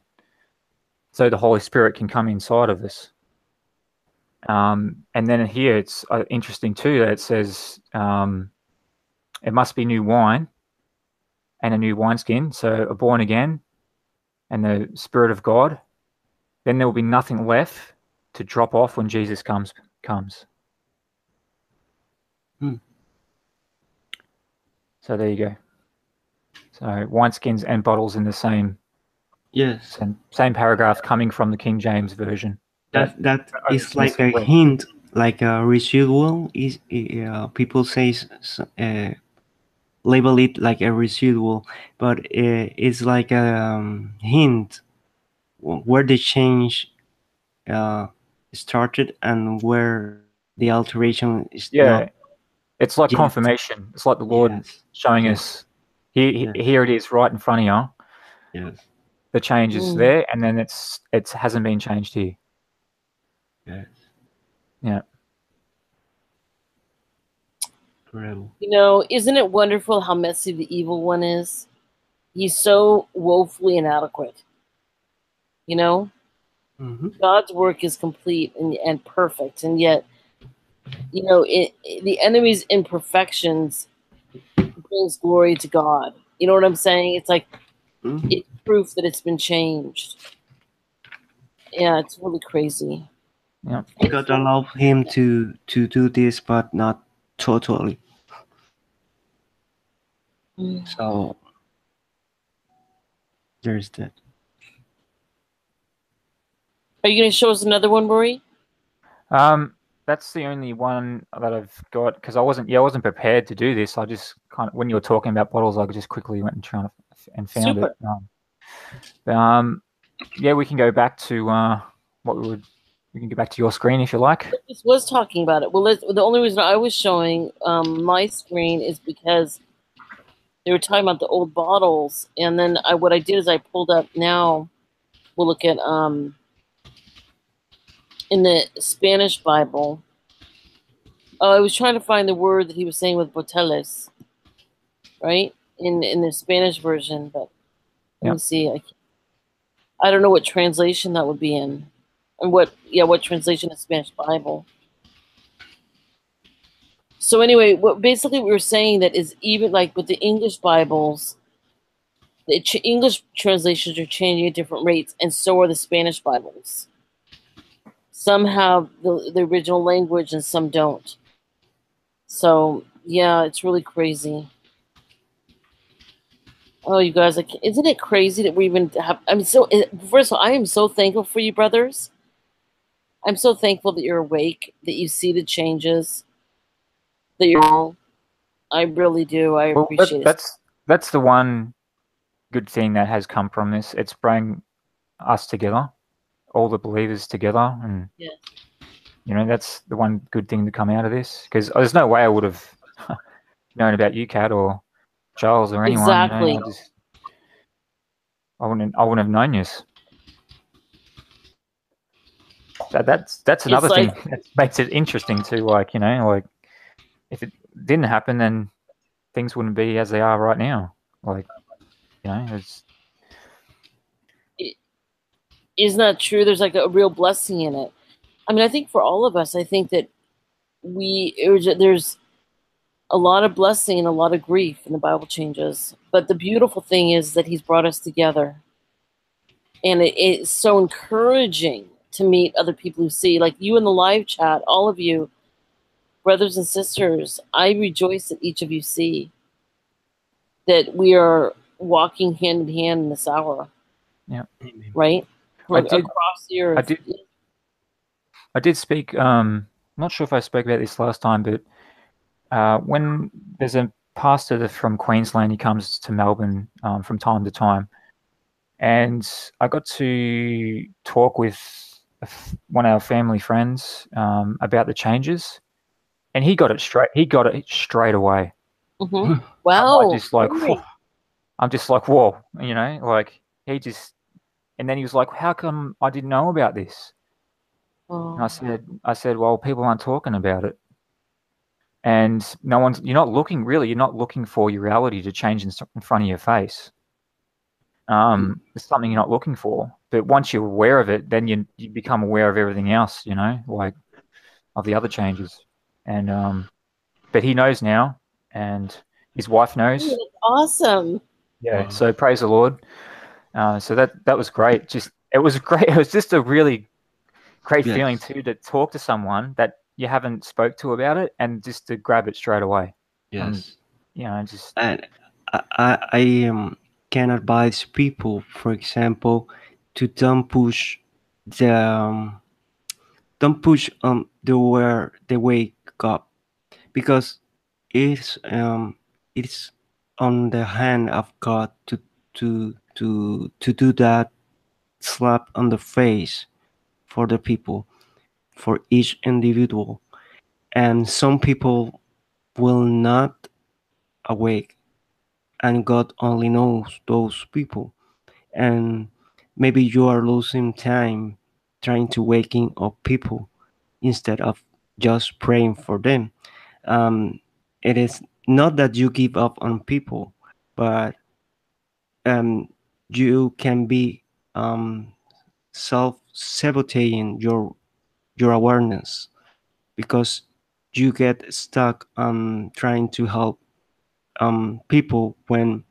so the Holy Spirit can come inside of us. Um, and then here it's uh, interesting too that it says um, it must be new wine and a new wineskin, so a born again and the Spirit of God. Then there will be nothing left to drop off when Jesus comes. Comes.
Hmm.
So there you go. So wineskins and bottles in the same
Yes,
same, same paragraph coming from the King James version.
That that
I
is like a
missing-
hint, like a residual. Is uh, people say s- s- uh, label it like a residual, but uh, it's like a um, hint where the change uh, started and where the alteration is.
Yeah,
not
it's like
Yeah.
confirmation. It's like the Lord
Yes,
showing
Yes.
us here, he-
Yes.
here it is right in front of you.
yes,
The change is
Mm.
there, and then it's it hasn't been changed here.
Yes.
Yeah.
Incredible.
You know, isn't it wonderful how messy the evil one is? He's so woefully inadequate. You know,
hmm
God's work is complete and, and perfect, and yet, you know, it, it- the enemy's imperfections brings glory to God. You know what I'm saying? It's like
Mhm.
it's proof that it's been changed. Yeah, it's really crazy.
God allowed him to allow him to to do this, but not totally.
Mm.
So there's that.
Are you going to show us another one, Rory?
Um, that's the only one that I've got because I wasn't yeah I wasn't prepared to do this. I just kind of when you were talking about bottles, I just quickly went and trying to and found
Super.
it. Um, um, yeah, we can go back to uh, what we would. We can go back to your screen if you like.
This was talking about it. Well, the only reason I was showing um, my screen is because they were talking about the old bottles, and then I what I did is I pulled up now. We'll look at um in the Spanish Bible. Oh, I was trying to find the word that he was saying with boteles, right? In in the Spanish version, but let me see. I, I don't know what translation that would be in, and what yeah, what translation of Spanish Bible. So anyway, what basically we were saying that is even like with the English Bibles, the ch- English translations are changing at different rates, and so are the Spanish Bibles. Some have the, the original language, and some don't. So yeah, it's really crazy. Oh, you guys, like, isn't it crazy that we even have? I mean, so first of all, I am so thankful for you, brothers. I'm so thankful that you're awake, that you see the changes, that you're. All I really do. I
Well,
appreciate
that, that's that's the one good thing that has come from this. It's bringing us together, all the believers together, and
Yeah.
you know that's the one good thing to come out of this. Because there's no way I would have [LAUGHS] known about you, Kat, or Charles, or anyone.
Exactly.
You know, I, just, I wouldn't. I wouldn't have known this. That, that's that's another thing that makes it interesting too. Like you know, like if it didn't happen, then things wouldn't be as they are right now. Like you know, it's
isn't that true? There's like a real blessing in it. I mean, I think for all of us, I think that we there's a lot of blessing and a lot of grief in the Bible changes. But the beautiful thing is that He's brought us together, and it, it's so encouraging to meet other people who see, like you in the live chat, all of you, brothers and sisters. I rejoice that each of you see that we are walking hand in hand in this hour,
Amen.
right?
I did-
across the earth.
I did- I did speak. Um, I'm not sure if I spoke about this last time, but uh, when there's a pastor from Queensland, he comes to Melbourne um, from time to time, and I got to talk with a f- one of our family friends um, about the changes, and he got it straight. He got it straight away.
Mhm. Wow.
I'm just like,
really?
I'm just like, whoa, you know, like he just, and then he was like, how come I didn't know about this? And I
Oh,
said, I said, well, people aren't talking about it, and no one's. You're not looking really. You're not looking for your reality to change in, in front of your face. Um, it's something you're not looking for. But once you're aware of it, then you you become aware of everything else. You know, like of the other changes. And um, but he knows now, and his wife knows.
that's awesome.
Yeah.
Wow.
So praise the Lord. Uh, so that that was great. Just it was [LAUGHS] great. It was just a really great
Yes.
feeling too to talk to someone that you haven't spoke to about it and just to grab it straight away.
Yes.
You know, just
and I, I, I um, can advise people, for example, to don't push the um, don't push um the where the wake up. Because it's um it's on the hand of God to to to to do that slap on the face for the people for each individual. And some people will not awake and god only knows those people. And maybe you are losing time trying to waking up people instead of just praying for them. Um, it is not that you give up on people but um, you can be um, self-sabotaging your your awareness because you get stuck on trying to help um people when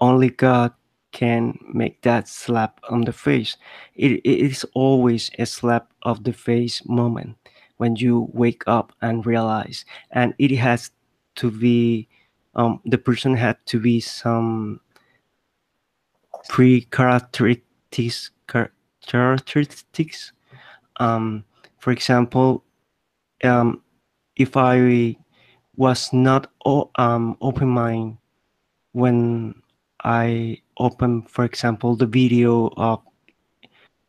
only God can make that slap on the face. It, it is always a slap of the face moment when you wake up and realize, and it has to be um the person had to be some pre characteristics characteristics um for example um if i was not um open mind when i open for example the video of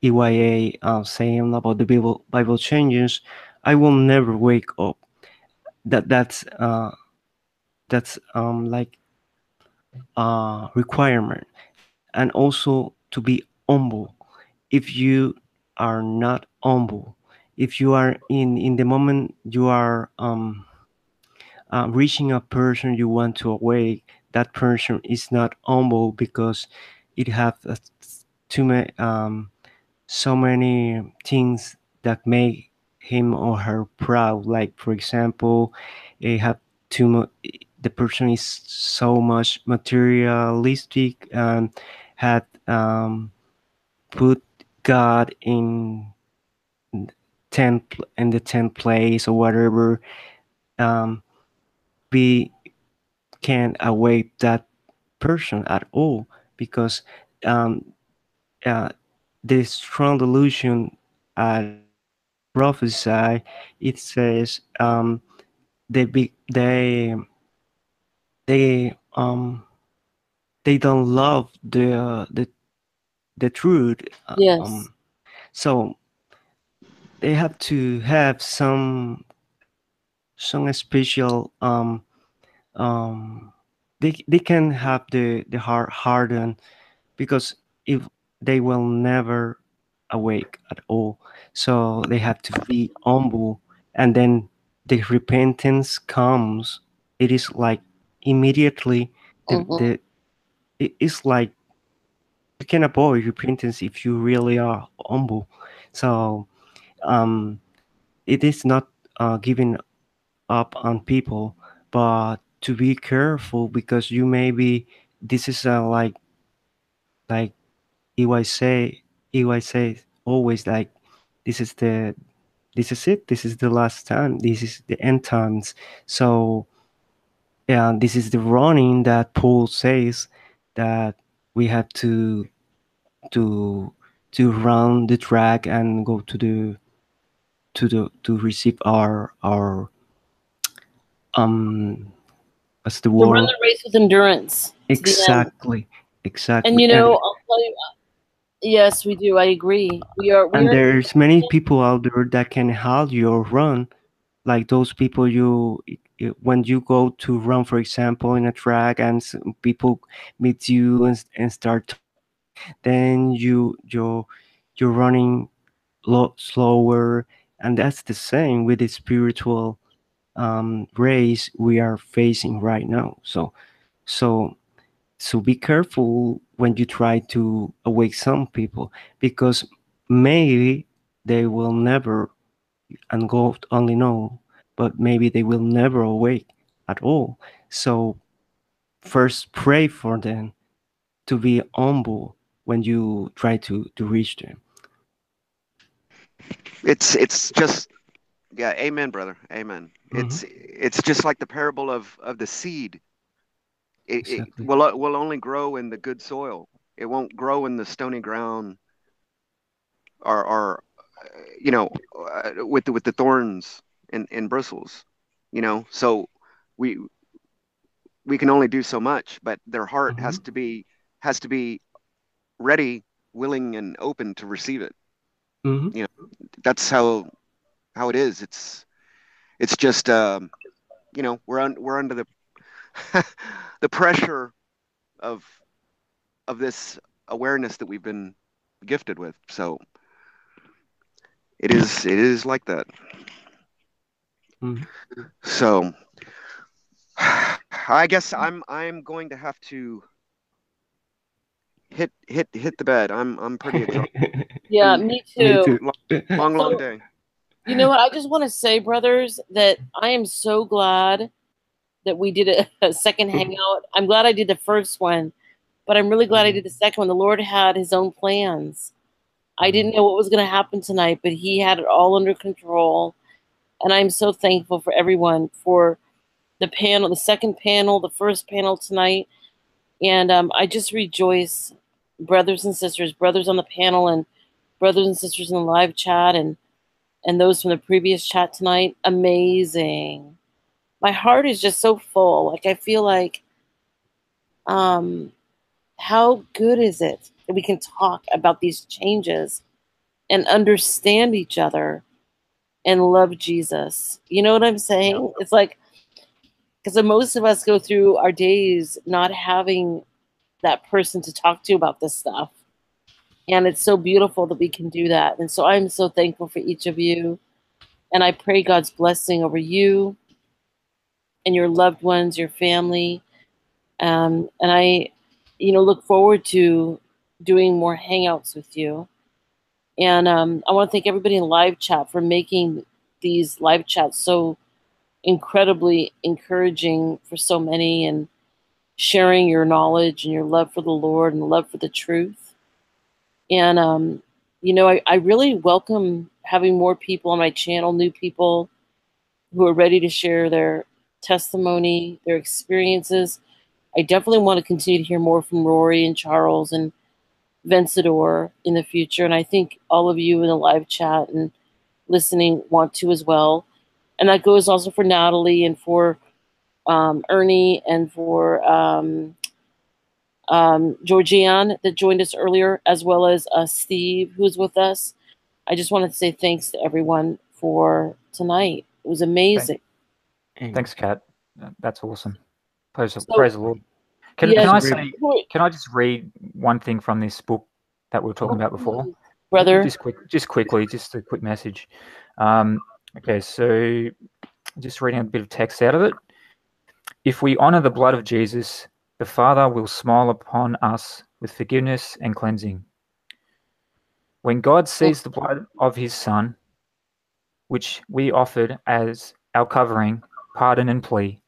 EYA uh, saying about the bible bible changes i will never wake up. That that's uh that's um like a requirement. And also to be humble. If you are not humble if you are in in the moment you are um uh, reaching a person you want to awake that person is not humble because it has uh, too many um so many things that make him or her proud. Like for example they have too much the person is so much materialistic and had um, put God in tenth in the tenth place or whatever, um, we can't awake that person at all because um, uh, the strong delusion at prophesy it says um, they be, they they um they don't love the uh, the the truth uh,
Yes.
um, so they have to have some some special um um they they can have the the heart hardened because if they will never awake at all. So they have to be humble and then the repentance comes. It is like immediately the,
Mhm.
the it is like you can avoid repentance if you really are humble. So um it is not uh, giving up on people but to be careful because you may be this is a like like EY say EY say always like this is the this is it this is the last time this is the end times. So yeah this is the running that Paul says that we have to to to run the track and go to the to the to receive our our um what's the
To run the race with endurance. to the end.
exactly exactly
And you know, I'll tell you, yes, we do. I agree. We are.
and there's many people out there that can help you or run like those people you when you go to run for example in a track and people meet you and, and start then you you you're running lo- slower and that's the same with the spiritual um, race we are facing right now. So so so be careful when you try to awake some people because maybe they will never and God only know but maybe they will never awake at all. So first pray for them to be humble when you try to to reach them.
It's it's just yeah, amen, brother, amen. It's it's just like the parable of of the seed. It,
Exactly.
it will will only grow in the good soil. It won't grow in the stony ground or or you know uh, with the, with the thorns and and bristles. You know, so we we can only do so much, but their heart has to be has to be ready, willing, and open to receive it.
Mhm.
You know, that's how how it is. It's it's just um, you know we're un, we're under the [LAUGHS] the pressure of of this awareness that we've been gifted with. So it is it is like that.
Mhm.
So [SIGHS] I guess I'm I'm going to have to hit hit hit the bed. I'm I'm pretty [LAUGHS] exhausted.
yeah, me
Me
too.
too.
long long
So-
day.
You know what? I just want to say, brothers, that I am so glad that we did a, a second [LAUGHS] hangout. I'm glad I did the first one, but I'm really glad I did the second one. The Lord had His own plans. I didn't know what was going to happen tonight, but He had it all under control. And I'm so thankful for everyone for the panel, the second panel, the first panel tonight. And um, I just rejoice, brothers and sisters, brothers on the panel, and brothers and sisters in the live chat, and and those from the previous chat tonight. Amazing. My heart is just so full. Like I feel like, um, how good is it that we can talk about these changes and understand each other and love Jesus? You know what I'm saying? It's like because most of us go through our days not having that person to talk to about this stuff. And it's so beautiful that we can do that. And so I'm so thankful for each of you. And I pray God's blessing over you and your loved ones, your family. Um, and I, you know, look forward to doing more hangouts with you. And um, I want to thank everybody in live chat for making these live chats so incredibly encouraging for so many and sharing your knowledge and your love for the Lord and love for the truth. And, um, you know, I, I really welcome having more people on my channel, new people who are ready to share their testimony, their experiences. I definitely want to continue to hear more from Rory and Charles and Vencedor in the future. And I think all of you in the live chat and listening want to as well. And that goes also for Natalie and for um, Ernie and for um, um, Georgianne that joined us earlier, as well as uh, Steve, who's with us. I just wanted to say thanks to everyone for tonight. It was amazing.
Thanks, Kat. That's awesome. Praise,
So-
praise the Lord. Can,
Yes,
can I say? Can I just read one thing from this book that we were talking about before?
brother.
Just quick, just quickly, just a quick message. Um, okay, so just reading a bit of text out of it. If we honor the blood of Jesus, the Father will smile upon us with forgiveness and cleansing. When God sees the blood of his Son, which we offered as our covering, pardon, and plea,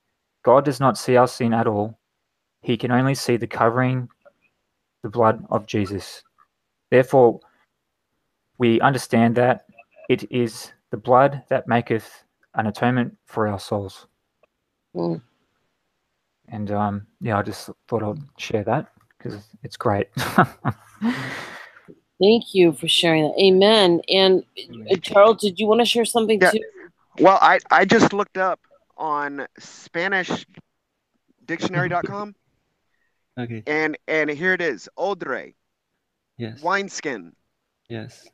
God does not see our sin at all. He can only see the covering, the blood of Jesus. Therefore, we understand that it is the blood that maketh an atonement for our souls.
Mm.
And um, yeah, I just thought I'd share that because it's great. [LAUGHS]
Thank you for sharing that. Amen. And uh, Charles, did you want to share something
Yeah.
too?
Well, I, I just looked up on SpanishDictionary.com [LAUGHS]
Okay.
and and here it is. Odre,
Yes.
wineskin.
Yes.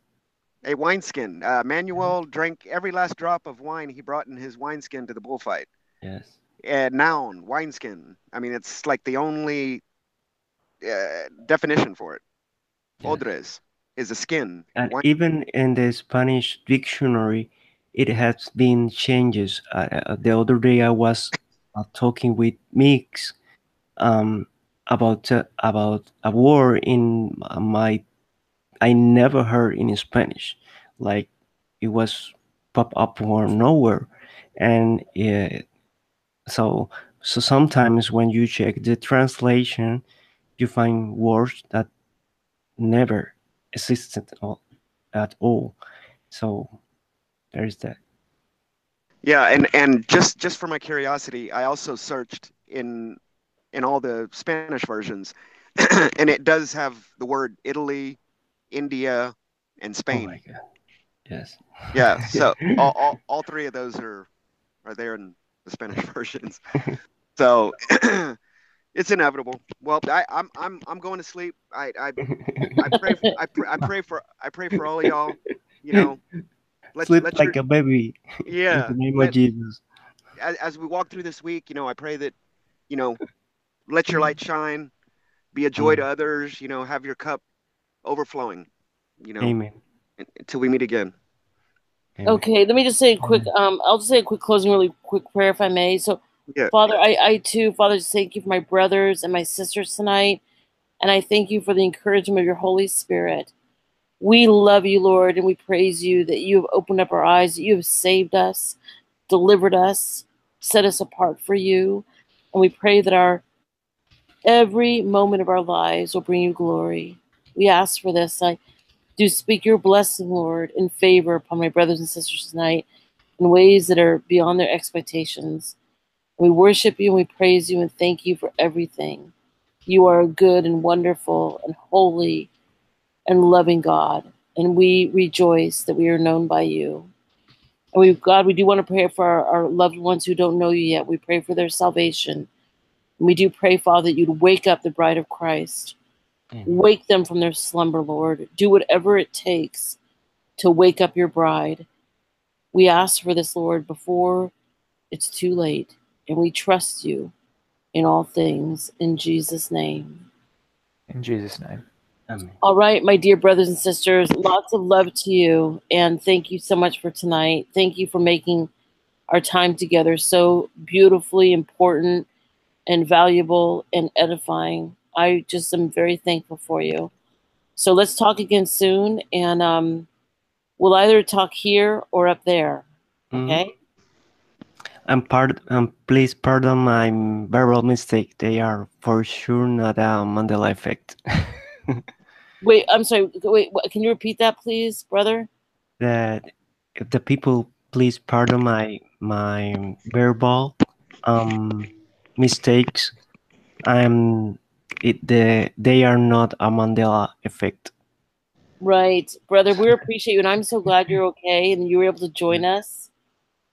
A wineskin. Uh, Manuel drank every last drop of wine he brought in his wineskin to the bullfight.
Yes.
And noun, wineskin. I mean, it's like the only uh, definition for it.
yes.
Odres is a skin.
And
Wine-
even in the Spanish dictionary, it has been changes. Uh, uh, the other day, I was uh, talking with Mix um, about uh, about a word in my I never heard in Spanish. Like it was pop up from nowhere, and uh, so so sometimes when you check the translation, you find words that never existed at all. So there's that.
Yeah, and and just just for my curiosity, I also searched in in all the Spanish versions, [CLEARS THROAT] and it does have the word Italy, India, and
Oh
Spain.
my god. Yes.
yeah, so [LAUGHS] all, all all three of those are are there in the Spanish [LAUGHS] versions. So [CLEARS THROAT] it's inevitable. Well, I, I'm I'm I'm going to sleep. I I, I pray for, I, pray, I pray for I pray for all of y'all. You know, let
Sleep
let
like
your,
a baby.
yeah.
In the name
let-
of Jesus.
as, as we walk through this week, you know, I pray that, you know, let your light shine, be a joy to others, you know, have your cup overflowing, you know,
Amen.
until we meet again.
Amen.
Okay, let me just say a quick. Um, I'll just say a quick closing, really quick prayer, if I may. So,
Yeah.
Father, I, I too, Father, just thank you for my brothers and my sisters tonight, and I thank you for the encouragement of your Holy Spirit. We love you, Lord, and we praise you that you have opened up our eyes, that you have saved us, delivered us, set us apart for you, and we pray that our every moment of our lives will bring you glory. We ask for this. I do speak your blessing, Lord, in favor upon my brothers and sisters tonight in ways that are beyond their expectations. We worship you and we praise you and thank you for everything. You are a good and wonderful and holy and loving God, and we rejoice that we are known by you. And we, God, we do want to pray for our, our loved ones who don't know you yet. We pray for their salvation. And we do pray, Father, that you'd wake up the bride of Christ.
Amen.
Wake them from their slumber, Lord. Do whatever it takes to wake up your bride. We ask for this, Lord, before it's too late, and we trust you in all things. In Jesus' name.
In Jesus' name.
Amen.
All right, my dear brothers and sisters, lots of love to you, and thank you so much for tonight. Thank you for making our time together so beautifully important and valuable and edifying. I just am very thankful for you. So let's talk again soon, and um, we'll either talk here or up there.
Mhm.
Okay?
and part um, please pardon my verbal mistake. They are for sure not a Mandela effect. [LAUGHS]
Wait, I'm sorry. Wait, can you repeat that, please, brother?
that if the people please pardon my my verbal um mistakes. I'm it the they are not a Mandela effect.
Right, brother. We appreciate you, and I'm so glad you're okay and you were able to join us.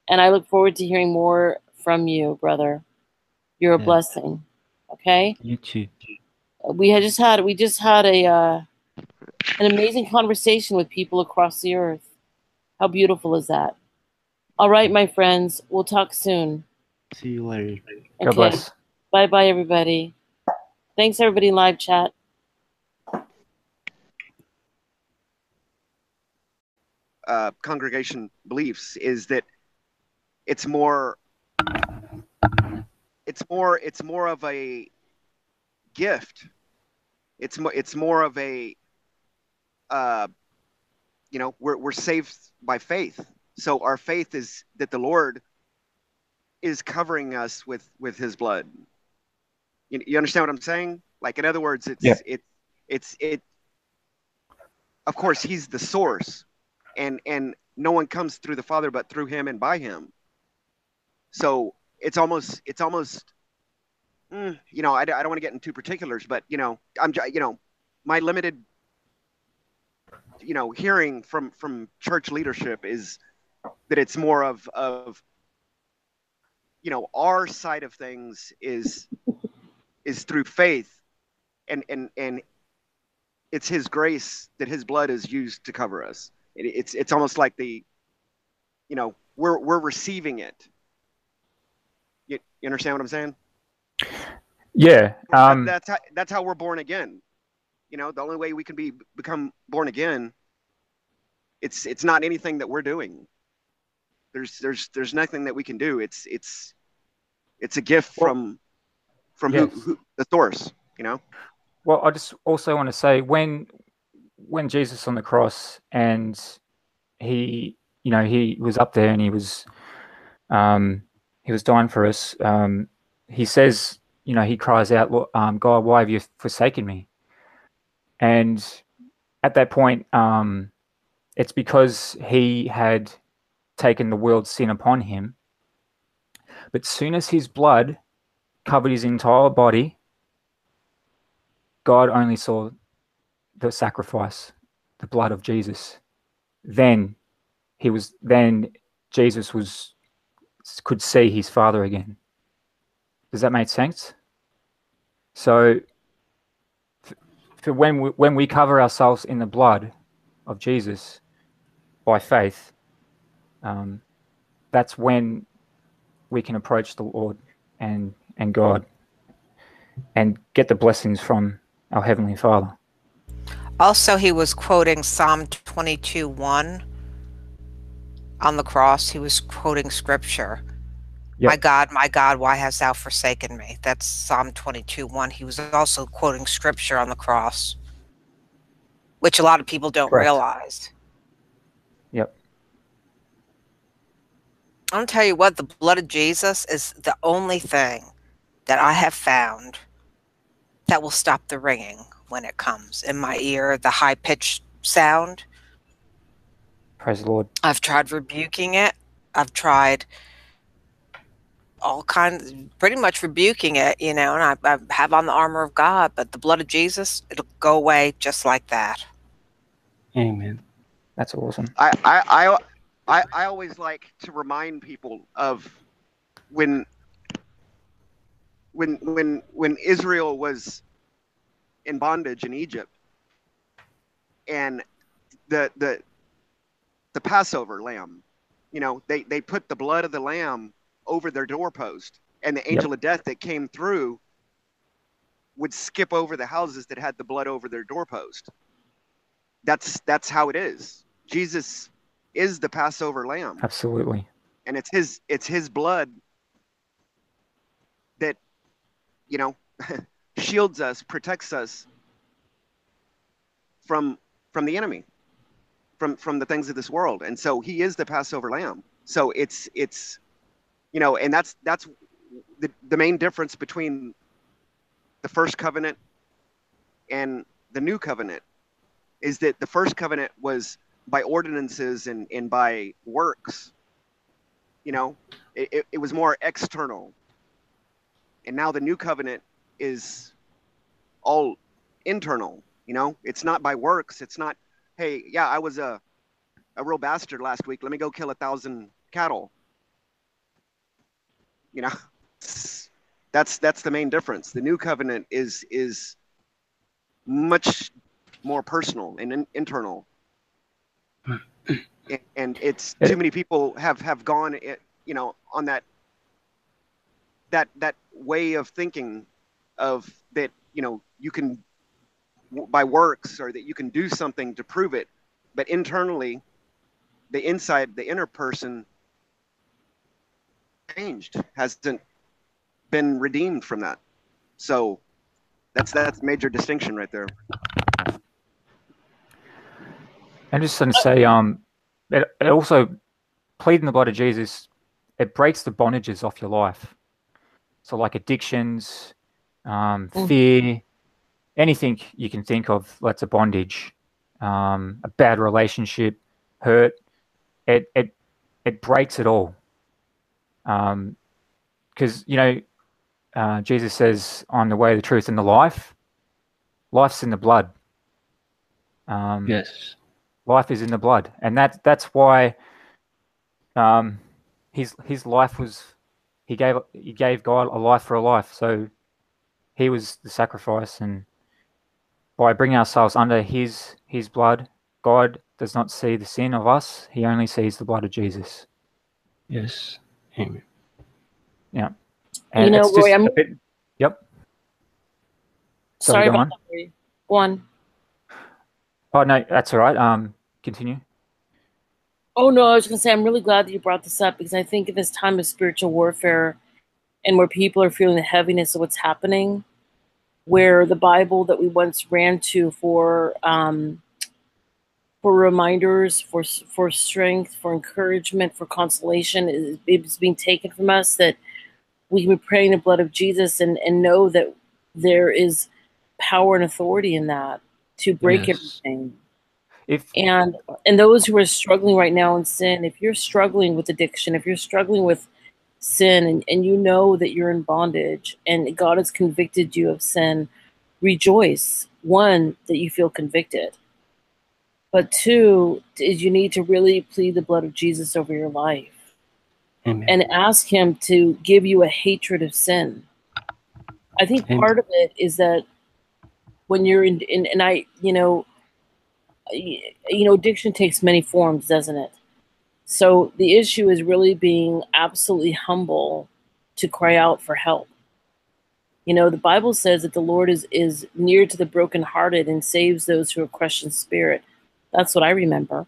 And I look forward to hearing more from you, brother. You're a
Yeah.
blessing. Okay.
You too.
we had just had we just had a uh, an amazing conversation with people across the earth. How beautiful is that? All right, my friends, we'll talk soon.
See you later.
God bless.
Bye bye, everybody. Thanks, everybody live chat.
uh, congregation beliefs is that it's more it's more it's more of a gift. It's more it's more of a uh, you know we're, we're saved by faith. So our faith is that the lord is covering us with with his blood you, you understand what i'm saying like in other words it's
Yeah.
it it's it of course he's the source and and no one comes through the father but through him and by him so it's almost it's almost mm, you know I, I don't want to get into particulars but you know i'm you know my limited you know hearing from from church leadership is that it's more of of you know our side of things is is through faith. And and and it's his grace that his blood is used to cover us. It, it's it's almost like the you know we're we're receiving it. You, you understand what i'm saying?
Yeah. Um,
that's how that's how we're born again. You know the only way we can be become born again it's it's not anything that we're doing. There's there's there's nothing that we can do. It's it's it's a gift from from
yes.
who, who the source you know
Well, I just also want to say when when Jesus on the cross and he, you know, he was up there and he was um, he was dying for us. Um, he says, you know, he cries out, "Lo- um, "God, why have you forsaken me?" And at that point, um, it's because he had taken the world's sin upon him. But soon as his blood covered his entire body, God only saw the sacrifice, the blood of Jesus. Then he was then Jesus was could see his father again. Does that make sense? So for when we, when we cover ourselves in the blood of Jesus by faith, um, that's when we can approach the Lord and and God and get the blessings from our heavenly Father.
Also, he was quoting Psalm 22 1 on the cross. He was quoting scripture.
Yep.
My God, my God, why hast thou forsaken me? That's Psalm 22 1. He was also quoting scripture on the cross, which a lot of people don't
Correct.
realize.
Yep.
I'm gonna tell you what, the blood of Jesus is the only thing that I have found that will stop the ringing when it comes in my ear, the high pitched sound.
Praise the Lord.
I've tried rebuking it. I've tried all kinds, pretty much rebuking it, you know, and I, I have on the armor of God, but the blood of Jesus, it'll go away just like that.
Amen.
That's awesome.
I, I, I, I, I always like to remind people of when when when when Israel was in bondage in Egypt and the the the Passover lamb, you know, they, they put the blood of the lamb over their doorpost and the angel of death that came through would skip over the houses that had the blood over their doorpost. That's that's how it is. Jesus is the Passover lamb
Absolutely.
and it's his it's his blood that you know [LAUGHS] shields us protects us from from the enemy from from the things of this world. And so he is the passover lamb. So it's it's you know, and that's that's the the main difference between the first covenant and the new covenant is that the first covenant was by ordinances and, and by works. You know it, it, it was more external and now the new covenant is all internal you know? It's not by works. It's not hey yeah i was a a real bastard last week. Let me go kill a thousand cattle. You know? [LAUGHS] That's that's the main difference. The new covenant is is much more personal and in, internal. And, and it's too many people have have gone eh, you know on that that that way of thinking of that you know you can by works or that you can do something to prove it. But internally the inside the inner person changed hasn't been redeemed from that. So that's that's major distinction right there.
And just to say, um, it, it also pleading the blood of Jesus, it breaks the bondages off your life. So like addictions, um,
Mm.
fear, anything you can think of that's a bondage, um, a bad relationship, hurt. It it it breaks it all. Because you know, uh, Jesus says, "I'm the way, the truth, and the life." Life's in the blood. Um,
Yes.
life is in the blood and that that's why um his his life was he gave he gave god a life for a life so he was the sacrifice and by bringing ourselves under his his blood god does not see the sin of us he only sees the blood of jesus
Yes. Amen.
yeah
You know,
it's just
Roy, I'm-
a bit, yep
Sorry
go
about
on.
that. Roy. Go on.
oh no that's all right um continue
Oh no, I was gonna say I'm really glad that you brought this up because I think in this time of spiritual warfare and where people are feeling the heaviness of what's happening, where the Bible that we once ran to for um, for reminders, for for strength, for encouragement, for consolation is it's being taken from us. That we can be praying the blood of Jesus and and know that there is power and authority in that to break
Yes.
everything
if
and and those who are struggling right now in sin if you're struggling with addiction if you're struggling with sin and, and you know that you're in bondage and god has convicted you of sin rejoice one that you feel convicted but two is you need to really plead the blood of jesus over your life
Amen.
and ask him to give you a hatred of sin i think
Amen.
part of it is that when you're in, in and i you know you know addiction takes many forms doesn't it? So the issue is really being absolutely humble to cry out for help. You know the bible says that the lord is is near to the brokenhearted and saves those who are crushed in spirit. That's what i remember.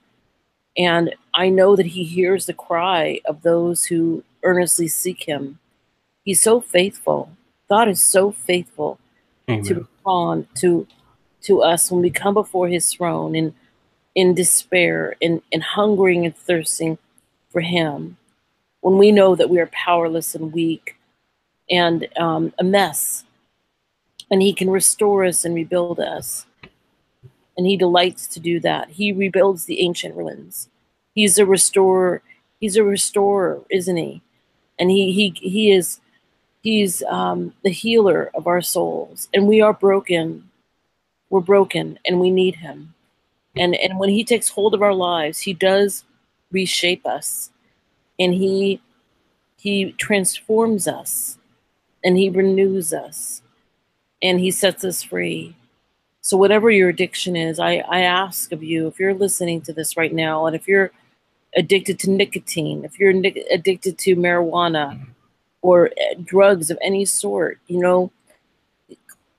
And i know that he hears the cry of those who earnestly seek him. He's so faithful. God is so faithful to respond to to us when we come before his throne in in despair in in hungering and thirsting for him when we know that we are powerless and weak and um, a mess and he can restore us and rebuild us. And he delights to do that. He rebuilds the ancient ruins. He's a restorer he's a restorer isn't he? And he he he is He's um, the healer of our souls, and we are broken. We're broken, and we need Him. And and when He takes hold of our lives, He does reshape us, and He He transforms us, and He renews us, and He sets us free. So whatever your addiction is, I I ask of you, if you're listening to this right now, and if you're addicted to nicotine, if you're addicted to marijuana or drugs of any sort, you know,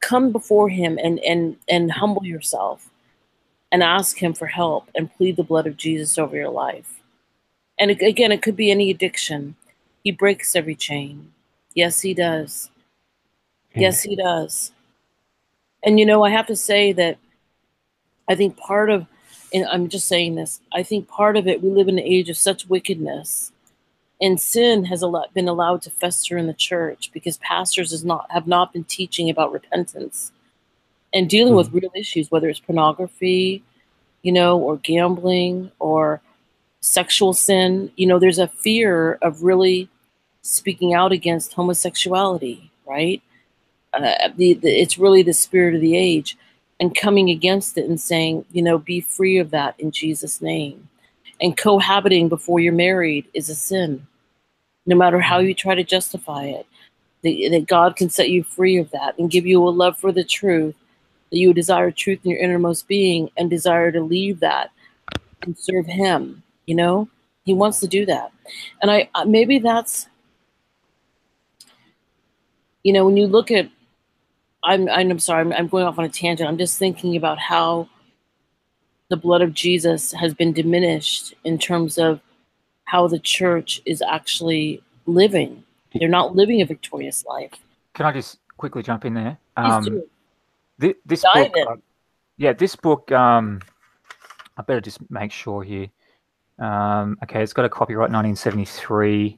come before him and and and humble yourself and ask him for help and plead the blood of Jesus over your life. And again, it could be any addiction. He breaks every chain. Yes, he does. Yes, he does. And you know, I have to say that I think part of, and I'm just saying this, I think part of it, we live in an age of such wickedness and sin has a lot been allowed to fester in the church because pastors is not have not been teaching about repentance and dealing with real issues whether it's pornography you know or gambling or sexual sin. You know there's a fear of really speaking out against homosexuality right? Uh, the, the, it's really the spirit of the age and coming against it and saying you know be free of that in jesus name. And cohabiting before you're married is a sin no matter how mm-hmm. you try to justify it that, that god can set you free of that and give you a love for the truth that you desire truth in your innermost being and desire to leave that and serve him you know? He wants to do that. And i maybe that's you know when you look at i'm i'm sorry I'm, I'm going off on a tangent. I'm just thinking about how the blood of jesus has been diminished in terms of how the church is actually living they're not living a victorious life
Can I just quickly jump in there? Um, thi- this
Dive
book, uh, yeah, this book. Um, I better just make sure here. Um, okay, it's got a copyright 1973.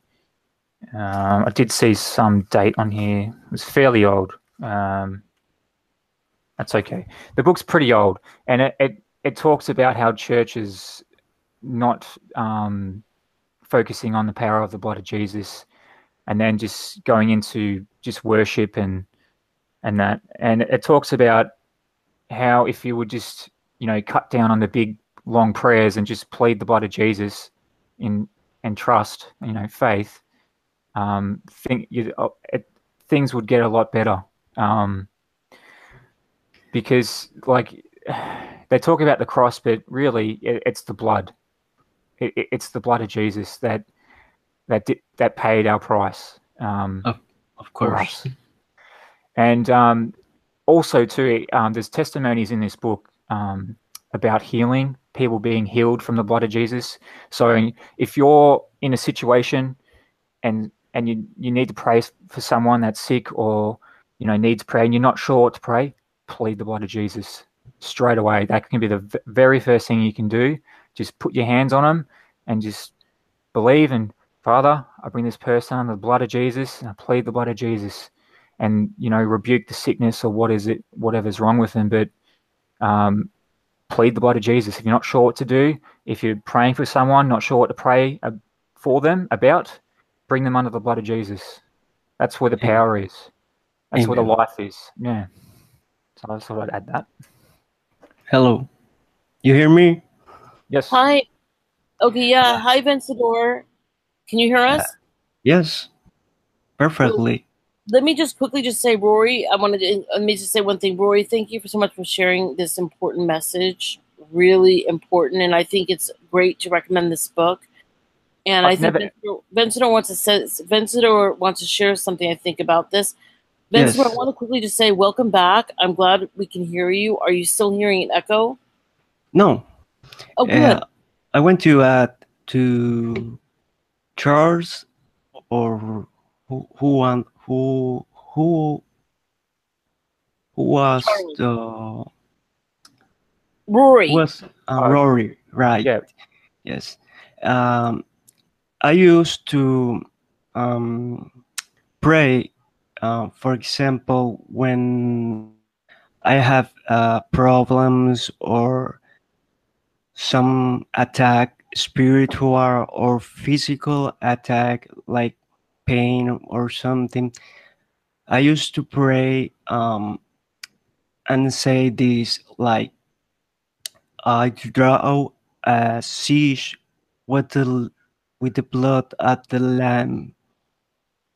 Um, I did see some date on here. It was fairly old. Um, that's okay. The book's pretty old, and it it, it talks about how churches not um, focusing on the power of the blood of Jesus, and then just going into just worship and and that. And it talks about how if you would just you know cut down on the big long prayers and just plead the blood of Jesus in and trust, you know, faith, um, think you, uh, it, things would get a lot better. Um, because like [SIGHS] they talk about the cross, but really it, it's the blood. It, it- it's the blood of Jesus that that that paid our price. Um,
Of
for
course.
And um, also, too, um, there's testimonies in this book um, about healing, people being healed from the blood of Jesus. So, if you're in a situation and and you you need to pray for someone that's sick or you know needs prayer and you're not sure what to pray, plead the blood of Jesus straight away. That can be the very first thing you can do. Just put your hands on them and just believe and Father, I bring this person under the blood of Jesus and I plead the blood of Jesus. And you know rebuke the sickness or what is it whatever's wrong with them but um, plead the blood of jesus. If you're not sure what to do if you're praying for someone not sure what to pray uh, for them about bring them under the blood of jesus. That's where the power is. That's where the life is. Yeah. So i just thought i'd add that.
Hello. You hear me?
Yes
Hi. Okay, yeah. Hi, Vencedor. Can you hear us?
Yes. Perfectly.
Let me just quickly just say, Rory, I wanted to uh, let me just say one thing. Rory, thank you for so much for sharing this important message. Really important. And I think it's great to recommend this book. And I
I've
think
never-
Vencedor, Vencedor wants to say Vencedor wants to share something I think about this. Vencedor,
Yes.
I want to quickly just say welcome back. I'm glad we can hear you. Are you still hearing an echo?
No.
Oh good.
Uh, I went to uh to Charles or who who want who who who was
Charles.
the
Rory.
was uh. Rory right
yeah
yes um I used to um pray uh, for example when I have uh, problems or some attack spiritual or physical attack like pain or something. I used to pray um and say this like i draw a siege with the with the blood of the lamb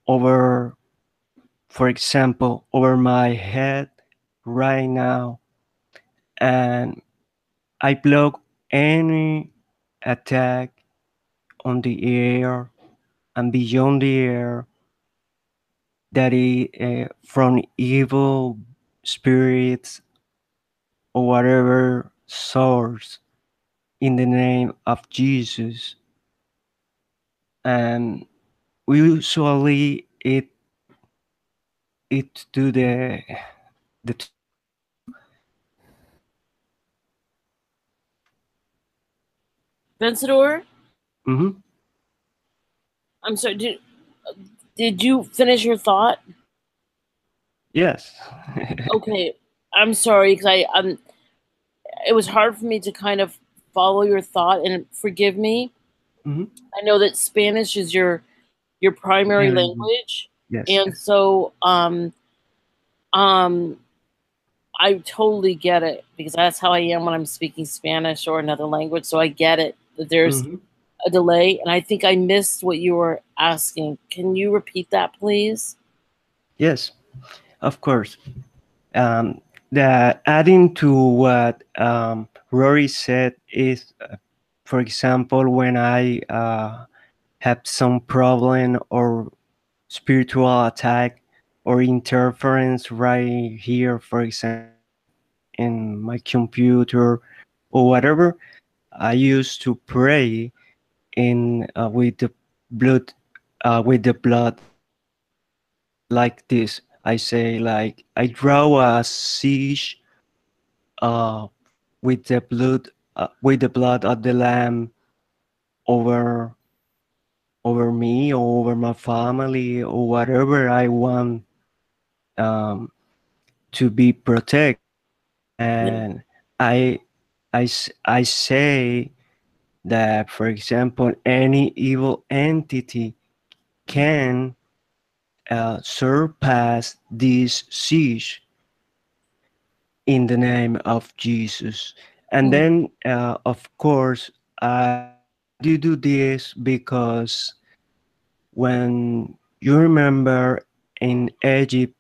over for example over my head right now. And i block any attack on the air and beyond the air that is uh, from evil spirits or whatever source in the name of Jesus. And usually it it to the the
Vencedor,
Mhm.
I'm sorry. Did did you finish your thought?
Yes. [LAUGHS]
Okay, I'm sorry because I um, it was hard for me to kind of follow your thought and forgive me.
Mhm.
I know that Spanish is your your primary
Mhm.
language,
yes.
and so um, um, I totally get it because that's how I am when I'm speaking Spanish or another language. So I get it that there's
Mhm.
a delay, and I think I missed what you were asking. Can you repeat that, please?
Yes, of course. Um, the adding to what um, Rory said is, uh, for example, when I uh, have some problem or spiritual attack or interference right here, for example, in my computer or whatever, I used to pray in uh, with the blood, uh, with the blood like this. I say like I draw a siege uh, with the blood uh, with the blood of the lamb over over me or over my family or whatever I want um, to be protected. And I, I, I say that, for example, any evil entity can uh, surpass this siege in the name of Jesus. And
Mm.
then, uh, of course, I do do this because when you remember in Egypt,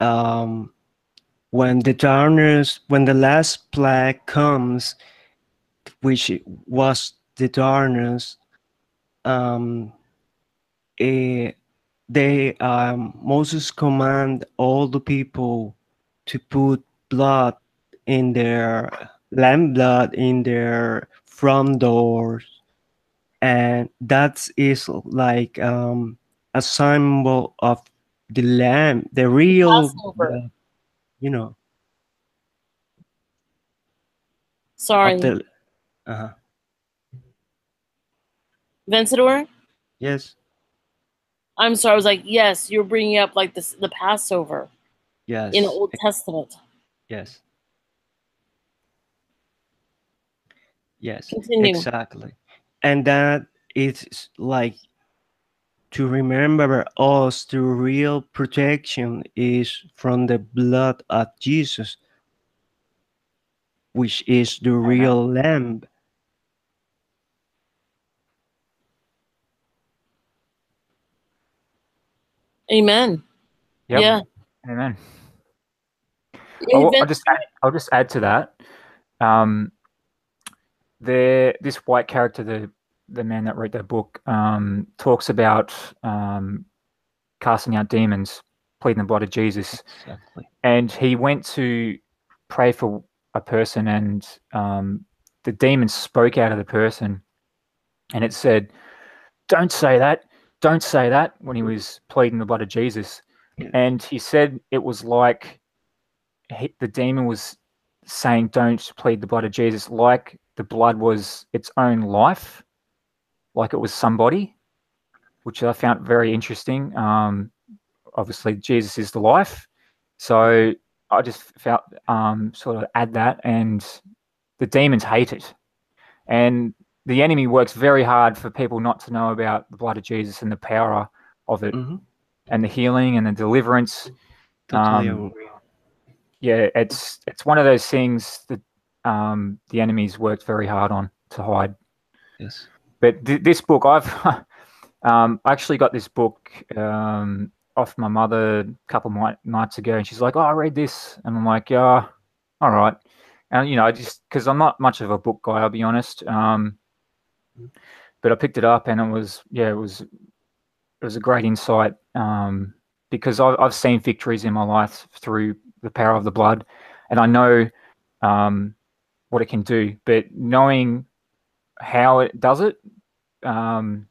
um, when the darkness, when the last plague comes, which was the darkness, um, eh, they um, Moses command all the people to put blood in their lamb blood in their front doors, and that is like um, a symbol of the lamb, the real,
Passover.
You know,
Sorry.
Uh-huh.
Vencedor.
Yes,
I'm sorry. I was like, yes, you're bringing up like this the Passover
yes,
in the Old Testament.
yes, yes.
Continue.
Exactly. And that is like to remember us the real protection is from the blood of Jesus, which is the real lamb.
Amen.
Yep.
Yeah.
Amen.
Yeah,
I'll, I'll just add, I'll just add to that. Um, there, this Whyte character, the the man that wrote that book, um, talks about um, casting out demons, pleading the blood of Jesus,
Exactly.
and he went to pray for a person, and um, the demon spoke out of the person, and it said, "Don't say that, don't say that." When he was pleading the blood of Jesus,
Yeah.
and he said it was like he, the demon was saying, "Don't plead the blood of Jesus," like the blood was its own life, like it was somebody, which I found very interesting. Um, obviously, Jesus is the life, so I just felt um, sort of add that, and the demons hate it, and the enemy works very hard for people not to know about the blood of Jesus and the power of it,
Mhm.
and the healing and the deliverance
Totally
Um, yeah, it's it's one of those things that um, the enemies worked very hard on to hide.
Yes.
But th- this book, I've [LAUGHS] um, I actually got this book um, off my mother a couple nights ago, and she's like, "Oh, I read this," and I'm like, "Yeah, all right." And you know, I just because I'm not much of a book guy, I'll be honest. Um, but I picked it up, and it was yeah, it was it was a great insight um, because I've, I've seen victories in my life through the power of the blood, and I know um, what it can do. But knowing how it does it, um,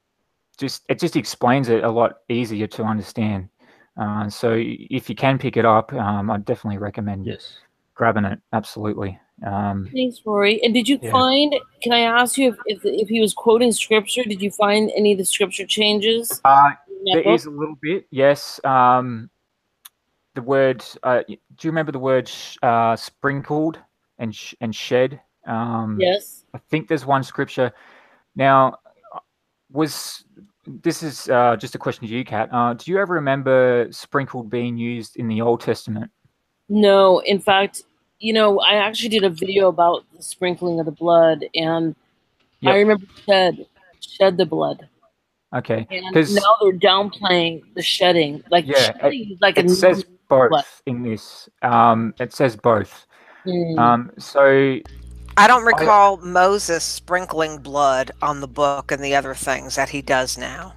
just it just explains it a lot easier to understand. Uh, so if you can pick it up, um, I definitely recommend
Yes.
grabbing it. Absolutely, Um,
Thanks, Rory. And did you
Yeah.
find? Can I ask you if, if if he was quoting scripture? Did you find any of the scripture changes?
uh, there
book?
is a little bit, yes. Um, the word. Uh, do you remember the word sh- uh, sprinkled and sh- and shed? Um,
Yes.
I think there's one scripture. Now, was this is uh, just a question to you, Kat? Uh, do you ever remember sprinkled being used in the Old Testament?
No. In fact, you know, I actually did a video about the sprinkling of the blood, and
Yep.
I remember shed shed the blood,
Okay,
and
'Cause-
now they're downplaying the shedding. Like
Yeah,
shedding is like a
it says
normal blood.
both in this. Um, it says both.
Mm.
Um, so
I don't recall Moses sprinkling blood on the book and the other things that he does now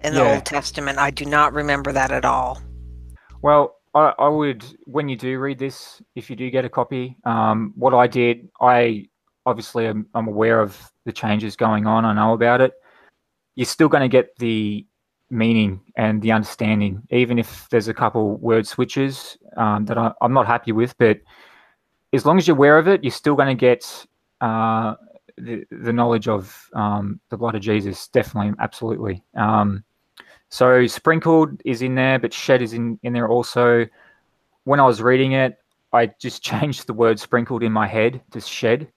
in the
Yeah.
Old Testament. I do not remember that at all.
Well, I, I would, when you do read this, if you do get a copy, um, what I did, I obviously am, I'm aware of the changes going on. I know about it. You're still going to get the meaning and the understanding, even if there's a couple word switches um, that I, I'm not happy with. But as long as you're aware of it, you're still going to get uh, the, the knowledge of um, the blood of Jesus. Definitely, absolutely. Um, so sprinkled is in there, but shed is in, in there also. When I was reading it, I just [LAUGHS] changed the word sprinkled in my head to shed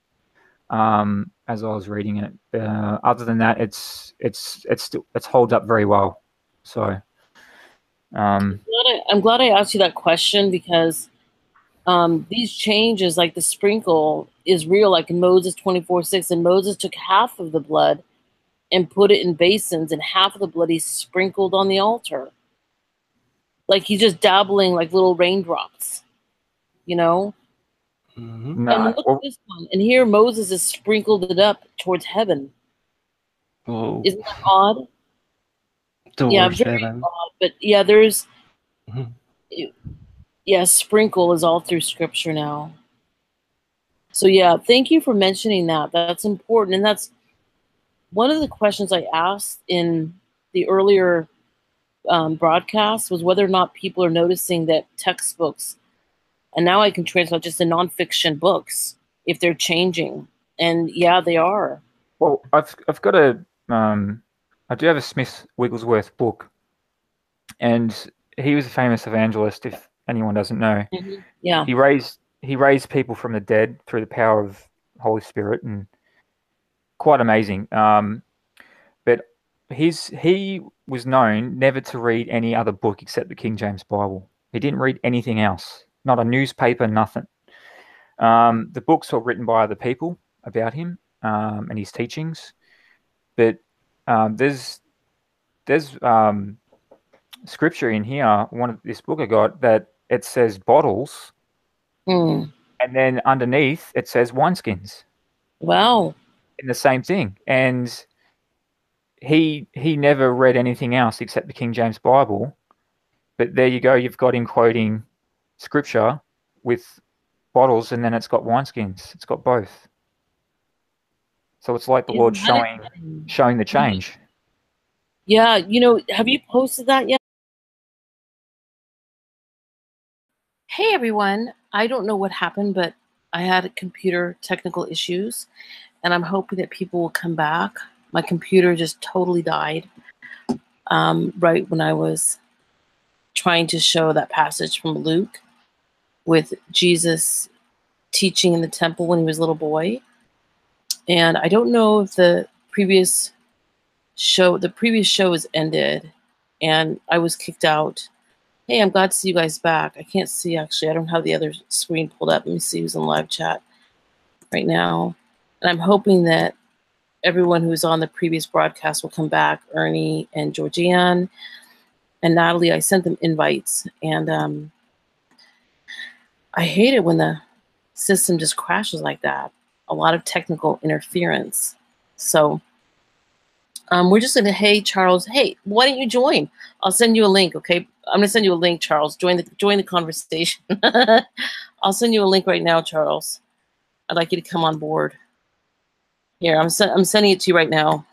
um, as I was reading it. Uh, other than that, it's it's it's still it's holds up very well. So um,
glad I, I'm glad I asked you that question because um, these changes, like the sprinkle, is real. Like in Moses 24 6, and Moses took half of the blood and put it in basins, and half of the blood he sprinkled on the altar. Like he's just dabbling like little raindrops, you know?
Mhm.
no,
and look at this one. And here Moses has sprinkled it up towards heaven.
Oh,
Isn't that odd?
towards
yeah, very
heaven.
odd. But yeah, there's
Mhm.
Yeah, sprinkle is all through scripture now. So yeah, thank you for mentioning that. That's important, and that's one of the questions I asked in the earlier um, broadcast was whether or not people are noticing that textbooks, and now I can translate just the nonfiction books if they're changing, and yeah, they are.
well, I've I've got a um, I do have a Smith Wigglesworth book, and he was a famous evangelist. If anyone doesn't know,
Yeah,
he raised he raised people from the dead through the power of Holy Spirit, and quite amazing. Um, but he's he was known never to read any other book except the King James Bible. He didn't read anything else, not a newspaper, nothing. Um, the books were written by other people about him um, and his teachings, but um, there's there's um, scripture in here. One of this book I got that it says bottles
Mm.
and then underneath it says wineskins.
Wow.
in the same thing. And he he never read anything else except the king james bible. But there you go you've got him quoting scripture with bottles and then it's got wineskins. It's got both. So it's like the lord showing showing the change.
Yeah, you know, have you posted that yet? Hey everyone. I don't know what happened, but I had computer technical issues and I'm hoping that people will come back. My computer just totally died um, right when I was trying to show that passage from Luke with Jesus teaching in the temple when he was a little boy. And I don't know if the previous show the previous show was ended and I was kicked out. Hey, I'm glad to see you guys back. I can't see actually. I don't have the other screen pulled up. Let me see who's in live chat right now. And I'm hoping that everyone who's on the previous broadcast will come back. Ernie and Georgianne and Natalie. I sent them invites and um, I hate it when the system just crashes like that. A lot of technical interference. So um, we're just gonna, hey Charles, hey, why don't you join? I'll send you a link, okay? I'm gonna send you a link, Charles. Join the join the conversation. [LAUGHS] I'll send you a link right now, Charles. I'd like you to come on board. Here, I'm sen- I'm sending it to you right now.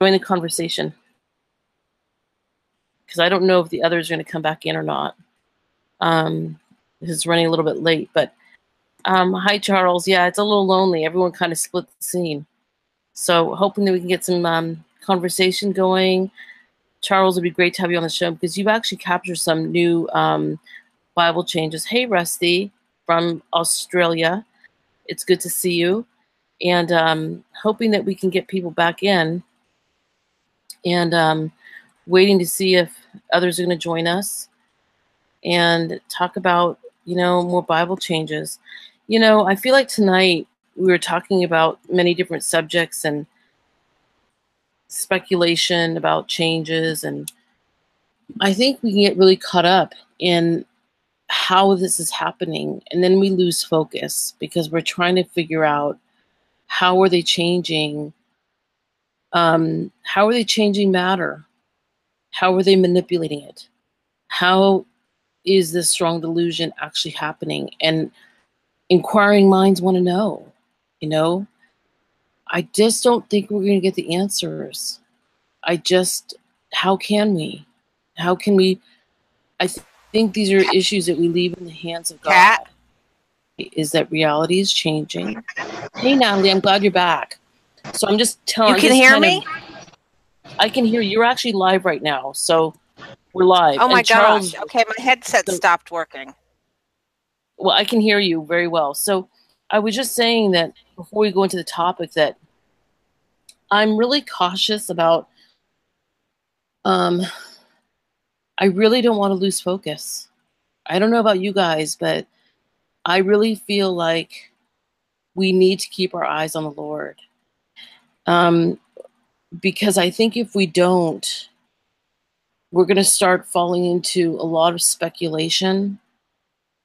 Join the conversation because I don't know if the others are gonna come back in or not. Um, is running a little bit late. But um, hi, Charles. Yeah, it's a little lonely. Everyone kind of split the scene. So hoping that we can get some um, conversation going. Charles, it'd be great to have you on the show because you've actually captured some new um, Bible changes. Hey, Rusty from Australia. It's good to see you. And um, hoping that we can get people back in and um, waiting to see if others are going to join us and talk about, you know, more Bible changes. You know, I feel like tonight we were talking about many different subjects and speculation about changes and I think we can get really caught up in how this is happening and then we lose focus because we're trying to figure out how are they changing um, how are they changing matter? How are they manipulating it? How is this strong delusion actually happening? And inquiring minds want to know you know i just don't think we're going to get the answers i just how can we how can we i th- think these are issues that we leave in the hands of God.
Kat.
Is that reality is changing? Hey, Natalie, I'm glad you're back. So I'm just telling.
You can hear me?
of- I can hear you. You're actually live right now, so we're live.
Oh my
And Charles,
gosh. Okay, my headset
So-
stopped working.
well, I can hear you very well. So I was just saying that before we go into the topic that I'm really cautious about um I really don't want to lose focus. I don't know about you guys, but I really feel like we need to keep our eyes on the Lord. Um because I think if we don't we're going to start falling into a lot of speculation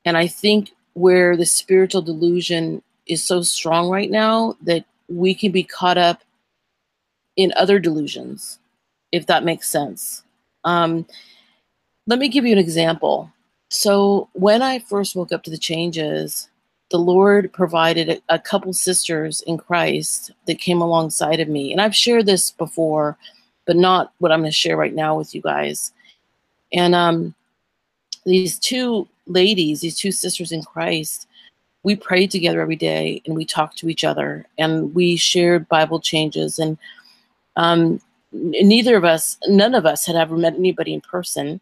and I think where the spiritual delusion is so strong right now that we can be caught up in other delusions, if that makes sense. Um, let me give you an example. So, when I first woke up to the changes, the Lord provided a, a couple sisters in Christ that came alongside of me. And I've shared this before, but not what I'm going to share right now with you guys. And um, these two ladies, these two sisters in Christ, we prayed together every day and we talked to each other and we shared Bible changes. And um, neither of us, none of us had ever met anybody in person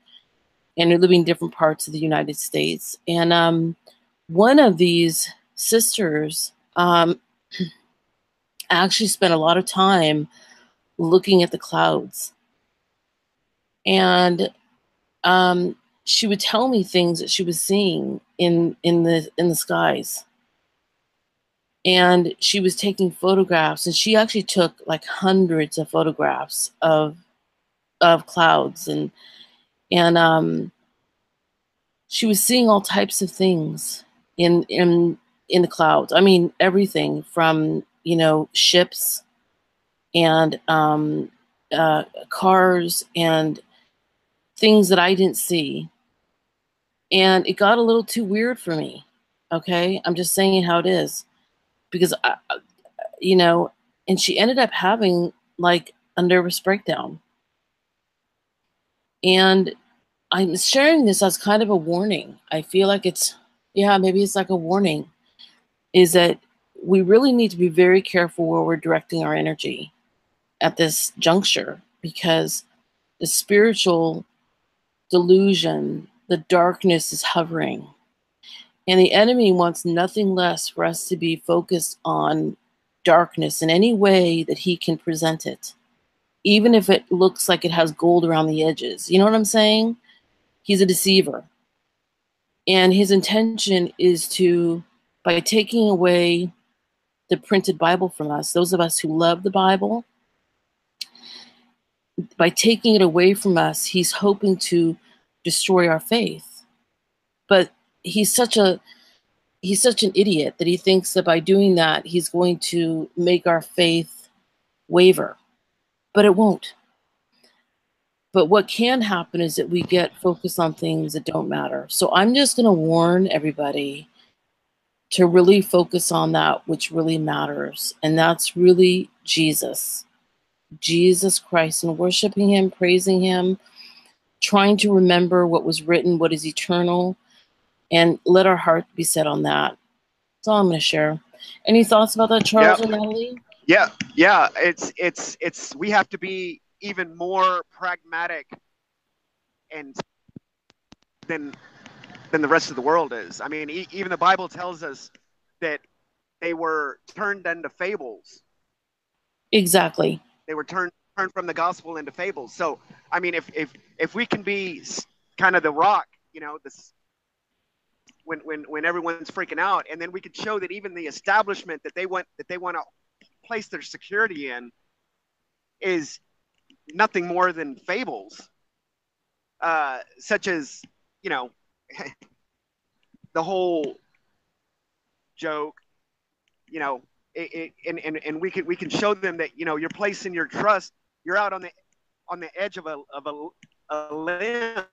and we are living in different parts of the United States. And um, one of these sisters um, [CLEARS THROAT] actually spent a lot of time looking at the clouds. And um, she would tell me things that she was seeing in in the in the skies and she was taking photographs and she actually took like hundreds of photographs of of clouds and and um she was seeing all types of things in in in the clouds. I mean everything from you know ships and um uh cars and things that i didn't see. And it got a little too weird for me okay? I'm just saying how it is because I, I- you know and she ended up having like a nervous breakdown. And i'm sharing this as kind of a warning. I feel like it's yeah maybe it's like a warning is that we really need to be very careful where we're directing our energy at this juncture because the spiritual delusion the darkness is hovering and the enemy wants nothing less for us to be focused on darkness in any way that he can present it, even if it looks like it has gold around the edges. You know what I'm saying? He's a deceiver. And his intention is to, by taking away the printed Bible from us, those of us who love the Bible, by taking it away from us, he's hoping to destroy our faith. He's such a he's such an idiot that he thinks that by doing that he's going to make our faith waver. But it won't. But what can happen is that we get focused on things that don't matter. So i'm just going to warn everybody to really focus on that which really matters and that's really jesus. Jesus christ and worshiping him praising him trying to remember what was written what is eternal and let our heart be set on that. That's all I'm going to share. Any thoughts about that, Charles
Yeah.
or Natalie?
Yeah, yeah. It's it's it's we have to be even more pragmatic and than than the rest of the world is. I mean, e- even the Bible tells us that they were turned into fables.
Exactly.
They were turned turned from the gospel into fables. So, I mean, if if if we can be kind of the rock, you know, this when when when everyone's freaking out, and then we could show that even the establishment that they want that they want to place their security in is nothing more than fables, uh, such as you know [LAUGHS] the whole joke, you know, it, it, and, and and we can we can show them that you know you're placing your trust, you're out on the on the edge of a of a, a limb.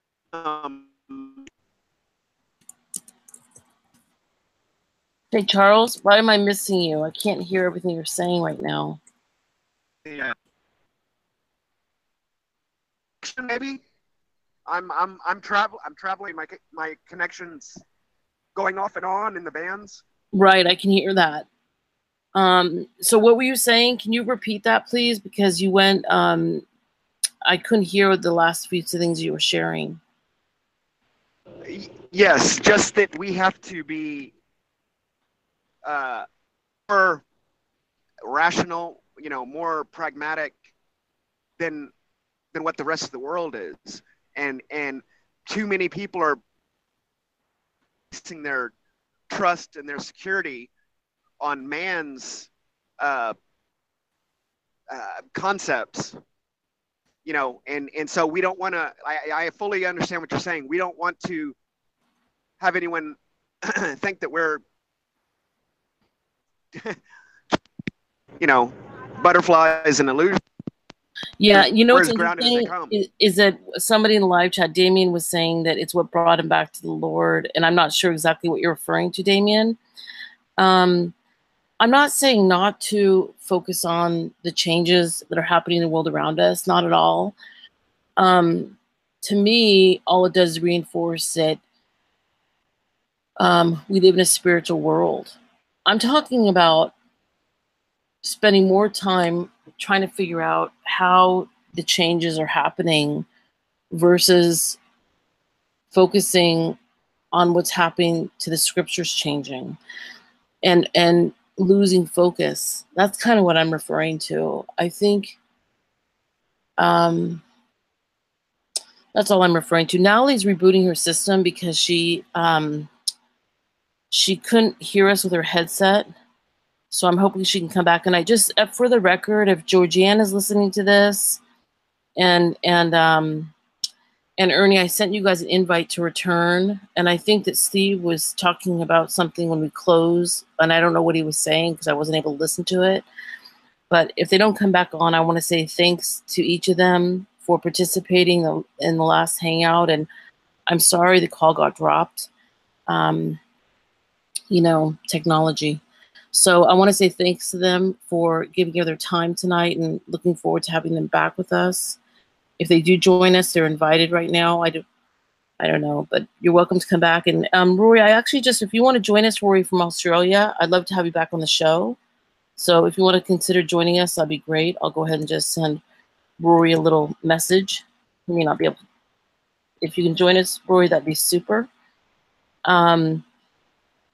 Hey, Charles, why am I missing you? I can't hear everything you're saying right now.
Yeah. Maybe I'm I'm I'm travel I'm traveling. My my connections going off and on in the bands.
Right, I can hear that. Um, so what were you saying? Can you repeat that, please? Because you went, um, I couldn't hear the last few things you were sharing.
Yes, just that we have to be uh, more rational, you know, more pragmatic than than what the rest of the world is, and and too many people are placing their trust and their security on man's uh, uh, concepts you know and and so we don't want to I, I fully understand what you're saying. We don't want to have anyone [CLEARS THROAT] think that we're [LAUGHS] you know butterfly is an illusion
Yeah, you know
We're
what's
as grounded as they
interesting is, is that somebody in the live chat, Damien, was saying that it's what brought him back to the Lord, and I'm not sure exactly what you're referring to, Damien. Um, I'm not saying not to focus on the changes that are happening in the world around us, not at all. Um, to me, all it does is reinforce that um, we live in a spiritual world. I'm talking about spending more time trying to figure out how the changes are happening versus focusing on what's happening to the scriptures changing and and losing focus. That's kind of what i'm referring to. I think um that's all i'm referring to. Natalie's rebooting her system because she um she couldn't hear us with her headset so I'm hoping she can come back. And I just, uh, for the record, if Georgianne is listening to this, and and um, and Ernie, I sent you guys an invite to return, and I think that Steve was talking about something when we close, and I don't know what he was saying because I wasn't able to listen to it. But if they don't come back on, I want to say thanks to each of them for participating in the last hangout, and I'm sorry the call got dropped. Um, you know, technology. So I want to say thanks to them for giving you their time tonight and looking forward to having them back with us. If they do join us, they're invited right now. I do, I don't know, but you're welcome to come back. And um, Rory, I actually just, if you want to join us, Rory from Australia, I'd love to have you back on the show. So if you want to consider joining us, that'd be great. I'll go ahead and just send Rory a little message. He may not be able. To. If you can join us, Rory, that'd be super. Um,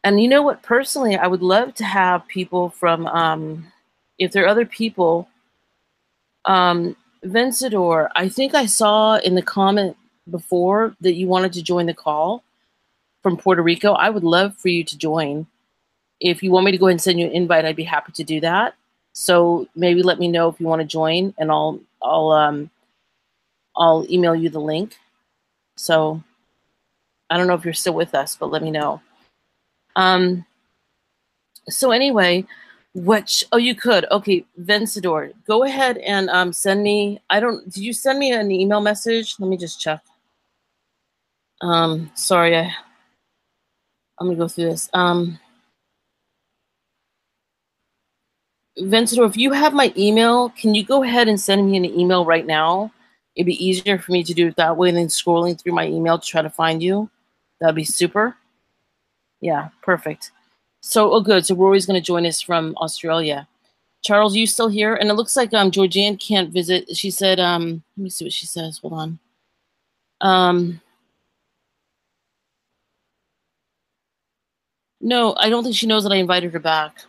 and you know what? Personally, I would love to have people from, um, if there are other people, um, Vencedor, I think I saw in the comment before that you wanted to join the call from Puerto Rico. I would love for you to join. If you want me to go ahead and send you an invite, I'd be happy to do that. So maybe let me know if you want to join, and I'll I'll um I'll email you the link. So I don't know if you're still with us, but let me know. Um, so anyway, which oh you could okay Vencedor, go ahead and um send me. I don't. Did you send me an email message? Let me just check. Um, sorry, I I'm gonna go through this. Um, Vencedor, if you have my email, can you go ahead and send me an email right now? It'd be easier for me to do it that way than scrolling through my email to try to find you. That'd be super. Yeah, perfect. So, oh, good. So Rory's going to join us from Australia. Charles, you still here? And it looks like um Georgianne can't visit. She said, um, let me see what she says. Hold on. Um, no, I don't think she knows that I invited her back.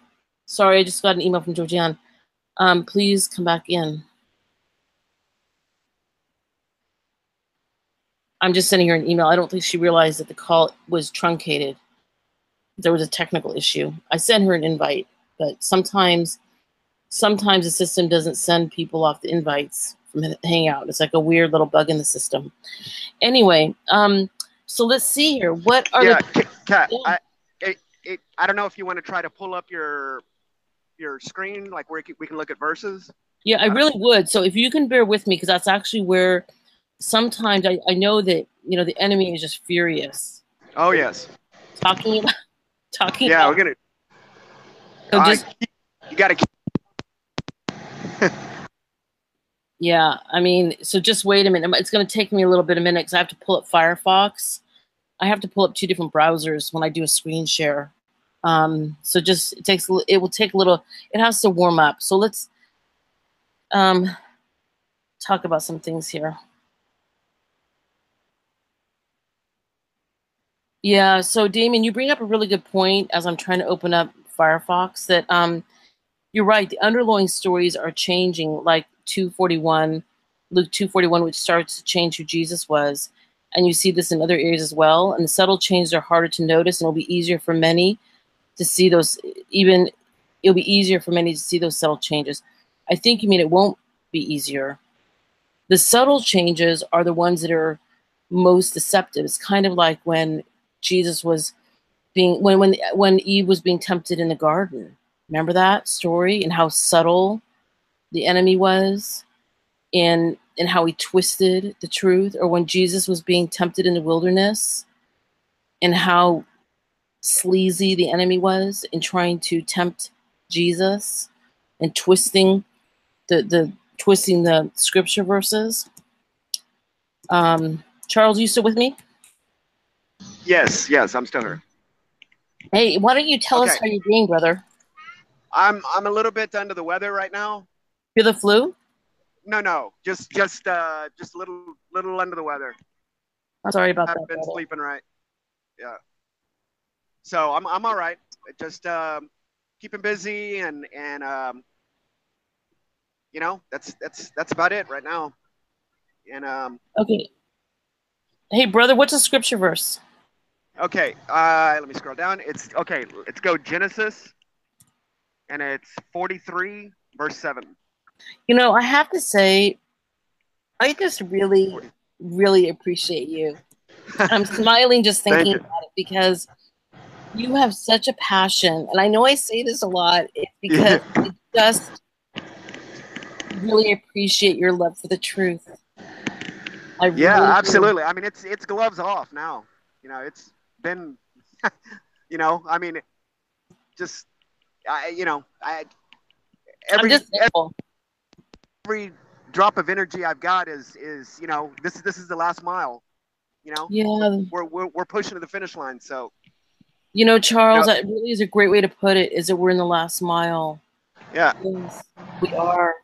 Sorry, I just got an email from Georgianne. Um, please come back in. I'm just sending her an email. I don't think she realized that the call was truncated. There was a technical issue. I sent her an invite, but sometimes sometimes the system doesn't send people off the invites from Hangout. It's like a weird little bug in the system. Anyway, um, so let's see here. What are
yeah,
the
Kat,
Yeah.
I, it, it, I don't know if you want to try to pull up your your screen, like where we can look at verses.
Yeah, I really would. So if you can bear with me, because that's actually where sometimes I, I know that you know the enemy is just furious
Oh yes,
talking about talking
yeah,
about
we're gonna.
so just
keep- you got to keep.
yeah i mean so just wait a minute it's going to take me a little bit of minute because i have to pull up firefox i have to pull up two different browsers when i do a screen share um so just it takes it will take a little it has to warm up so let's um talk about some things here yeah so damien you bring up a really good point as i'm trying to open up firefox that um you're right the underlying stories are changing like 241 luke 241 which starts to change who jesus was. And you see this in other areas as well and the subtle changes are harder to notice and it'll be easier for many to see those even it'll be easier for many to see those subtle changes. I think you mean it won't be easier. The subtle changes are the ones that are most deceptive. It's kind of like when jesus was being when when when eve was being tempted in the garden. Remember that story and how subtle the enemy was and and how he twisted the truth? Or when jesus was being tempted in the wilderness and how sleazy the enemy was in trying to tempt jesus and twisting the the twisting the scripture verses? Um charles you still with me
Yes, yes, I'm still here.
hey why don't you tell us how you're doing brother
I'm I'm a little bit under the weather right now.
you're the flu
No, no, just just uh just a little little under the weather.
i'm sorry about
haven't
that
been
brother.
sleeping right. Yeah. So I'm I'm all right. Just um, keeping busy and and um, you know that's that's that's about it right now. And um,
okay hey brother what's a scripture verse
okay, uh, let me scroll down. It's okay. Let's go Genesis, and it's 43 verse seven.
You know, I have to say, I just really, really appreciate you. I'm [LAUGHS] smiling just thinking about it because you have such a passion. And I know I say this a lot, it's [LAUGHS] because I just really appreciate your love for the truth. I
Yeah,
really do.
absolutely. I mean, it's it's gloves off now. You know, it's been, [LAUGHS] you know, I mean, just, I, you know, I every
just
every drop of energy I've got is is you know this this is the last mile. You know,
Yeah,
we're we're, we're pushing to the finish line. So
you know, Charles, that really is a great way to put it. Is that we're in the last mile.
yeah,
Yes, we are.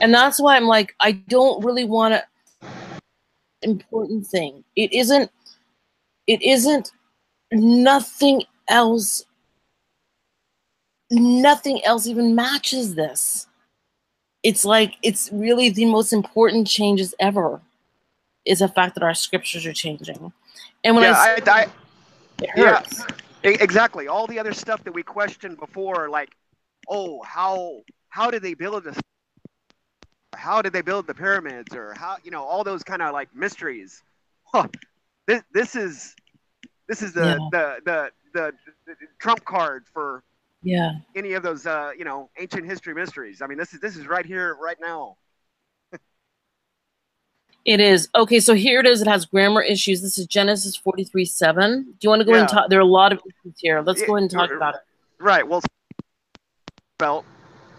And that's why I'm like, I don't really want to. Important thing. It isn't. It isn't. Nothing else. Nothing else even matches this. It's like it's really the most important changes ever. Is the fact that our scriptures are changing, and when
yeah,
I,
I,
say
I,
it
yeah.
hurts.
e- exactly. All the other stuff that we questioned before, like, oh, how how did they build this? How did they build the pyramids, or how you know all those kind of like mysteries? Huh. This this is this is the,
Yeah.
the, the the the trump card for
Yeah.
any of those uh, you know ancient history mysteries. I mean, this is this is right here, right now. [LAUGHS]
It is. Okay, so here it is. It has grammar issues. This is Genesis 43 7. Do you want to go ahead and talk? There are a lot of issues here. Let's
Yeah,
go ahead and talk about it.
Right. Well, spelt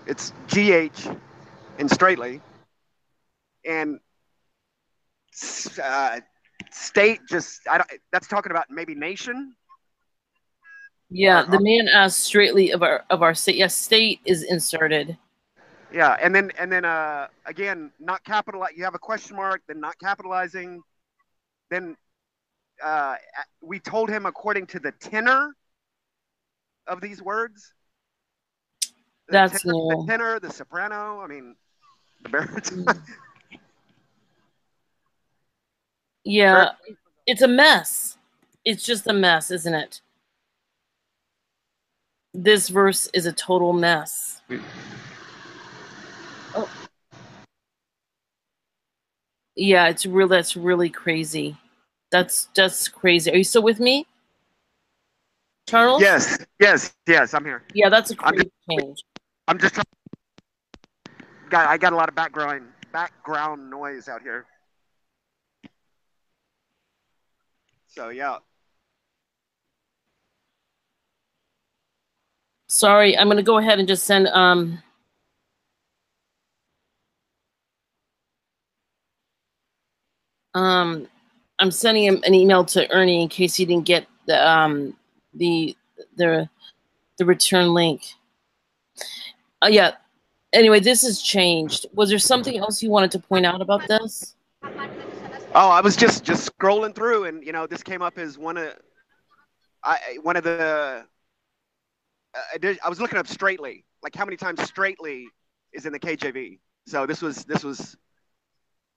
it's G H and straightly, and uh, state just I don't, that's talking about maybe nation.
Yeah, the man asked straightly of our of our state. Yes, state is inserted.
Yeah, and then and then uh again, not capitalize. You have a question mark, then not capitalizing. Then uh we told him according to the tenor of these words. The
That's
tenor, the tenor, the soprano. I mean, the baritone. [LAUGHS]
Yeah, it's a mess. It's just a mess, isn't it? This verse is a total mess. Mm. Oh. Yeah, it's real. That's really crazy. That's just crazy. Are you still with me, Charles?
yes, yes, yes. I'm here.
Yeah, that's a
I'm
crazy change.
I'm just trying. Got I got a lot of background background noise out here. So yeah,
Sorry, I'm gonna go ahead and just send um um I'm sending him an email to Ernie in case he didn't get the um the the the return link. Uh, yeah. Anyway, this has changed. Was there something else you wanted to point out about this?
Oh, I was just just scrolling through, and you know, this came up as one of, I one of the. Uh, I, did, I was looking up straightly, like how many times straightly is in the KJV. So this was this was,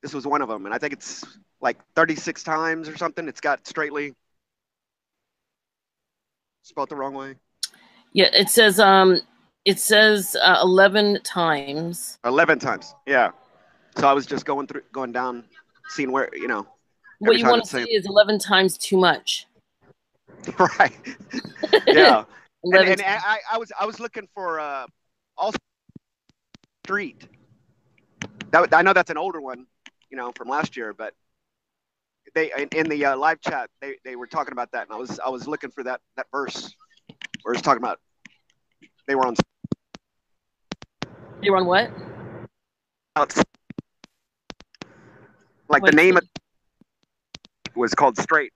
this was one of them, and I think it's like 36 times or something. It's got straightly. Spelled the wrong way.
Yeah, it says um it says uh, 11 times.
11 times. Yeah. So I was just going through, going down, seeing where you know.
What you want to see
saying-
is 11 times too much. [LAUGHS]
right. Yeah. [LAUGHS] and,
11
and I, I was I was looking for uh, all street. That, I know that's an older one, you know, from last year, but they in, in the uh, live chat they, they were talking about that, and I was I was looking for that that verse where it's talking about they were on
You're on what?
Like
Wait,
the name of was called straight,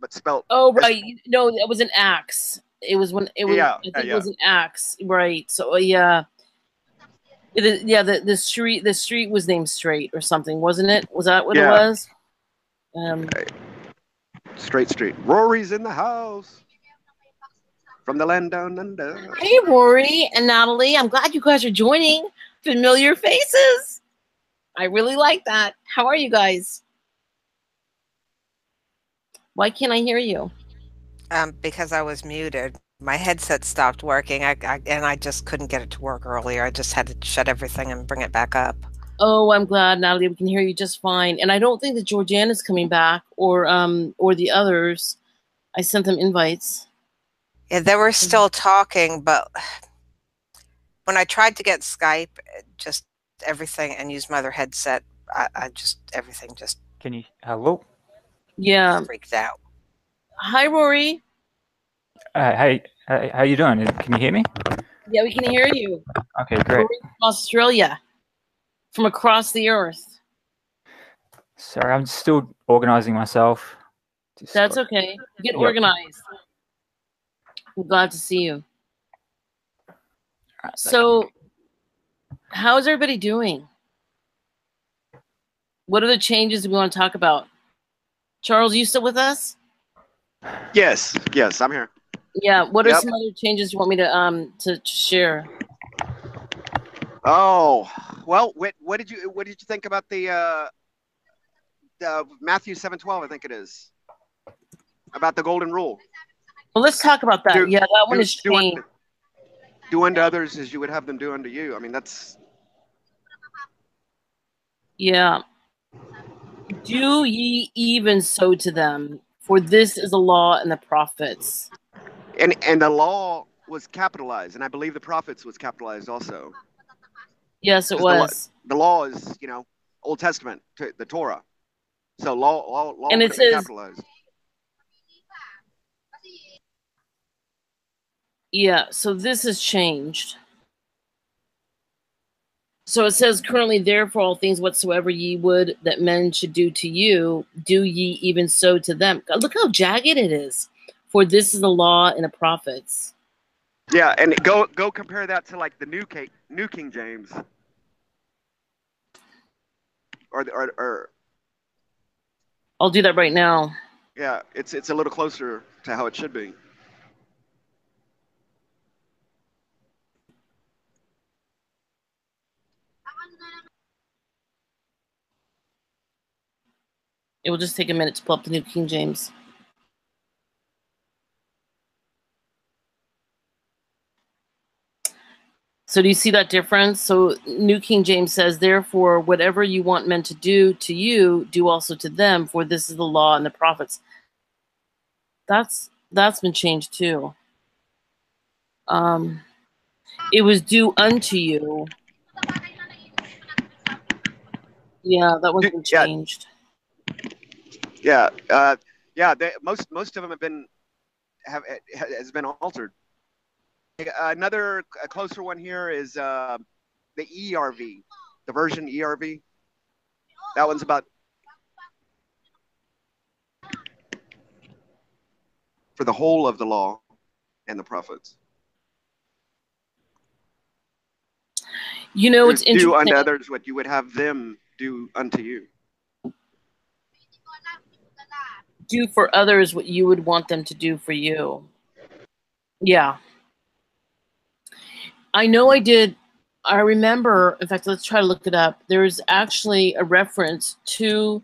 but spelt
Oh right, no, it was an Acts. It was when it was.
Yeah,
I think
yeah,
it was an Acts, right? So uh, yeah, it yeah. The the street the street was named Straight or something, wasn't it? Was that what
Yeah.
it was? Um,
straight street. Rory's in the house from the land down under.
hey, Rory and Natalie, I'm glad you guys are joining. Familiar faces. I really like that. How are you guys? Why can't I hear you?
Um, because I was muted. My headset stopped working, I, I, and I just couldn't get it to work earlier. I just had to shut everything and bring it back up.
Oh, I'm glad, Natalie. We can hear you just fine. And I don't think that Georgiana is coming back, or um, or the others. I sent them invites.
Yeah, they were still talking, but [SIGHS] when I tried to get Skype, it just everything and use my other headset, I, I just everything just
Can you? Hello.
Yeah.
freaked out.
Hi, Rory.
Uh, hey, hey, how you doing? Can you hear me?
Yeah, we can hear you.
Okay, great.
Rory from Australia, from across the earth.
Sorry, I'm still organizing myself. Just
That's okay. Get
Yep.
organized. I'm glad to see you.
Alright,
So, how's everybody doing? What are the changes we want to talk about? Charles, you still with us?
Yes, yes, I'm here.
Yeah. What are
Yep.
some other changes you want me to um to, share?
Oh, well, what, what did you what did you think about the uh, the Matthew seven twelve? I think it is about the golden rule.
Well, let's talk about that.
Do-
yeah, that one
Do,
is changed.
Do unto others as you would have them do unto you. I mean, that's
Yeah. Do ye even so to them? For this is the law and the prophets.
and and the law was capitalized, and I believe the prophets was capitalized also.
Yes, it was.
The law is you know Old Testament, to the Torah. So law, law, law
And it
would have been
says-
capitalized.
Yeah, so this has changed. So it says currently, therefore, all things whatsoever ye would that men should do to you, do ye even so to them. God, look how jagged it is. For this is the law and the prophets.
Yeah, and go go compare that to like the new King, new King James, or the- or or
I'll do that right now.
yeah, it's it's a little closer to how it should be.
It will just take a minute to pull up the New King James. So do you see that difference? So New King James says, "Therefore, whatever you want men to do to you, do also to them, for this is the law and the prophets." That's that's been changed too. Um, it was due unto you. Yeah, that wasn't changed.
Yeah. Yeah, uh, yeah. They, most most of them have been have has been altered. Another a closer one here is uh, the ERV, the version ERV. That one's about for the whole of the law and the prophets.
You know, it's
do
interesting.
Do unto others what you would have them do unto you.
Do for others what you would want them to do for you. Yeah. I know I did. I remember, in fact, let's try to look it up. There's actually a reference to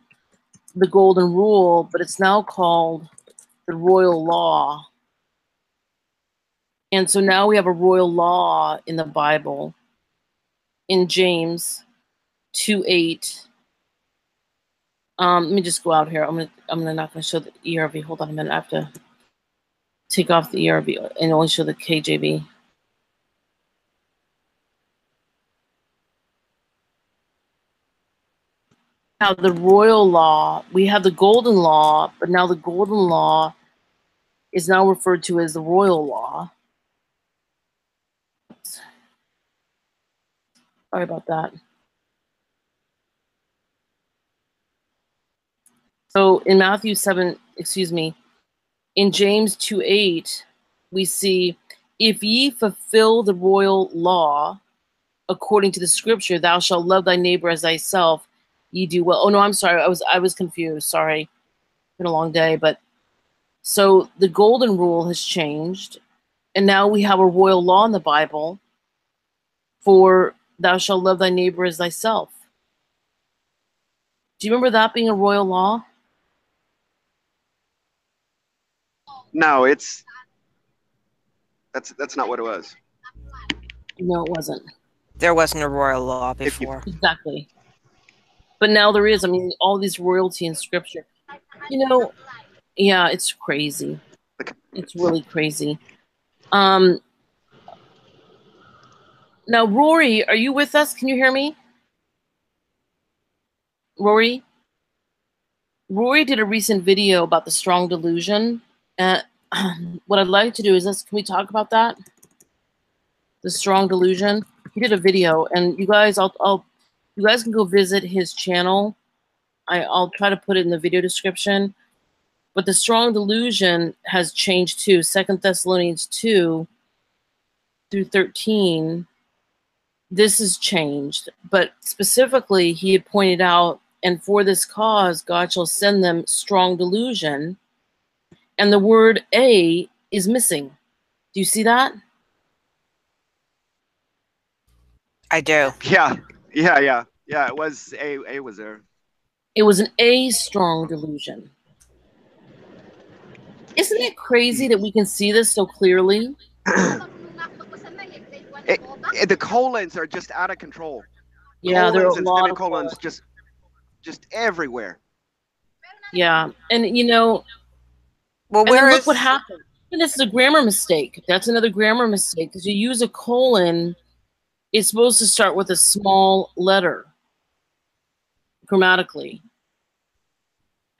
the Golden Rule, but it's now called the Royal Law. And so now we have a royal law in the Bible in James 2 8. Um, let me just go out here. I'm gonna I'm gonna not gonna show the ERV. Hold on a minute. I have to take off the ERV and only show the KJV. Now the royal law, we have the golden law, but now the golden law is now referred to as the royal law. Sorry about that. So in Matthew 7, excuse me, in James 2 8, we see, if ye fulfill the royal law according to the scripture, thou shalt love thy neighbor as thyself, ye do well. Oh no, I'm sorry. I was I was confused. Sorry. Been a long day, but so the golden rule has changed, and now we have a royal law in the Bible for thou shalt love thy neighbor as thyself. Do you remember that being a royal law?
No, it's that's that's not what it was.
No, it wasn't.
There wasn't a royal law
If you-
before.
Exactly. But now there is. I mean, all these royalty in scripture. You know, yeah, it's crazy. It's really crazy. Um now Rory, are you with us? Can you hear me? Rory? Rory did a recent video about the strong delusion. Uh, and [CLEARS THROAT] what I'd like to do is this can we talk about that? The strong delusion. He did a video and you guys I'll I'll you guys can go visit his channel. I, I'll try to put it in the video description. But the strong delusion has changed too. Second Thessalonians 2 through 13. This has changed. But specifically, he had pointed out, and for this cause, God shall send them strong delusion. And the word a is missing. Do you see that?
I do.
Yeah, yeah, yeah, yeah. It was a a was there.
It was an A strong delusion. Isn't it crazy that we can see this so clearly? [CLEARS THROAT]
It, it- the colons are just out of control.
Yeah, there are
colons
a
and
lot of
semicolons just just everywhere.
Yeah, and you know,
Well,
and
where is
look what happened. And this is a grammar mistake. That's another grammar mistake because you use a colon. It's supposed to start with a small letter grammatically.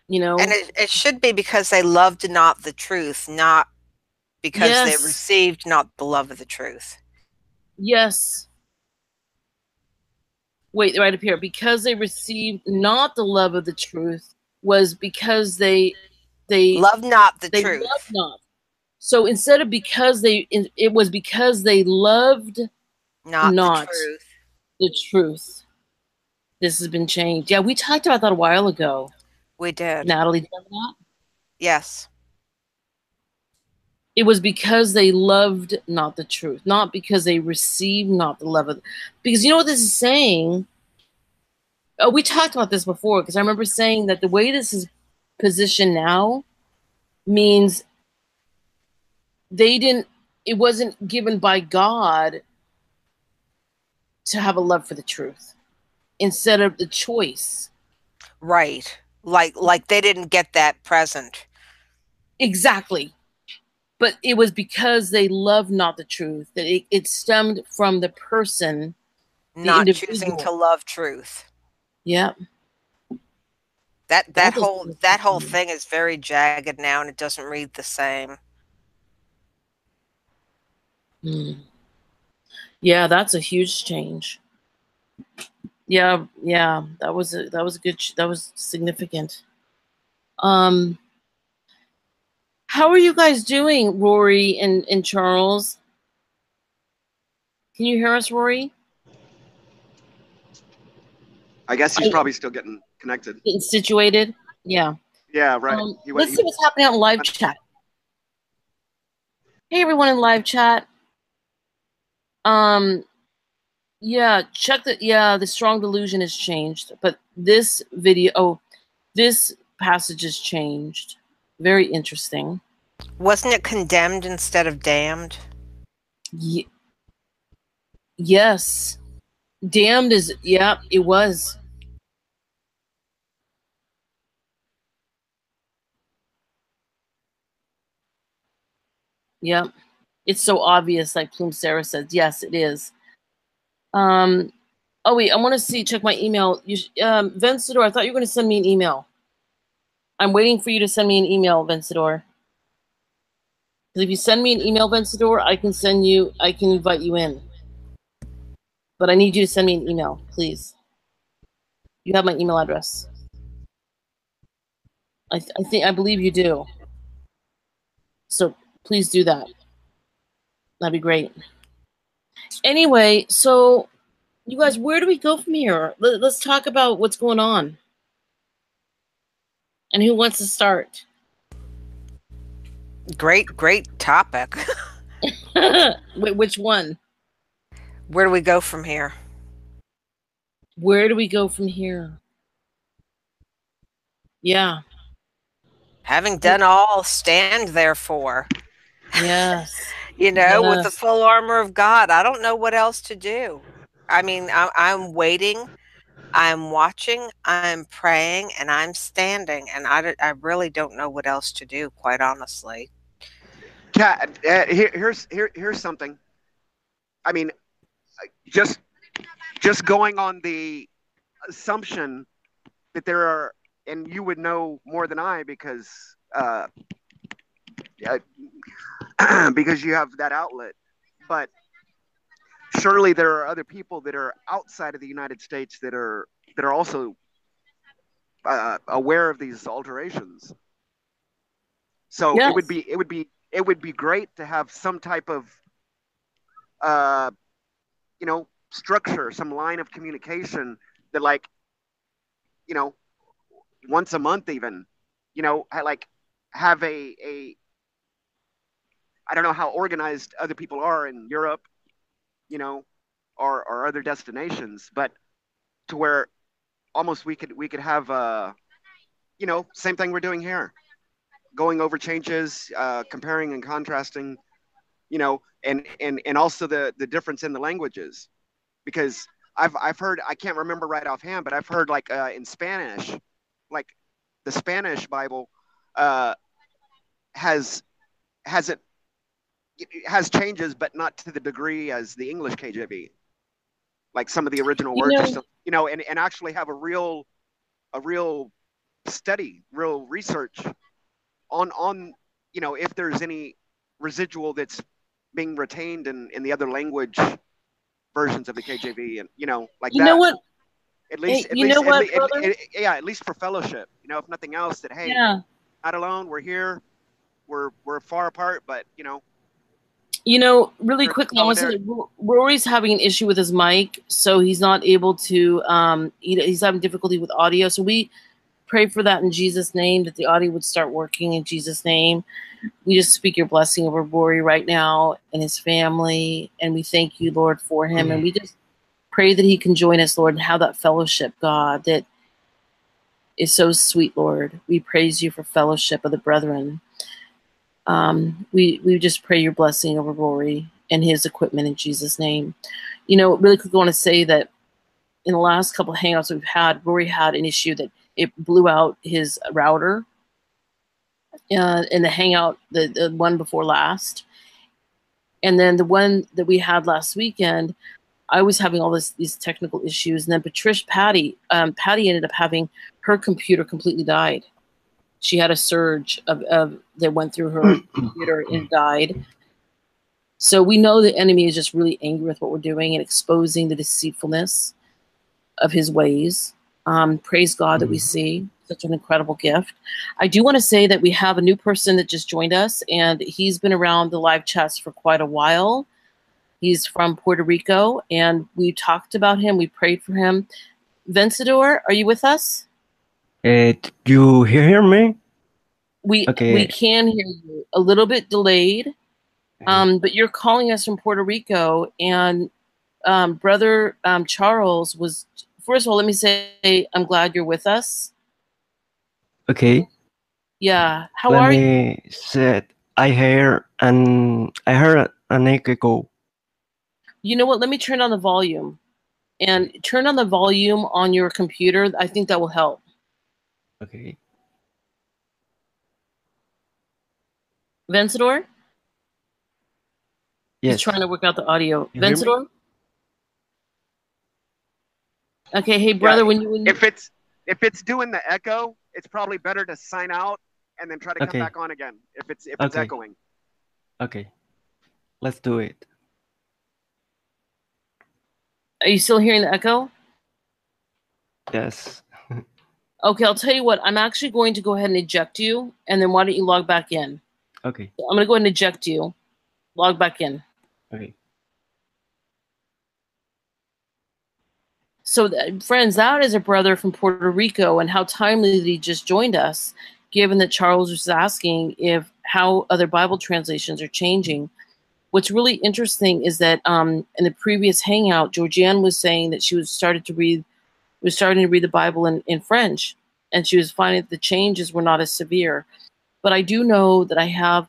You know,
And it, it should be because they loved not the truth, not because
Yes.
they received not the love of the truth.
yes. Wait, right up here. Because they received not the love of the truth was because they they
Love not the
they
truth.
love not. So instead of because they, it was because they loved
Not,
Not.
the truth.
the truth. This has been changed. Yeah, we talked about that a while ago.
We did.
Natalie, remember that?
Yes.
it was because they loved not the truth, not because they received not the love of. Because you know what this is saying. Oh, we talked about this before because I remember saying that the way this is positioned now means they didn't. It wasn't given by God to have a love for the truth instead of the choice.
Right. Like like they didn't get that present.
Exactly. But it was because they loved not the truth that it, it stemmed from the person.
Not choosing to love truth.
Yeah.
That that
is
whole that whole thing is very jagged now and it doesn't read the same.
Mm. Yeah, that's a huge change. Yeah, yeah, that was a that was a good that was significant. Um how are you guys doing, Rory and, and Charles? Can you hear us, Rory?
I guess he's
I-
probably still getting connected.
Getting situated? Yeah.
Yeah, right.
Um,
He went-
let's see what's happening out in live chat. Hey, everyone in live chat. Um, yeah, check the yeah. The strong delusion has changed, but this video, oh, this passage has changed. Very interesting.
Wasn't it condemned instead of damned?
Ye- yes, damned is yeah. It was. Yep. It's so obvious, like Plume Sarah says. Yes, it is. Um, oh wait, I want to see. Check my email. You, um, Vencedor, I thought you were going to send me an email. I'm waiting for you to send me an email, Vencedor. Because if you send me an email, Vencedor, I can send you. I can invite you in. But I need you to send me an email, please. You have my email address. I, th- I think I believe you do. So please do that. That'd be great. Anyway, so you guys, where do we go from here? Let, let's talk about what's going on. And who wants to start?
Great, great topic. [LAUGHS] [LAUGHS]
Wait, which one?
Where do we go from here?
Where do we go from here? Yeah.
Having done all, stand therefore.
Yes. [LAUGHS]
You know, with the full armor of God. I don't know what else to do. I mean, I, I'm waiting, I'm watching, I'm praying, and I'm standing. And I, I really don't know what else to do, quite honestly.
Kat, uh, here, here's here, here's something. I mean, uh, just just going on the assumption that there are, and you would know more than I because uh, yeah, [CLEARS THROAT] because you have that outlet. But surely there are other people that are outside of the United States that are that are also uh, aware of these alterations. So
Yes.
it would be it would be it would be great to have some type of uh, you know structure, some line of communication that like you know once a month even you know like have a a I don't know how organized other people are in Europe, you know, or or other destinations, but to where almost we could we could have uh you know same thing we're doing here. Going over changes uh comparing and contrasting you know and and and also the the difference in the languages. Because i've i've heard i can't remember right offhand but i've heard like uh in spanish like the spanish bible uh has has it it has changes but not to the degree as the english kjv like some of the original
You
words
know-
or something you know and, and actually have a real a real study real research on on you know if there's any residual that's being retained in in the other language versions of the kjv and you know like
You
that
know what?
at least at
you
least
know what,
at- at- yeah at least for fellowship you know if nothing else that hey
Yeah.
not alone we're here we're we're far apart, but you know,
You know, really quickly, I want to say
solidarity.
that Ro- Rory's having an issue with his mic, so he's not able to. Um, he, he's having difficulty with audio, so we pray for that in Jesus' name that the audio would start working in Jesus' name. We just speak your blessing over Rory right now and his family, and we thank you, Lord, for him, and we just pray that he can join us, Lord, and have that fellowship, God, that is so sweet, Lord. We praise you for fellowship of the brethren um, we we just pray your blessing over Rory and his equipment in Jesus' name. You know, really quickly, I want to say that in the last couple of hangouts we've had, Rory had an issue that it blew out his router uh, in the hangout, the, the one before last, and then the one that we had last weekend. I was having all this these technical issues, and then Patricia Patty um, Patty ended up having her computer completely died she had a surge of, of that went through her [CLEARS THROAT] computer and died. So we know the enemy is just really angry with what we're doing and exposing the deceitfulness of his ways. Um, praise God that we see such an incredible gift. I do want to say that we have a new person that just joined us, and he's been around the live chats for quite a while. He's from Puerto Rico, and we talked about him. We prayed for him. Vencedor, are you with us?
Uh, you hear me?
We
Okay.
we can hear you a little bit delayed, um, but you're calling us from Puerto Rico, and um, brother um, Charles was. First of all, let me say I'm glad you're with us.
Okay.
Yeah, how
Let
are you?
say I hear and I heard an echo.
You know what? Let me turn on the volume, and turn on the volume on your computer. I think that will help.
Okay.
Vencedor,
Yes.
he's trying to work out the audio.
You?
Vencedor. Okay, hey brother, when you when you,
if it's if it's doing the echo, it's probably better to sign out and then try to
Okay.
come back on again if it's if it's
Okay.
echoing.
Okay. Let's do it.
are you still hearing the echo?
Yes.
Okay, I'll tell you what. I'm actually going to go ahead and eject you, and then why don't you log back in?
Okay.
I'm going to go ahead and eject you. Log back in.
Okay.
So, th- friends, that is a brother from Puerto Rico, and how timely that he just joined us, given that Charles was asking if how other Bible translations are changing. What's really interesting is that um, in the previous hangout, Georgianne was saying that she was started to read, was starting to read the Bible in, in French, and she was finding that the changes were not as severe. But I do know that I have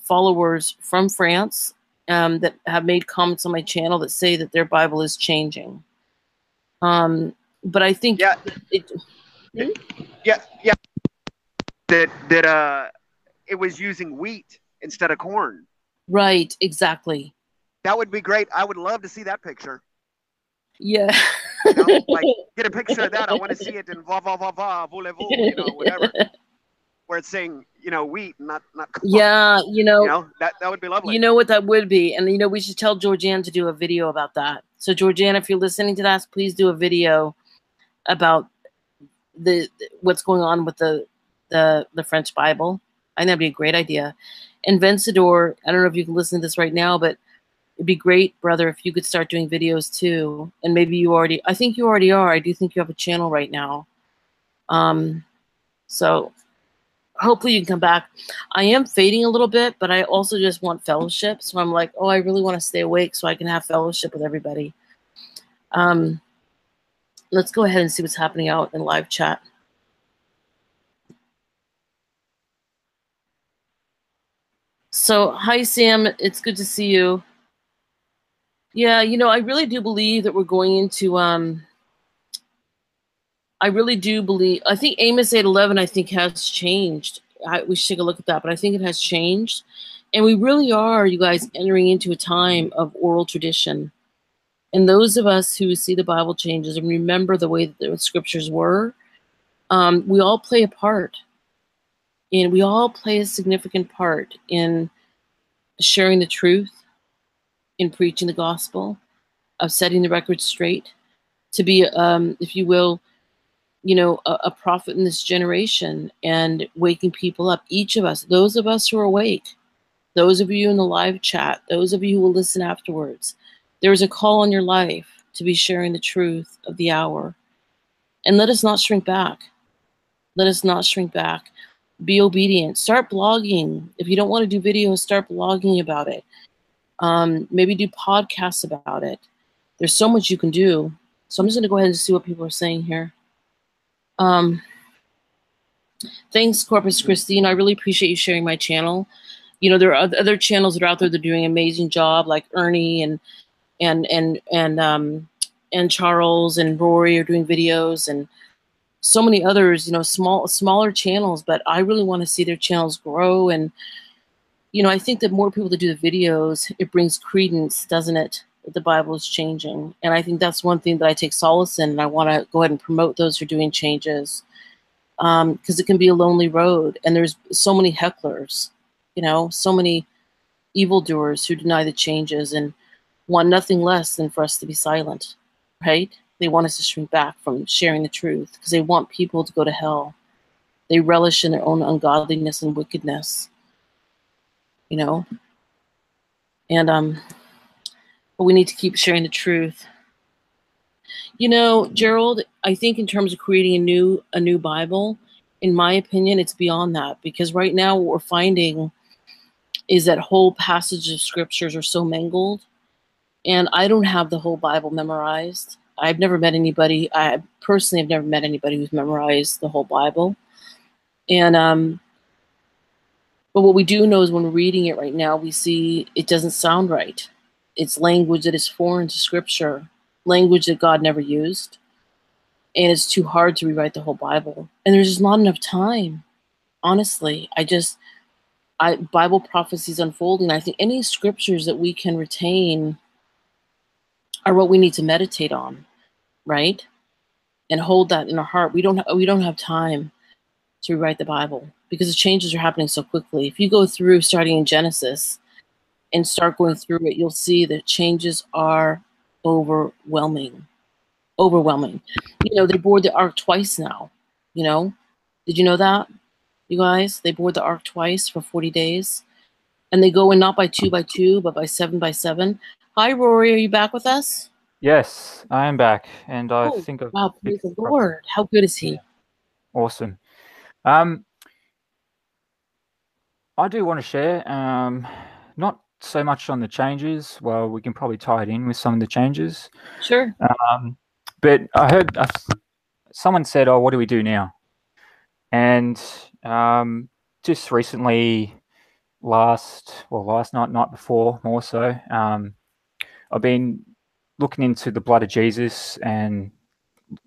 followers from France um, that have made comments on my channel that say that their Bible is changing. Um, but I think
Yeah.
it,
Yeah, yeah. That that uh, it was using wheat instead of corn.
right, exactly.
That would be great. I would love to see that picture.
Yeah. [LAUGHS]
Know, like [LAUGHS] get a picture of that. I want to see it in va va va va voulez-vous, you know, whatever. [LAUGHS] Where it's saying, you know, wheat, not not
yeah, you know,
You know, that that would be lovely.
you know what that would be, and you know we should tell Georgianne to do a video about that. So Georgianne, if you're listening to that, please do a video about the what's going on with the the the French Bible. I think that'd be a great idea. And Vencedor, I don't know if you can listen to this right now, but it'd be great, brother, if you could start doing videos too. And maybe you already, I think you already are. I do think you have a channel right now. Um, so hopefully you can come back. I am fading a little bit, but I also just want fellowship. So I'm like, oh, I really want to stay awake so I can have fellowship with everybody. Um, let's go ahead and see what's happening out in live chat. So, hi, Sam. It's good to see you. Yeah, you know, I really do believe that we're going into. Um, I really do believe. I think Amos eight eleven. I think has changed. I, we should take a look at that, but I think it has changed, and we really are, you guys, entering into a time of oral tradition. And those of us who see the Bible changes and remember the way that the scriptures were, um, we all play a part, and we all play a significant part in sharing the truth, in preaching the gospel, of setting the record straight, to be, um, if you will, you know, a, a prophet in this generation and waking people up. Each of us, those of us who are awake, those of you in the live chat, those of you who will listen afterwards, there is a call on your life to be sharing the truth of the hour. And let us not shrink back. Let us not shrink back. Be obedient. Start blogging. If you don't want to do videos, start blogging about it. Um, maybe do podcasts about it. There's so much you can do. So I'm just going to go ahead and see what people are saying here. Um, thanks, Corpus Christine. I really appreciate you sharing my channel. You know, there are other channels that are out there that are doing amazing job, like Ernie and and and and um, and Charles and Rory are doing videos, and so many others. You know, small smaller channels, but I really want to see their channels grow. And you know, I think that more people that do the videos, it brings credence, doesn't it? that the Bible is changing. And I think that's one thing that I take solace in. And I want to go ahead and promote those who are doing changes because um, it can be a lonely road. And there's so many hecklers, you know, so many evildoers who deny the changes and want nothing less than for us to be silent, right? They want us to shrink back from sharing the truth because they want people to go to hell. They relish in their own ungodliness and wickedness, you know? And um, but we need to keep sharing the truth. You know, Gerald, I think in terms of creating a new a new Bible, in my opinion, it's beyond that because right now what we're finding is that whole passages of scriptures are so mangled, and I don't have the whole Bible memorized. I've never met anybody. I personally have never met anybody who's memorized the whole Bible, and um, but what we do know is when we're reading it right now, we see it doesn't sound right it's language that is foreign to scripture, language that God never used. And it's too hard to rewrite the whole Bible. And there's just not enough time. Honestly, I just I Bible prophecies unfolding. I think any scriptures that we can retain are what we need to meditate on, right? And hold that in our heart. We don't we don't have time to rewrite the Bible because the changes are happening so quickly. If you go through starting in Genesis, and start going through it, you'll see that changes are overwhelming. Overwhelming. You know, they board the ark twice now. You know, did you know that? You guys, they board the ark twice for 40 days. And they go in not by two by two, but by seven by seven. Hi, Rory. Are you back with us?
Yes, I am back. And I
oh,
think I've.
Wow, praise the Lord. How good is he?
Awesome. Um, I do want to share, um, not so much on the changes. Well, we can probably tie it in with some of the changes.
Sure.
Um, but I heard uh, someone said, "Oh, what do we do now?" And um, just recently, last well, last night, night before, more so, um, I've been looking into the blood of Jesus and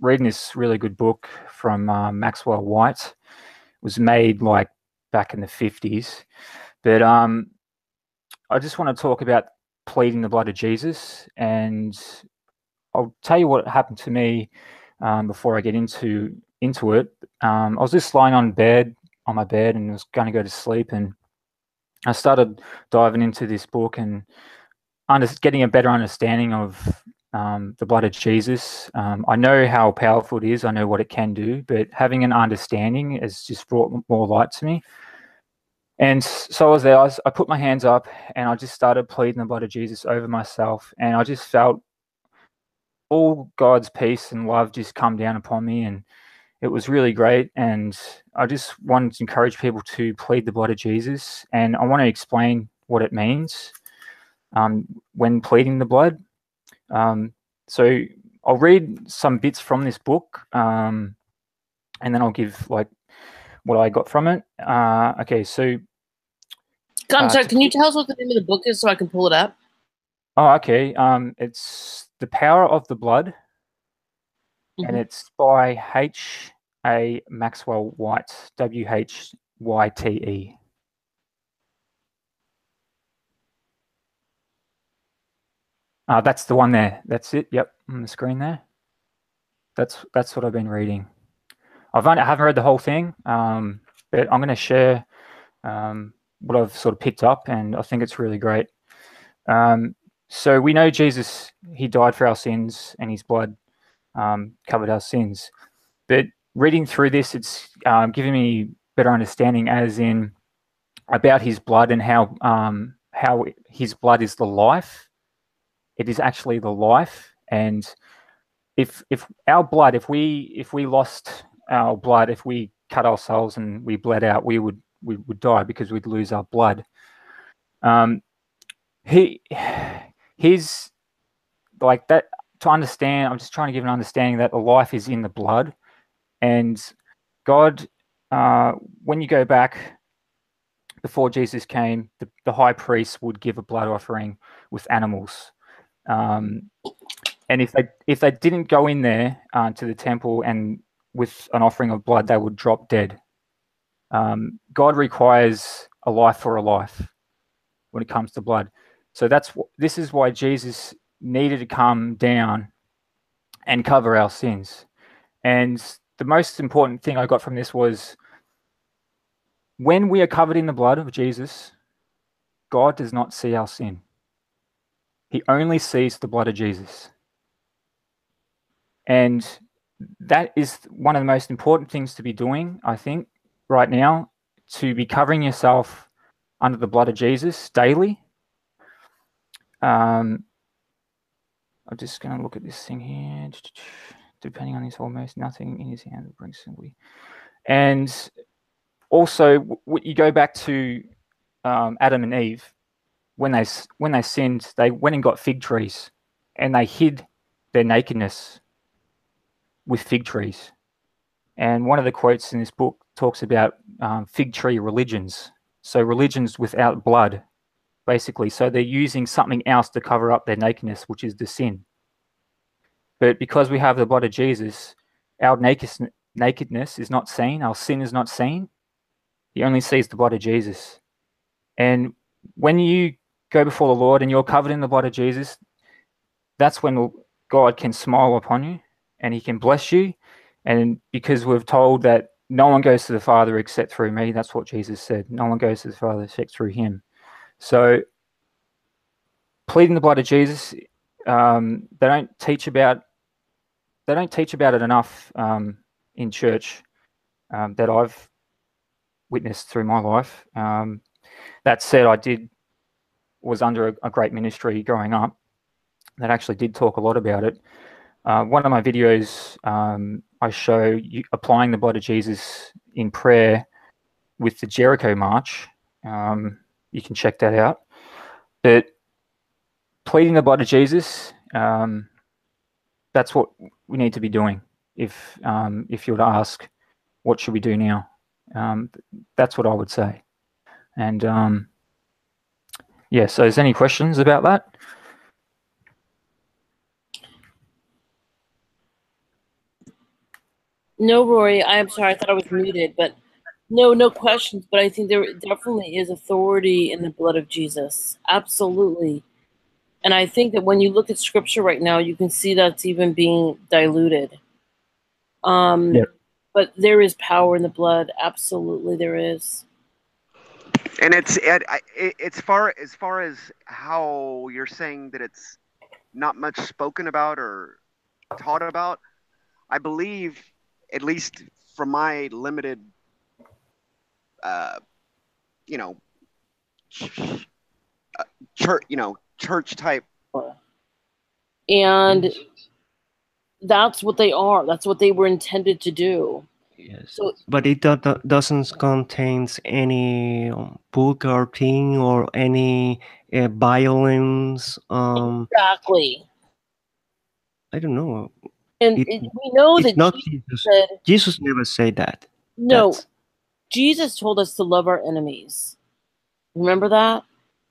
reading this really good book from uh, Maxwell Whyte. It was made like back in the fifties, but um, I just want to talk about pleading the blood of Jesus, and I'll tell you what happened to me um, before I get into into it. Um, I was just lying on bed on my bed and was going to go to sleep, and I started diving into this book and under, getting a better understanding of um, the blood of Jesus. Um, I know how powerful it is. I know what it can do, but having an understanding has just brought more light to me. And so I was there. I, was, I, put my hands up and I just started pleading the blood of Jesus over myself. And I just felt all God's peace and love just come down upon me. And it was really great. And I just wanted to encourage people to plead the blood of Jesus. And I want to explain what it means um, when pleading the blood. Um, so I'll read some bits from this book um, and then I'll give like what I got from it. Uh, okay, so.
I'm uh, sorry, can you tell us what the name of the book is so I can pull it up?
Oh, okay. Um, it's The Power of the Blood, mm-hmm. and it's by H. A. Maxwell Whyte, W. H. Y. T. E. Uh, that's the one there. That's it. Yep, on the screen there. That's that's what I've been reading. I've only, I haven't read the whole thing, um, but I'm going to share um, what I've sort of picked up, and I think it's really great. Um, so we know Jesus, he died for our sins, and his blood um, covered our sins. But reading through this, it's um, giving me better understanding, as in about his blood and how um, how his blood is the life. It is actually the life, and if if our blood, if we if we lost our blood, if we cut ourselves and we bled out, we would we would die because we'd lose our blood. Um, he his like that to understand. I'm just trying to give an understanding that the life is in the blood, and God. Uh, when you go back before Jesus came, the, the high priest would give a blood offering with animals. Um, and if they if they didn't go in there uh, to the temple and with an offering of blood, they would drop dead. Um, God requires a life for a life when it comes to blood. So that's this is why Jesus needed to come down and cover our sins. And the most important thing I got from this was when we are covered in the blood of Jesus, God does not see our sin. He only sees the blood of Jesus. And that is one of the most important things to be doing, I think, right now, to be covering yourself under the blood of Jesus daily. Um, I'm just going to look at this thing here. Depending on his almost nothing in his hand brings simply. And also, you go back to um, Adam and Eve when they when they sinned, they went and got fig trees, and they hid their nakedness with fig trees. And one of the quotes in this book talks about um, fig tree religions. So religions without blood, basically. So they're using something else to cover up their nakedness, which is the sin. But because we have the blood of Jesus, our nakedness is not seen, our sin is not seen. He only sees the blood of Jesus. And when you go before the Lord and you're covered in the blood of Jesus, that's when God can smile upon you and he can bless you. And because we've told that no one goes to the Father except through me, that's what Jesus said. No one goes to the Father except through him. So, pleading the blood of Jesus, um, they don't teach about they don't teach about it enough um, in church um, that I've witnessed through my life. Um, that said, I did was under a, a, great ministry growing up that actually did talk a lot about it. Uh, one of my videos, um, I show you applying the blood of Jesus in prayer with the Jericho March. Um, you can check that out. But pleading the blood of Jesus, um, that's what we need to be doing. If um, if you were to ask, what should we do now? Um, that's what I would say. And um, yeah, so is any questions about that?
No, Rory, I'm sorry. I thought I was muted, but no, no questions. But I think there definitely is authority in the blood of Jesus. Absolutely. And I think that when you look at scripture right now, you can see that's even being diluted. Um, yeah. But there is power in the blood. Absolutely, there is.
And it's it, it's far as far as how you're saying that it's not much spoken about or taught about. I believe at least from my limited, uh, you know, uh, church, you know, church type.
And that's what they are. That's what they were intended to do.
Yes, so, but it do doesn't contains any um, book or thing or any uh, violence. Um,
exactly.
I don't know.
And it, it, we know that
not Jesus. Said, Jesus never said that.
No, That's... Jesus told us to love our enemies. Remember that?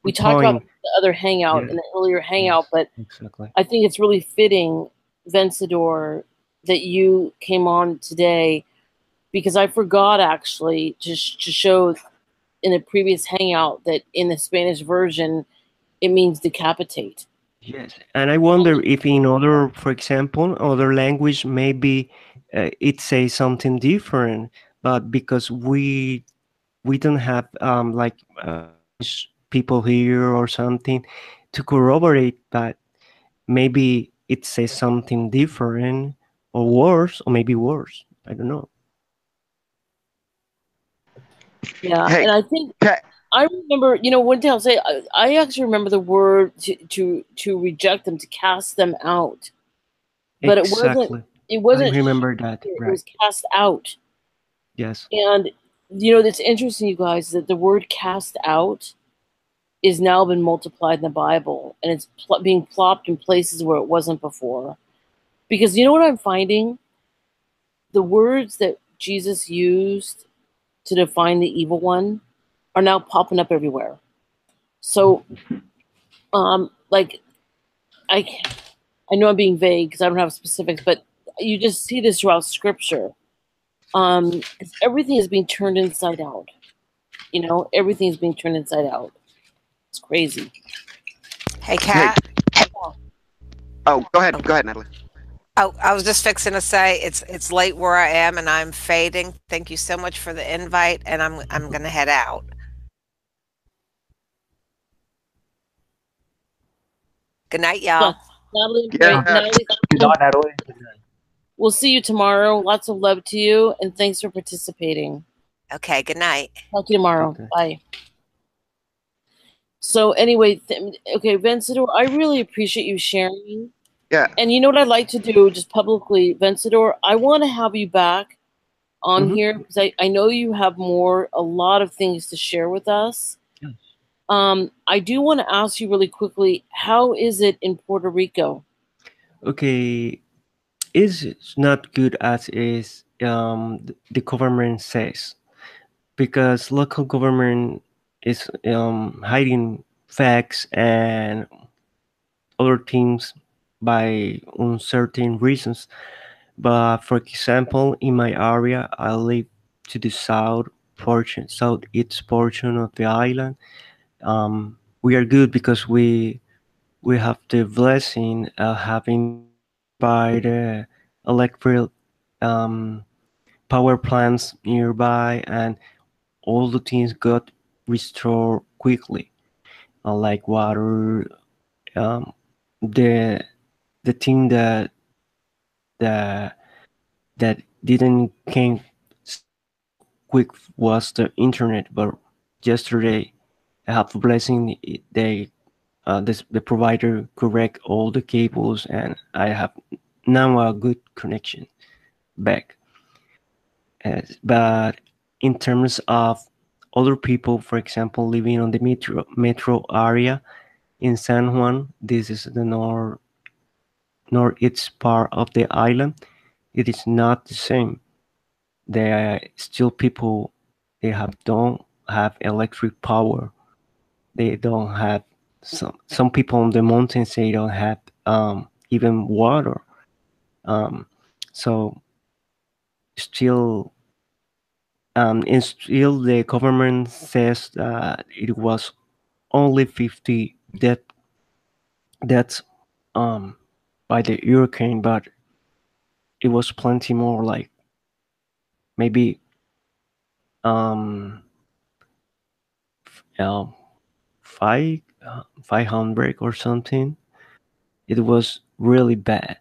We talked about the other hangout yeah. in the earlier hangout, yes, but exactly. I think it's really fitting, Vencedor, that you came on today because I forgot actually to, to show in a previous hangout that in the Spanish version it means decapitate.
Yes, and I wonder if in other, for example, other language, maybe uh, it says something different, but because we we don't have um, like uh, people here or something to corroborate that, maybe it says something different or worse, or maybe worse. I don't know.
Yeah,
hey,
and I think.
Can,
I remember. You know, one thing I'll say, I, I actually remember the word to, to to reject them, to cast them out. But it wasn't- It wasn't.
I remember that.
It
Right.
was cast out.
Yes.
And you know, it's interesting, you guys, that the word "cast out" is now been multiplied in the Bible, and it's pl- being plopped in places where it wasn't before. Because you know what I'm finding, the words that Jesus used to define the evil one are now popping up everywhere. So, um, like, I, I know I'm being vague because I don't have specifics, but you just see this throughout Scripture um 'cause everything is being turned inside out you know everything is being turned inside out it's crazy
Hey, Kat.
Oh, go ahead. Go ahead, Natalie.
Oh, I was just fixing to say it's it's late where I am and I'm fading. Thank you so much for the invite, and I'm I'm gonna head out. Good night, y'all.
natalie,
Yeah.
natalie
Good night, Natalie.
we'll see you tomorrow lots of love to you and thanks for participating
Okay, good night.
talk to you tomorrow
Okay.
bye so anyway th- okay vencedor i really appreciate you sharing
Yeah.
and you know what i'd like to do just publicly vencedor i want to have you back on
Mhm.
here because I, I know you have more a lot of things to share with us
Yes.
Um, i do want to ask you really quickly how is it in puerto rico
Okay. It's not good as is um the government says because local government is um hiding facts and other things by uncertain reasons. But for example, in my area, I live to the south portion, southeast portion of the island. Um, we are good because we we have the blessing of having by the electric um, power plants nearby, and all the things got restored quickly, uh, like water. Um, the the thing that that that didn't came quick was the internet, but yesterday blessing they uh, this, the provider correct all the cables and I have now a good connection back. As- but in terms of other people, for example, living on the metro metro area in San Juan, this is the north northeast part of the island. It is not the same. There are still people they have don't have electric power. They don't have some some people on the mountains they don't have um, even water. Um, so still um, and still the government says that it was only 50 death deaths um, by the hurricane, but it was plenty more like maybe um uh, five uh, 500 or something it was really bad.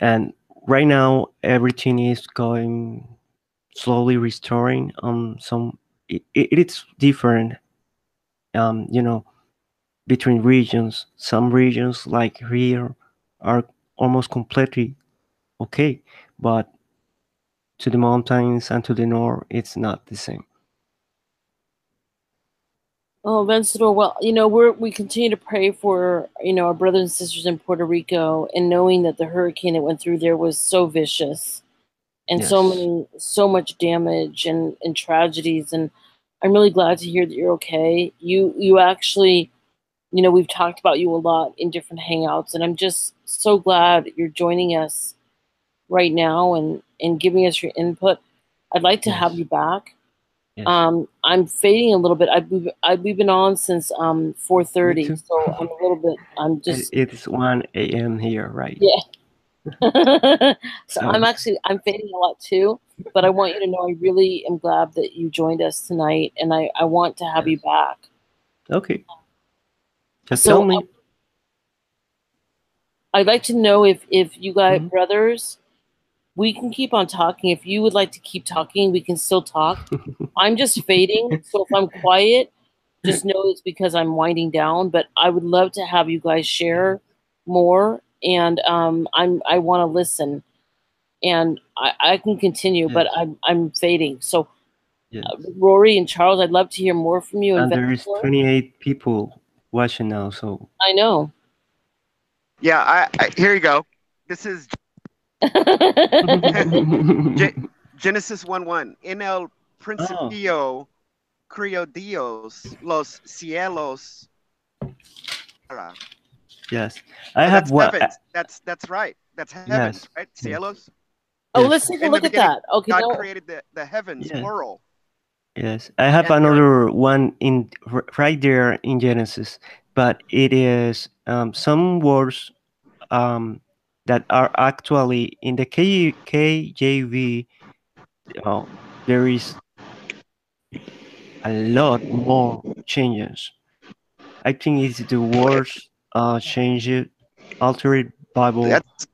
And right now everything is going slowly restoring um some it, it's different um you know between regions. Some regions like here are almost completely okay but to the mountains and to the north it's not the same
Oh, Vencedor, well, you know, we're we continue to pray for, you know, our brothers and sisters in Puerto Rico and knowing that the hurricane that went through there was so vicious and so many so much damage and, and tragedies and I'm really glad to hear that you're okay. You you actually you know, we've talked about you a lot in different hangouts and I'm just so glad you're joining us right now and and giving us your input. I'd like to have you back.
Yes.
Um, I'm fading a little bit. I've, we've, I've we've been on since um 4:30,
too.
so I'm a little bit. I'm just
it's 1 a.m here right
Yeah. so [LAUGHS]
So-
I'm actually I'm fading a lot too. But I want you to know I really am glad that you joined us tonight, and I I want to have you back.
okay just
So,
tell me
I'd like to know if if you guys
Mhm.
brothers we can keep on talking. If you would like to keep talking, we can still talk. [LAUGHS] I'm just fading, so if I'm quiet, just know it's because I'm winding down. But I would love to have you guys share more, and um, I'm I want to listen, and I, I can continue, but I'm I'm fading. So
Yes.
uh, Rory and Charles, I'd love to hear more from you.
and there is 28 people watching now, so
I know.
Yeah, I, I here you go. This is [LAUGHS] Ge- Genesis 1 1. En el principio crió Dios los cielos.
Yes, I
oh,
have
that's
what
heavens. That's that's right. That's heavens,
Yes.
right? Cielos.
oh,
Yes.
let's take a
In
look at that. Okay,
God
now,
created the, the heavens,
Yeah.
plural.
Yes, I have
Yeah, yeah.
another one in right there in Genesis, but it is um, some words um, that are actually in the K- KJV. Uh, there is a lot more changes. I think it's the words uh, changed, altered Bible
That's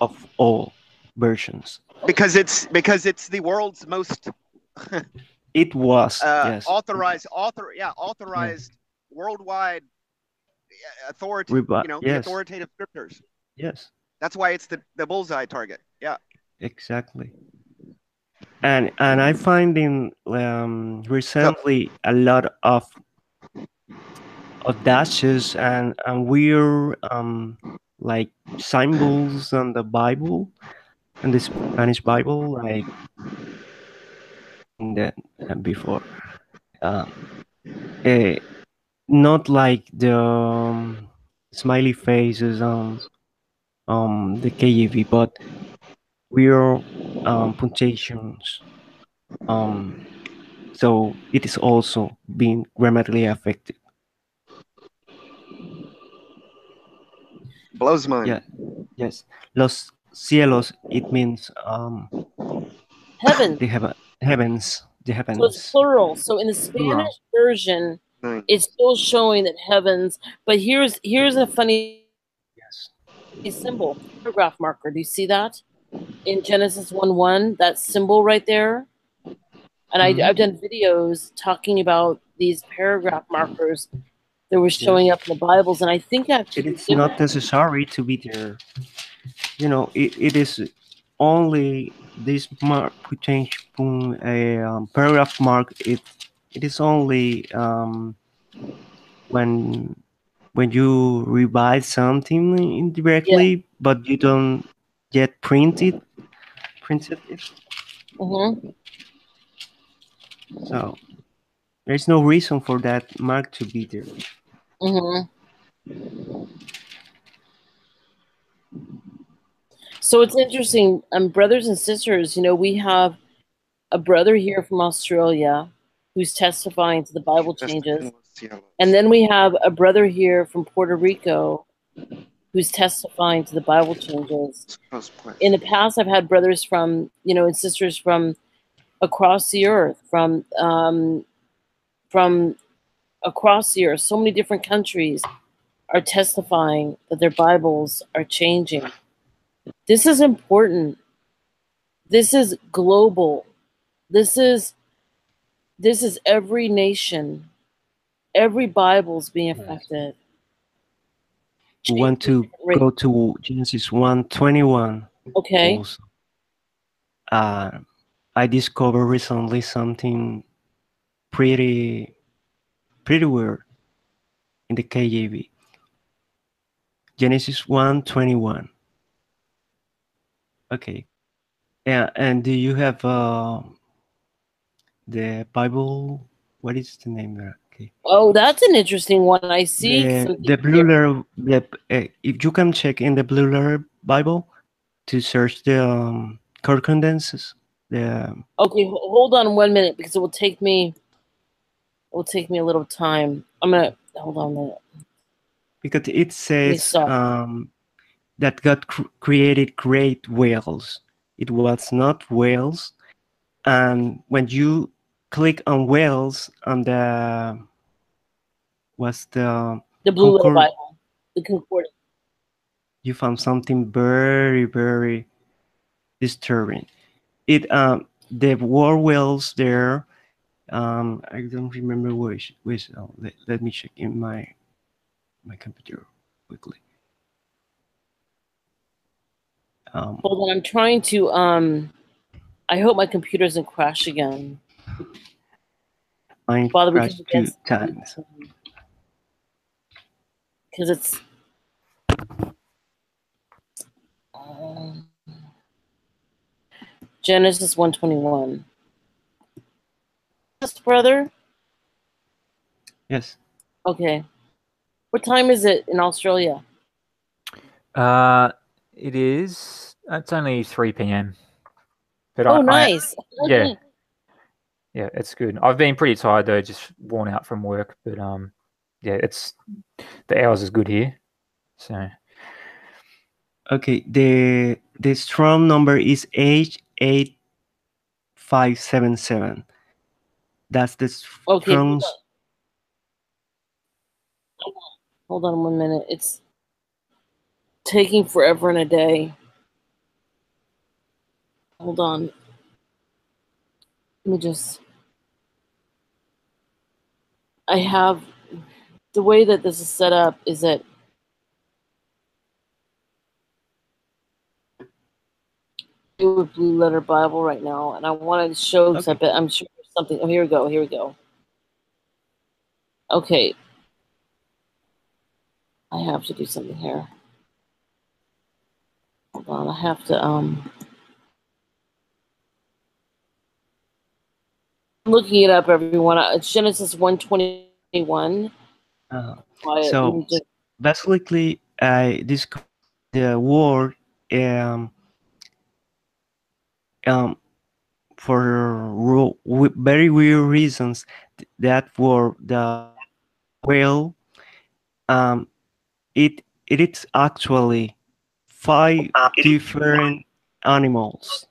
of all versions.
because it's because it's the world's most [LAUGHS]
It was
uh,
yes,
authorized author yeah authorized worldwide uh, authority you know
yes.
authoritative scriptures
yes.
that's why it's the the bullseye target yeah
Exactly. And and I find in um, recently a lot of audacious and, and weird um, like symbols on the Bible and the Spanish Bible like the uh, before. Um, eh, not like the um, smiley faces on um the KJV, but weird um, punctuations. Um, so it is also being grammatically affected.
blows mine
Yeah. Yes, los cielos. It means um
heaven.
the heaven, heavens, the
So it's plural. So in the Spanish
Plural.
version,
Right.
it's still showing that heavens. But here's here's a funny
Yes.
symbol, paragraph marker. Do you see that in Genesis one one? That symbol right there. And
Mhm.
I, I've done videos talking about these paragraph markers that were showing up in the Bibles, and I think
It
actually
is not necessary to be there. You know, it, it is only this mark punctuation, a um, paragraph mark. It it is only um, when when you revise something indirectly, but you don't yet print it. Printed it.
Mhm.
So there's no reason for that mark to be there.
hmm So it's interesting, um, brothers and sisters. You know, we have a brother here from Australia who's testifying to the Bible changes, and then we have a brother here from Puerto Rico who's testifying to the Bible changes. In the past, I've had brothers from, you know, and sisters from across the earth, from um, from across the earth. So many different countries are testifying that their Bibles are changing. This is important. This is global. This is this is every nation. Every Bible's being affected.
We want to go to Genesis 121.
Okay.
also. Uh, I discovered recently something pretty, pretty weird in the KJV. Genesis 121. Okay. Yeah, and do you have uh, the Bible? What is the name there? Okay.
Oh, that's an interesting one. I see.
The, the Blue. Letter, the, uh, if you can check in the Blue Letter Bible to search the um, concordances, the
Okay, hold on one minute because it will take me. It will take me a little time. I'm gonna hold on a minute.
because it says um, that God cr- created great whales. It was not whales, and when you click on whales on the was the
The Blue
Concord-
Bible, the Concordance.
you found something very very disturbing. It um the war whales there. Um, I don't remember which which. Oh, let, let me check in my my computer quickly. Um,
Hold on, I'm trying to. Um, I hope my computer doesn't crash again.
mine
Father,
crashed two times.
Because it's. Um, Genesis one twenty one. Yes, brother.
Yes.
Okay. What time is it in Australia?
Uh, it is. It's only three p.m. But
Oh,
I, I-
nice. [LAUGHS]
yeah. yeah, it's good. I've been pretty tired though, just worn out from work. But um, yeah, it's the hours is good here. So
Okay. The the strong number is H eight five seven seven. That's the
Okay.
strong.
Hold on. Hold on one minute. It's taking forever and a day. Hold on. Let me just. I have the way that this is set up is that with Blue Letter Bible right now, and I wanted to show
Okay.
something. I'm sure there's something. Oh, here we go. Here we go. Okay. I have to do something here. Hold on. I have to. Um. I'm looking it up, everyone. Uh, It's Genesis one twenty one.
Uh, So-
Let me just-
basically, I this the word um um for very weird reasons that word the whale um it it is actually five different animals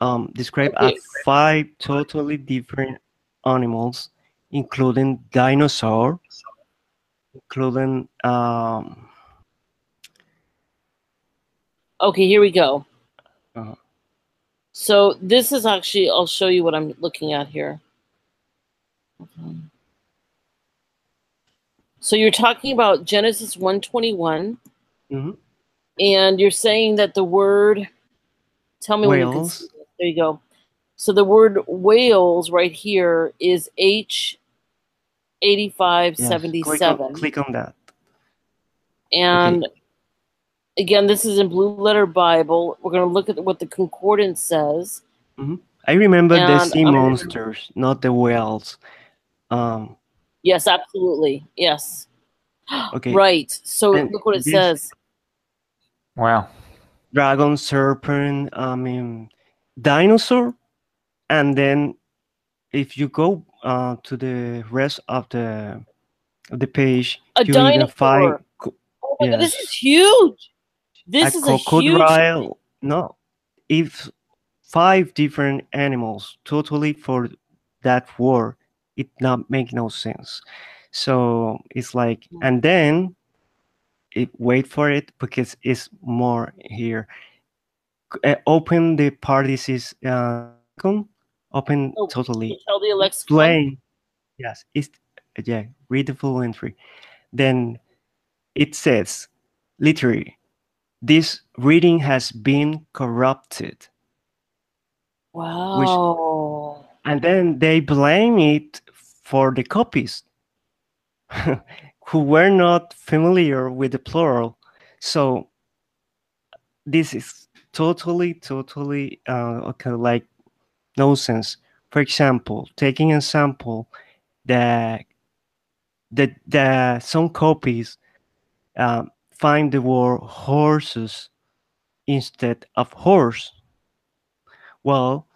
um described
Okay.
as five totally different animals including dinosaur including um
Okay, here we go.
Uh-huh.
So this is actually, I'll show you what I'm looking at here. Okay. So you're talking about Genesis 121,
Mhm.
and you're saying that the word, tell me when you can. There you go. So the word whales right here is H
yes, click, on,
8577.
click on that
And again, this is in Blue Letter Bible. We're going to look at what the concordance says.
I remember the sea
I'm-
monsters, not the whales. Um,
Yes, absolutely. Yes. [GASPS]
okay,
Right. So
And
look what it
this-
says.
wow.
dragon, serpent, I mean, dinosaur, and then if you go uh, to the rest of the of the page,
A
you
dinosaur.
find
Oh my God, this is huge. This
a
is a huge.
crocodile. No, if five different animals totally for that war, it not make no sense. So it's like,
Mm.
and then it wait for it because it's more here. Uh, open the parties uh, icon, open
Oh,
totally
Tell the Alexa.
explain. Yes, it's yeah. Read the full entry. Then it says, literally, this reading has been corrupted,
Wow.
and then they blame it for the copies [LAUGHS] who were not familiar with the plural. So this is totally, totally uh, okay, like nonsense. For example, taking a sample that the, the some copies uh, find the word horses instead of horse. Well,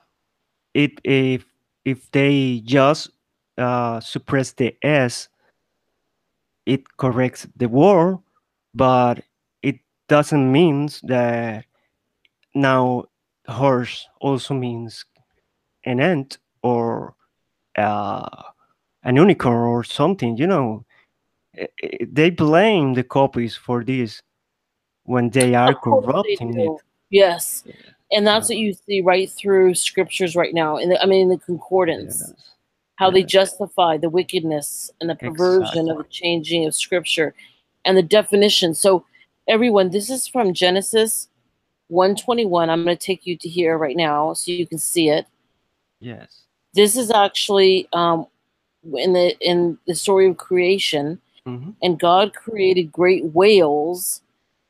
it if if they just uh, suppress the s, it corrects the word, but it doesn't mean that now horse also means an ant or uh, an unicorn or something. You know, they blame the copies for this when they are
course they
corrupting it.
Yes. And that's what you see right through scriptures right now. In the, I mean, in the concordance,
Yes.
how they justify the wickedness and the perversion of the changing of scripture and the definition. So, everyone, this is from Genesis 121. I'm going to take you to here right now so you can see it.
Yes.
This is actually um, in the in the story of creation,
hmm
and God created great whales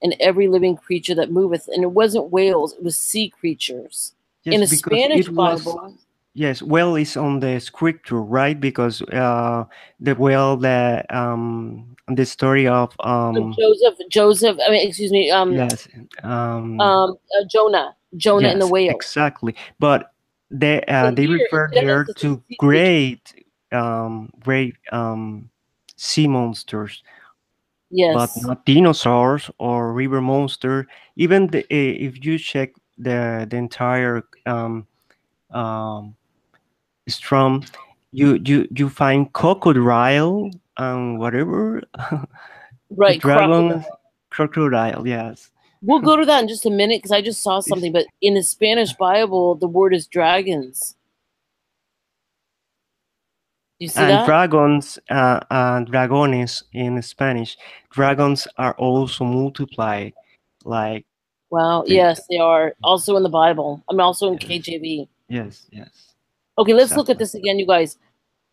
and every living creature that moveth. And it wasn't whales; it was sea creatures.
Yes,
in a
because
Spanish
was-
Bible,
Yes, well, it's on the scripture, right? Because uh, the well, the um, the story of um,
Joseph, Joseph. I mean, excuse me. Um,
yes, um,
um, uh, Jonah, Jonah and the
yes,
whale.
exactly. But they uh, they
here,
refer here to great um, great um, sea monsters,
yes.
but not dinosaurs or river monster. Even the, if you check the the entire um, um, strum, you you you find crocodile and whatever [LAUGHS]
right.
dragon
crocodile.
crocodile. Yes.
We'll go to that in just a minute because I just saw something. But in the Spanish Bible, the word is dragons. You see
and
that?
dragons uh, and dragones in Spanish, dragons are also multiplied. Like
wow.
the-
Yes, they are also in the Bible. I'm also in
Yes.
KJV.
yes, yes,
Okay, let's look at this again, you guys.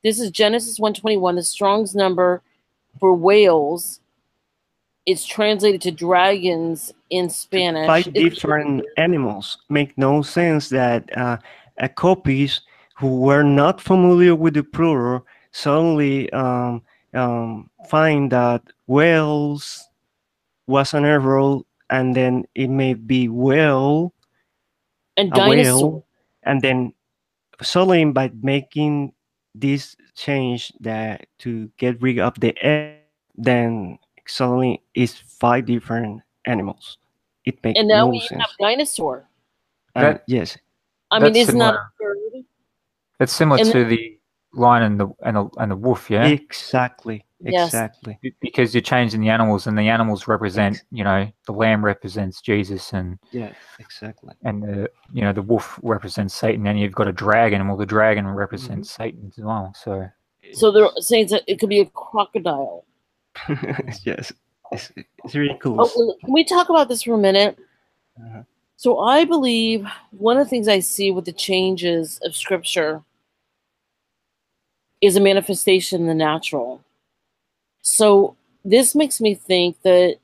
This is Genesis 121, the Strong's number for whales. It's translated to dragons in Spanish.
five different animals. Make no sense that uh, a copies who were not familiar with the plural suddenly um, um, find that whales was an error, and then it may be whale
and
a
dinosaur.
whale, and then suddenly by making this change that to get rid of the egg, then suddenly it's five different animals. It makes
And now
no
we
sense.
have dinosaur.
And
That-
yes,
I mean,
That's
isn't that
similar.
absurd?
That's similar
And-
to the lion and the and the, and the wolf, yeah.
exactly,
Yes.
exactly.
Be- Because you're changing the animals, and the animals represent, you know, the lamb represents Jesus, and
yeah, exactly.
and the you know the wolf represents Satan, and you've got a dragon, and well, the dragon represents mm-hmm. Satan as well. So
So they're saying that it could be a crocodile. [LAUGHS]
yes, it's, it's really cool.
Oh, can we talk about this for a minute?
Uh-huh.
So I believe one of the things I see with the changes of scripture is a manifestation in the natural. So this makes me think that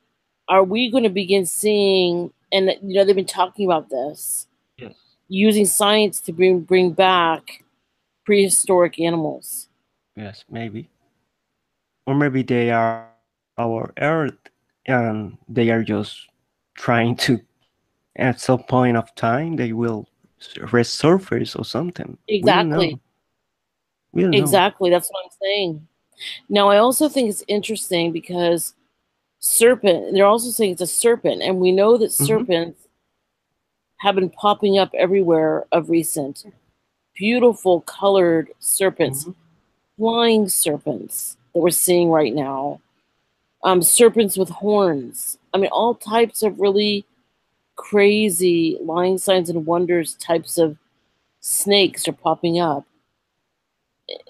are we going to begin seeing and you know they've been talking about this
Yes.
using science to bring bring back prehistoric animals.
Yes, maybe. Or maybe they are our Earth and they are just trying to, at some point of time, they will resurface or something.
Exactly.
know. We don't know.
Exactly. That's what I'm saying. Now, I also think it's interesting because serpent, they're also saying it's a serpent, and we know that
Mhm.
serpents have been popping up everywhere of recent. Beautiful colored serpents,
Mhm.
flying serpents that we're seeing right now, um, serpents with horns. I mean, all types of really crazy lying signs and wonders types of snakes are popping up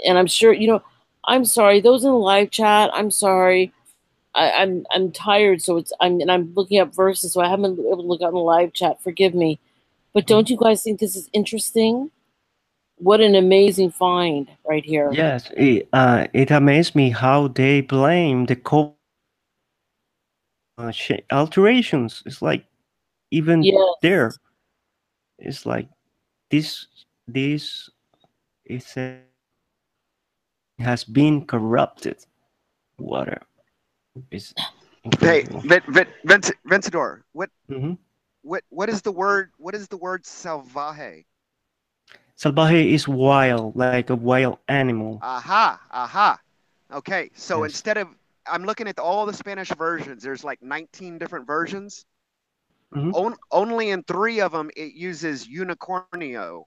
and I'm sure you know. I'm sorry, those in the live chat. I'm sorry. I, I'm I'm tired, so it's I'm and I'm looking up verses, so I haven't been able to look out in the live chat. Forgive me, but don't you guys think this is interesting? What an amazing find right here.
Yes, it, uh, it amazed me how they blame the co uh, alterations. It's like even
Yes.
there, it's like this. This is a, has been corrupted. Water is.
Hey, Vin, Vin, Vince, Vencedor, what
hmm
what what is the word? What is the word salvaje?
Salvaje is wild, like a wild animal.
Aha, aha. Okay, so
Yes.
instead of I'm looking at all the Spanish versions. There's like 19 different versions.
Mhm.
On, only in three of them it uses unicornio.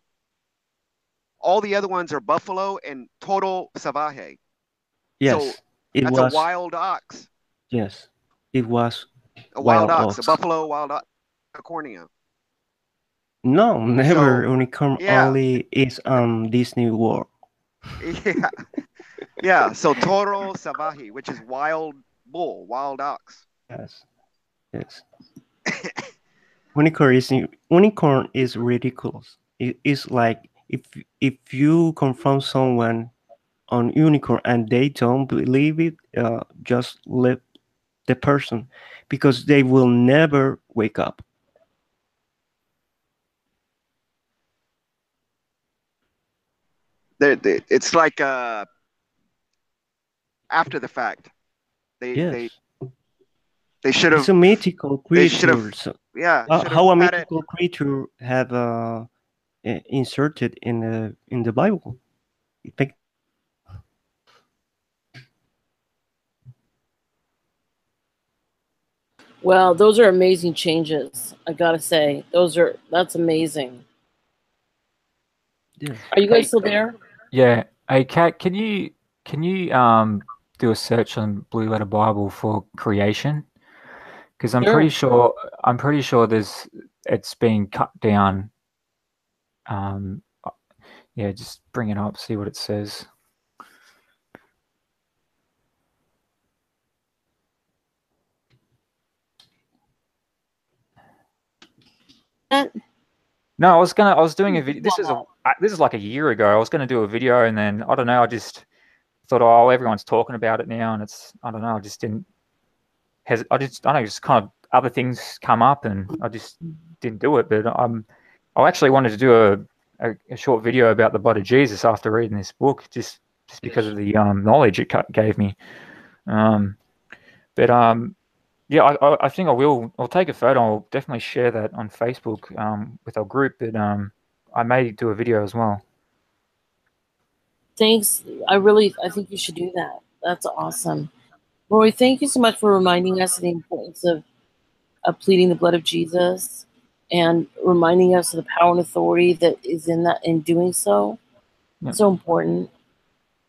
All the other ones are buffalo and total salvaje.
Yes, it
That's
was.
a wild ox.
Yes, it was.
A wild,
Wild
ox,
ox.
a buffalo wild ox, unicornio.
No, [LAUGHS] never.
So,
Unicorn
yeah.
only is on Disney World.
Yeah, yeah. So toro salvaje, which is wild bull, wild ox.
Yes, yes. [COUGHS] unicorn is unicorn is ridiculous. It is like if if you confront someone on unicorn and they don't believe it, uh, just let the person because they will never wake up.
They, they, it's like uh, after the fact. They
Yes,
they they should
it's a mythical creature.
Yeah.
uh, how a
had it-
mythical creature have uh, inserted in the in the Bible? It make-
Well, those are amazing changes. I gotta say, those are that's amazing.
yes.
Are you guys still there?
Yeah. Hey, Kat, can you can you um do a search on Blue Letter Bible for creation? Because I'm
Sure.
pretty sure I'm pretty sure there's it's been cut down. Um, uh, yeah, just bring it up, see what it says. No, I was gonna. I was doing a video. This is a. I- This is like a year ago. I was gonna do a video, and then I don't know. I just thought, oh, everyone's talking about it now, and it's. I don't know. I just didn't. Has I just. I don't know. Just kind of other things come up, and I just didn't do it. But I'm. I actually wanted to do a, a, a short video about the blood of Jesus after reading this book, just just because of the um knowledge it gave me. Um, but um, yeah, I, I, I think I will. I'll take a photo. I'll definitely share that on Facebook um, with our group. But um, I may do a video as well.
Thanks. I really I think you should do that. That's awesome. Roy, thank you so much for reminding us of the importance of, of pleading the blood of Jesus and reminding us of the power and authority that is in that in doing so.
Yeah.
So important.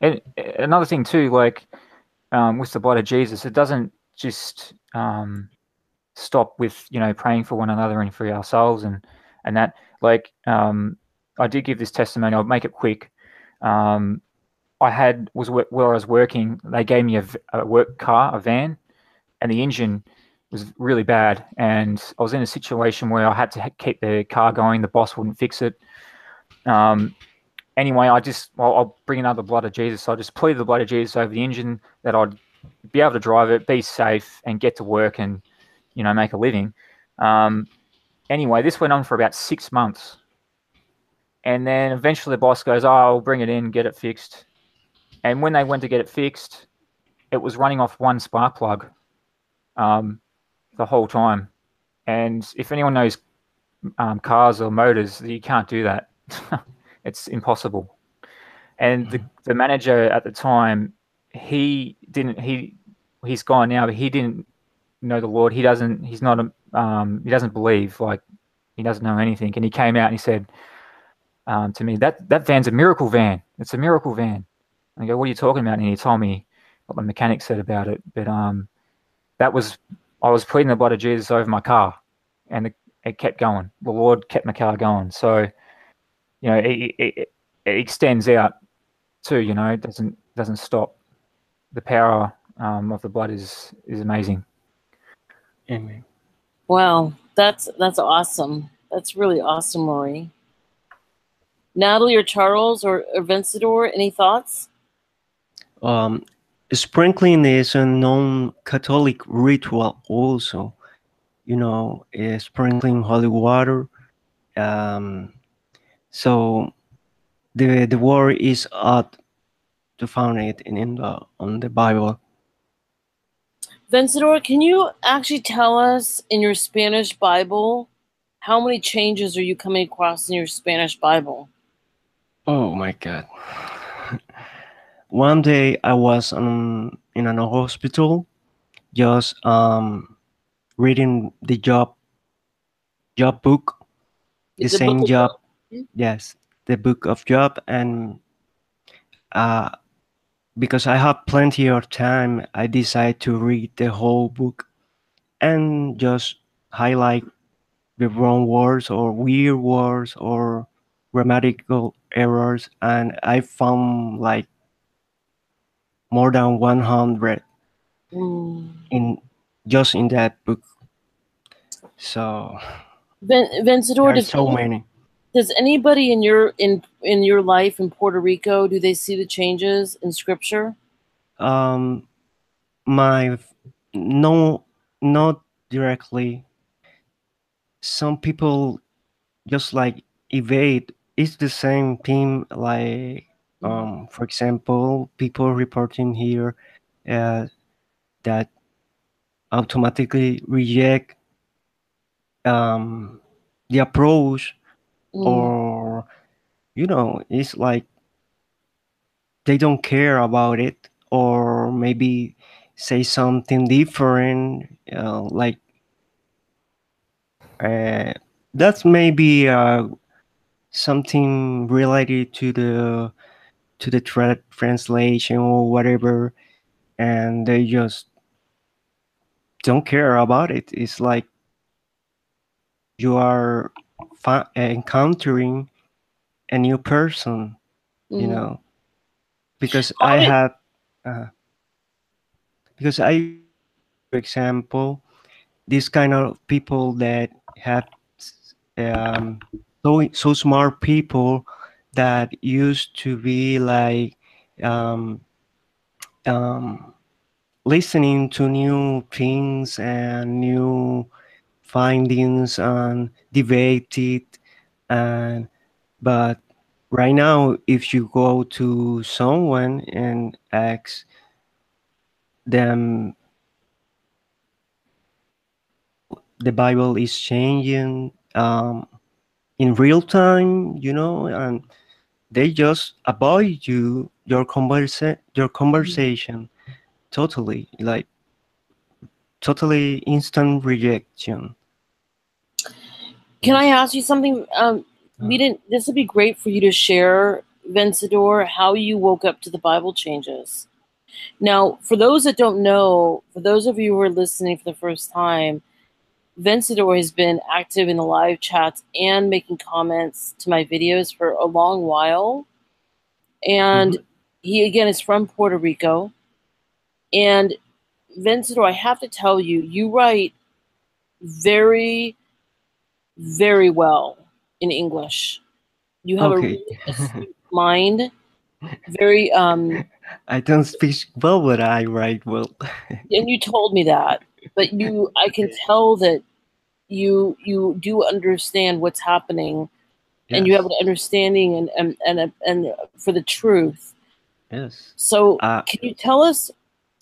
And another thing too, like um, with the blood of Jesus, it doesn't just um, stop with you know praying for one another and for ourselves and and that. Like um, I did give this testimony. I'll make it quick. Um, I had was where I was working. They gave me a work car, a van, and the engine was really bad. And I was in a situation where I had to keep the car going. The boss wouldn't fix it. Um, anyway, I just well, I'll bring another blood of Jesus. So I just plead the blood of Jesus over the engine that I'd be able to drive it, be safe, and get to work and you know make a living. Um, anyway, this went on for about six months, and then eventually the boss goes, "Oh, I'll bring it in, get it fixed." And when they went to get it fixed, it was running off one spark plug um, the whole time. And if anyone knows um, cars or motors, you can't do that. [LAUGHS] it's impossible. And the, the manager at the time, he didn't he he's gone now, but he didn't know the Lord. He doesn't he's not a um, he doesn't believe like he doesn't know anything. And he came out and he said um, to me that that van's a miracle van. It's a miracle van. I go, what are you talking about? And he told me what the mechanic said about it. But um, that was I was pleading the blood of Jesus over my car, and it, it kept going. The Lord kept my car going. So, you know, it, it, it extends out too. You know, it doesn't doesn't stop. The power um, of the blood is is amazing.
Amen.
Wow, that's that's awesome. That's really awesome, Rory. Natalie or Charles or, or any thoughts?
Um, sprinkling is a non-Catholic ritual also. You know, uh, sprinkling holy water. Um, so the the word is odd to find it in, in the on the Bible.
Vencedor, can you actually tell us in your Spanish Bible how many changes are you coming across in your Spanish Bible?
Oh my God. One day I was um, in an hospital just um, reading the job job book, the,
The
same
book
job.
Job?
Yes, the book of Job, and uh, because I have plenty of time, I decide to read the whole book and just highlight the wrong words or weird words or grammatical errors and i found like more than 100
Mm.
in just in that book so
Ven- Vencedor,
so many
does anybody in your in in your life in Puerto Rico do they see the changes in Scripture?
um my no not directly some people just like evade it's the same thing like um for example people reporting here uh, that automatically reject um the approach
Mm.
or you know it's like they don't care about it or maybe say something different uh, like uh, that's maybe uh, something related to the to the tra- translation or whatever and they just don't care about it it's like you are encountering a new person you
Mhm.
know because
How
i have uh, because i for example this kind of people that have um, so so smart people that used to be like um, um, listening to new things and new findings and debate it. And but right now if you go to someone and ask them the bible is changing um, in real time you know and they just avoid you your conversa- your conversation totally like totally instant rejection
Can I ask you something? Um, we
Uh.
didn't. This would be great for you to share, Vencedor, how you woke up to the Bible changes. Now, for those that don't know, for those of you who are listening for the first time, Vencedor has been active in the live chats and making comments to my videos for a long while. And he, again, is from Puerto Rico. And Vencedor, I have to tell you, you write very, very well in English. You have
Okay.
a really mind. Very, um,
i don't speak well but i write well [LAUGHS]
and you told me that but you i can tell that you you do understand what's happening and you have an understanding and and and, and for the truth
yes
so
Uh,
can you tell us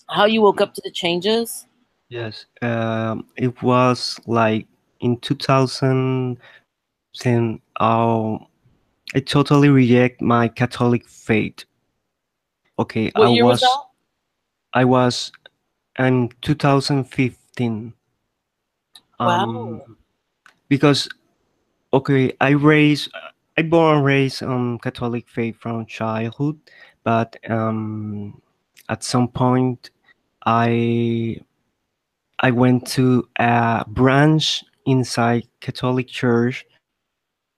how you woke up to the changes
yes um, it was like in 2010 uh, i totally reject my catholic faith okay
what
i
was,
was I was in 2015.
Wow.
Um, because okay, I raised, I born and raised um Catholic faith from childhood, but um at some point I I went to a branch inside Catholic Church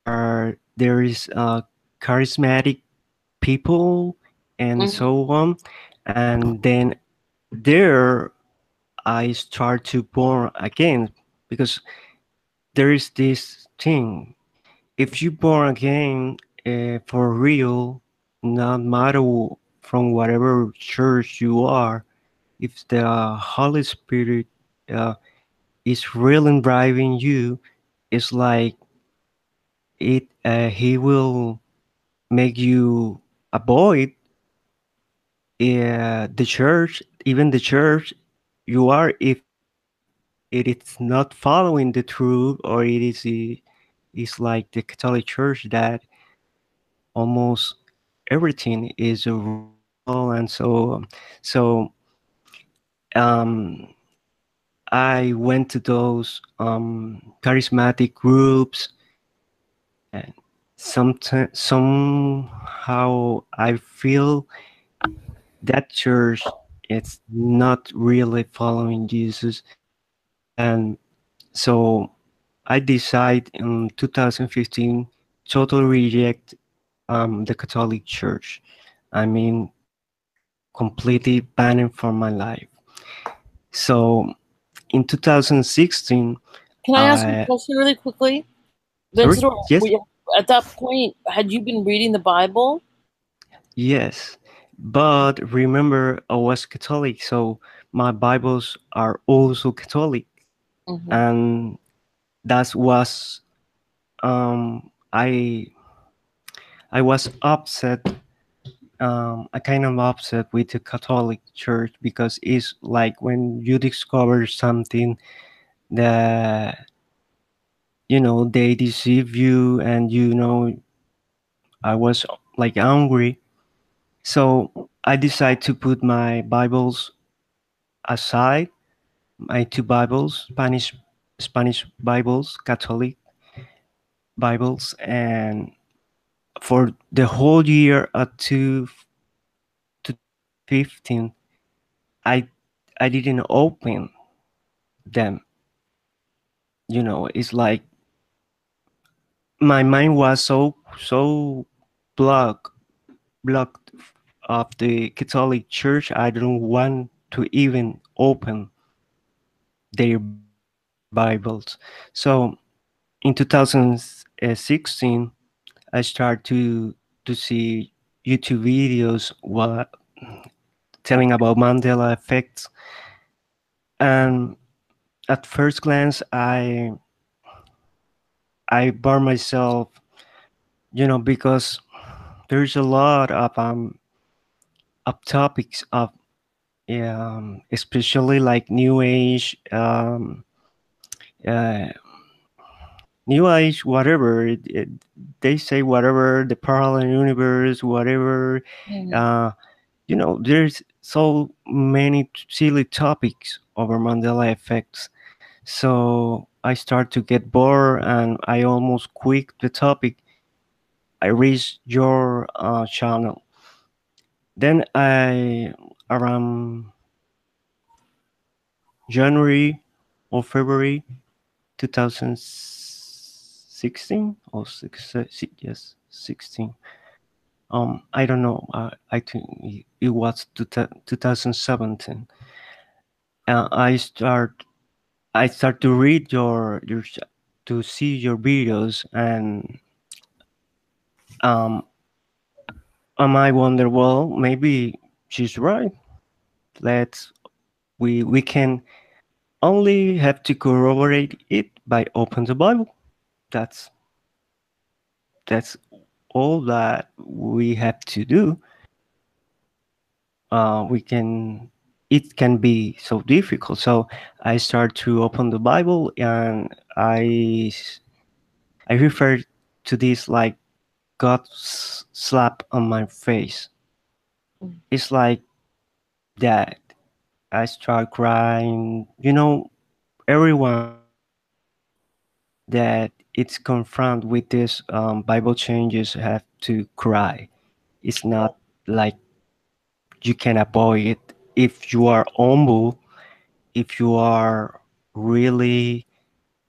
where there is uh, charismatic people and
Mhm.
so on, and then there I start to born again because there is this thing. If you born again uh, for real, not matter from whatever church you are, if the Holy Spirit uh, is really driving you, it's like it. Uh, he will make you avoid uh, the church, even the church you are if it is not following the truth or it is uh, is like the Catholic Church that almost everything is a rule and so. So um I went to those um charismatic groups and sometimes somehow I feel that church it's not really following Jesus and so I decide in 2015 totally reject um, the Catholic Church. I mean, completely banning from my life. So in 2016,
Can I ask you
I-
a question really quickly?
Sorry? Yes.
At that point, had you been reading the Bible?
yes, but remember I was Catholic, so my Bibles are also Catholic.
Mhm.
and that was um i i was upset um i kind of upset with the catholic church because it's like when you discover something that you know they deceive you and you know i was like angry. So i decided to put my bibles aside my two bibles spanish spanish bibles catholic bibles and for the whole year of two to 15 i i didn't open them. You know it's like my mind was so so blocked blocked of the catholic church i don't want to even open their bibles. So in 2016 i started to to see youtube videos telling about mandela effects. And at first glance i i burned myself you know because there's a lot of um of topics of um especially like new age um uh new age whatever it, it, they say whatever the parallel universe whatever
Mhm.
uh you know there's so many silly topics over mandela effects. So i start to get bored and i almost quit the topic. I reached your uh, channel. Then i around january or february 2016 or six, uh, si- yes 16 um i don't know uh, i think it- was two 2017 uh, i start i start to read your your to see your videos and um um i wonder well maybe she's right let's we we can only have to corroborate it by open the bible that's that's all that we have to do. Uh, we can it can be so difficult. So i start to open the bible and i i refer to this like god's slap on my face.
Mm.
it's like that. I start crying. You know everyone that it's confronted with this um, bible changes have to cry. It's not like you can avoid it. If you are humble if you are really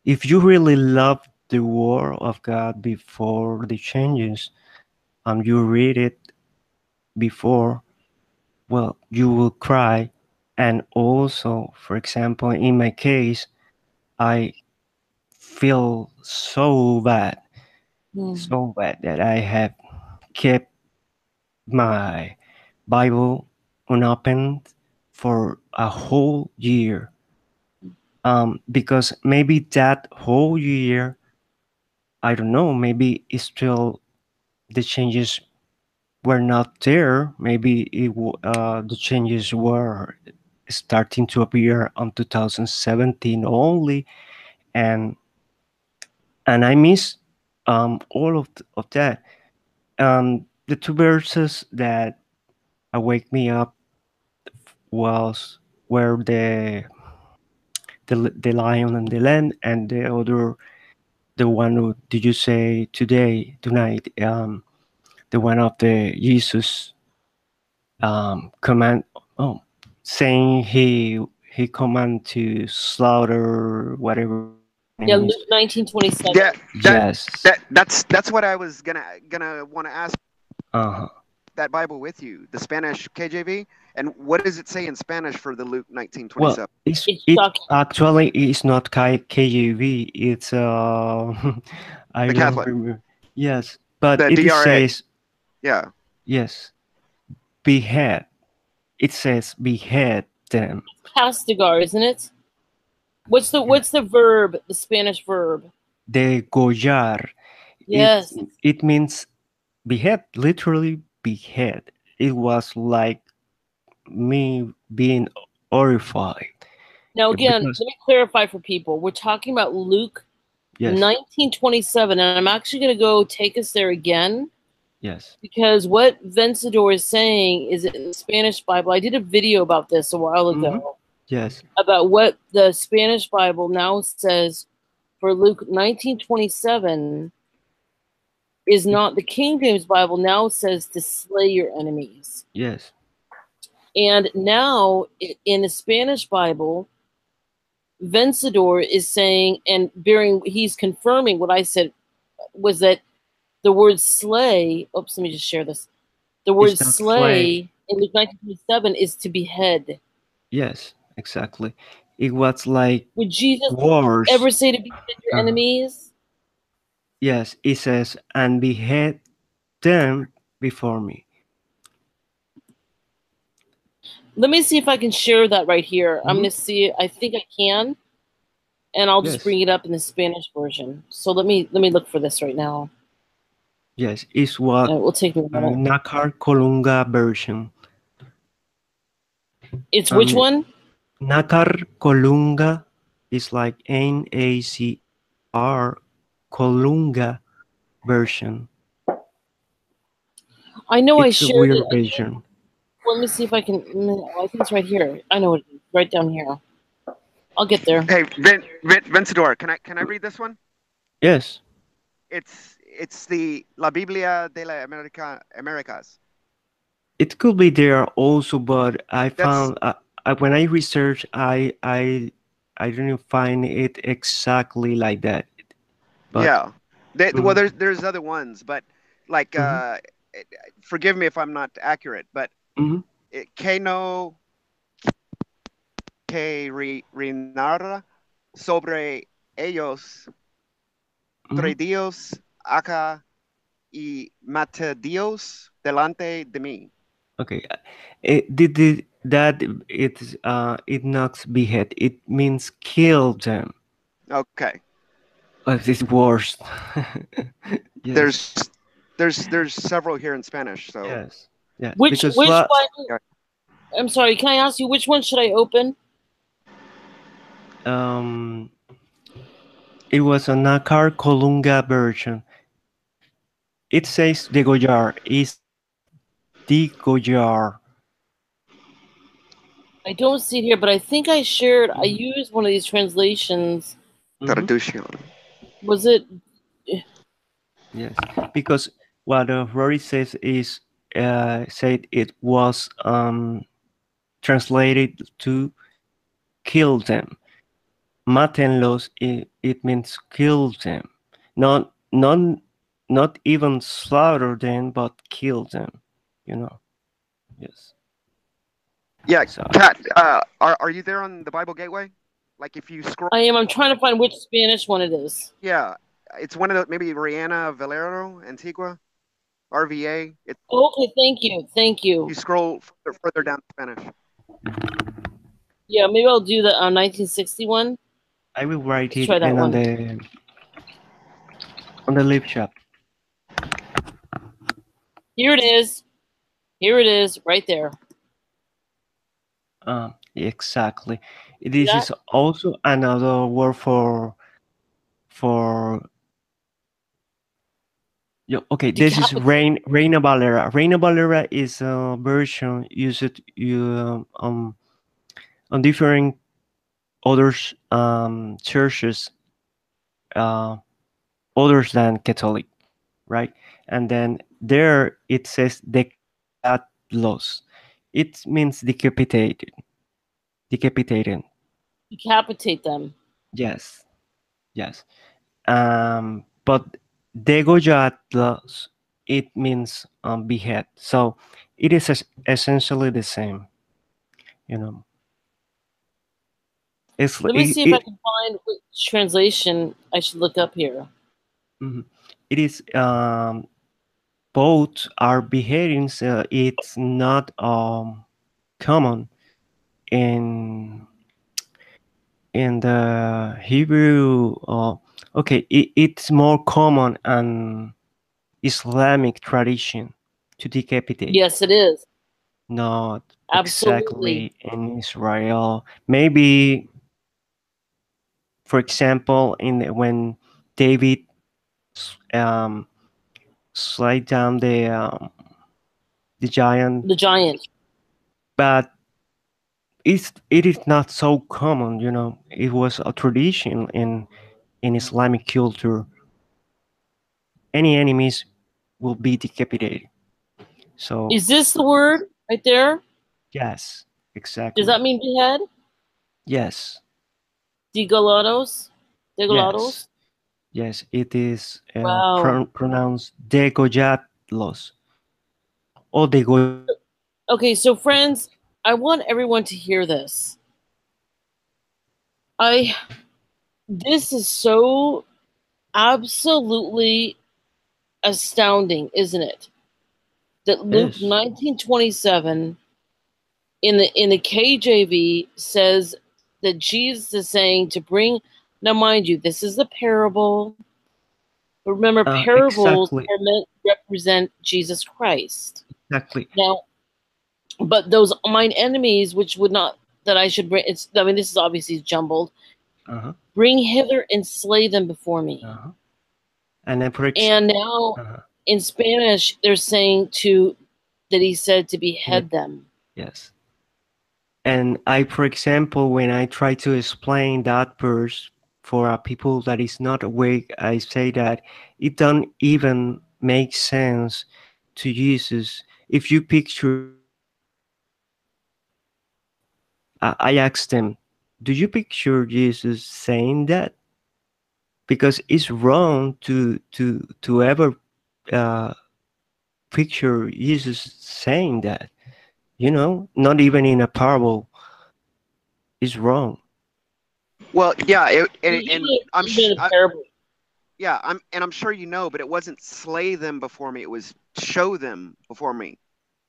if you really love the word of god before the changes and you read it before well you will cry. And also for example in my case i feel so bad
Mhm.
so bad that i have kept my bible unopened for a whole year. Um, because maybe that whole year i don't know maybe it's still the changes were not there. Maybe it, uh, the changes were starting to appear on 2017 only. And and i miss um, all of, th- of that. Um, the two verses that wake me up was where the the the lion and the lamb and the other the one who did you say today tonight um the one of the jesus um command oh saying he he command to slaughter whatever
Yeah. Luke nineteen twenty seven.
Yeah, that,
yes.
that that's that's what I was gonna gonna want to ask
uh-huh.
that Bible with you, the Spanish KJV, and what does it say in Spanish for the Luke nineteen twenty seven?
Well, it's,
It's
it actually it's not K- KJV. It's uh, [LAUGHS] I
The
don't
Catholic.
remember. Yes, but
The
it
DRA.
says
Yeah,
yes, behead. It says behead them.
Castigar, isn't it? What's the what's the verb? The Spanish verb.
Degollar. It-
Yes.
It, means behead, literally behead. It was like me being horrified.
Now again,
Because-
let me clarify for people. We're talking about Luke
Yes.
nineteen twenty seven, and I'm actually going to go take us there again
Yes.
because what Vencedor is saying is in the Spanish Bible. I did a video about this a while ago.
Mhm. Yes.
about what the Spanish Bible now says for Luke 1927 is not the King James Bible now says to slay your enemies.
Yes.
And now in the Spanish Bible, Vencedor is saying and bearing he's confirming what I said was that the word slay, oops, let me just share this. The word slay
slay.
in Luke 1927 is to behead.
Yes. Exactly. It was like
Would Jesus
wars.
ever say to behead your
Uh-huh.
enemies?
Yes, it says, and behead them before me.
Let me see if I can share that right here. I'm
Mhm.
going to see. I think I can, and I'll just
Yes.
bring it up in the Spanish version. So let me let me look for this right now.
Yes, it's what
Uh, It will take me a
uh,
minute.
Nácar Colunga version.
It's which
um,
one?
Nácar Colunga is like N A C R Colunga version.
I know
it's
I
a
shared
weird
it.
version.
Let me see if I can. I think it's right here. I know it is. Right down here. I'll get there.
Hey, Vin, Vin, Vencedor, can I can I read this one?
Yes.
It's it's the La Biblia de la America Americas.
It could be there also, but I
That's-
found uh, I, when I research, I I I didn't find it exactly like that. But
yeah. They, Well,
Mhm.
there's there's other ones, but like,
Mhm.
uh, forgive me if I'm not accurate, but
Mhm.
it, que que re, reinara sobre ellos
Mhm.
tres dios acá y mate dios delante de mí.
Okay. uh, did the, that it uh it knocks behead. It means kill them.
Okay.
Oh, it's worse. [LAUGHS] yes.
There's there's there's several here in Spanish, so
yes. Yeah.
Which
because
which
la-
one? I'm sorry. Can I ask you which one should I open?
um it was a Nácar Colunga version. It says degollar is degollar.
I don't see it here, but I think I shared. I used one of these translations.
Mhm.
traducción.
Was it?
Yes, because what uh, Rory says is uh, said it was um, translated to kill them. Matenlos, it, it means kill them, not not not even slaughter them, but kill them. You know. Yes.
Yeah,
So
Kat, uh, are are you there on the Bible Gateway? Like if you scroll,
I am. I'm trying to find which Spanish one it is.
yeah, it's one of the maybe Reina Valera Antigua, RVA. It's,
Okay, thank you, thank you.
you scroll further, further down Spanish.
Yeah, maybe I'll do the uh, 1961.
I will write
Let's
it
try that
and on
one.
the on the live chat.
Here it is. Here it is, right there.
Uh, exactly. This is also another word for for. Yeah, okay, this is Rain Reina Valera. Reina Valera is a version used you um on different others um churches uh others than Catholic, right? And then there it says decapitados. It means decapitated. Decapitated.
Decapitate them.
Yes. Yes. Um, but degollarlos, it means um, behead. So it is es- essentially the same. You know. It's
Let me
it-
see if I can find which translation I should look up here.
Mhm. It is um, both are beheadings. Uh, it's not um, common in in the Hebrew. Uh, okay, it, it's more common in Islamic tradition to decapitate.
Yes, it is.
Not
Absolutely.
exactly in Israel. Maybe, for example, in the- when David um, slid down the um, the giant,
The giant.
but it's it is not so common. You know, it was a tradition in in Islamic culture. Any enemies will be decapitated. So
Is this the word right there?
yes, exactly.
Does that mean behead?
yes?
Degolados? Degolados?
Yes, it is uh,
Wow.
pro- pronounced degollarlos. Or dego.
Okay, so friends, I want everyone to hear this. I this is so absolutely astounding, isn't it? That Luke
Yes.
1927 in the in the KJV says that Jesus is saying to bring now mind you, this is a parable. But remember,
Uh,
parables
exactly.
are meant to represent Jesus Christ.
Exactly.
Now, but those mine enemies, which would not that I should bring. It's I mean, this is obviously jumbled.
Uh-huh.
Bring hither and slay them before me.
Uh-huh. And then
And now
uh-huh.
in Spanish, they're saying to that he said to behead them.
Yes. And I, for example, when I try to explain that verse for uh, people that is not awake, I say that it don't even make sense to Jesus. If you picture, I I asked them, do you picture Jesus saying that? Because it's wrong to to to ever uh, picture Jesus saying that you know not even in a parable is wrong
Well, yeah, it, and, and
Usually it's
I'm
even
sh-
a
I,
parable.
yeah, I'm and I'm sure you know, but it wasn't slay them before me; it was show them before me,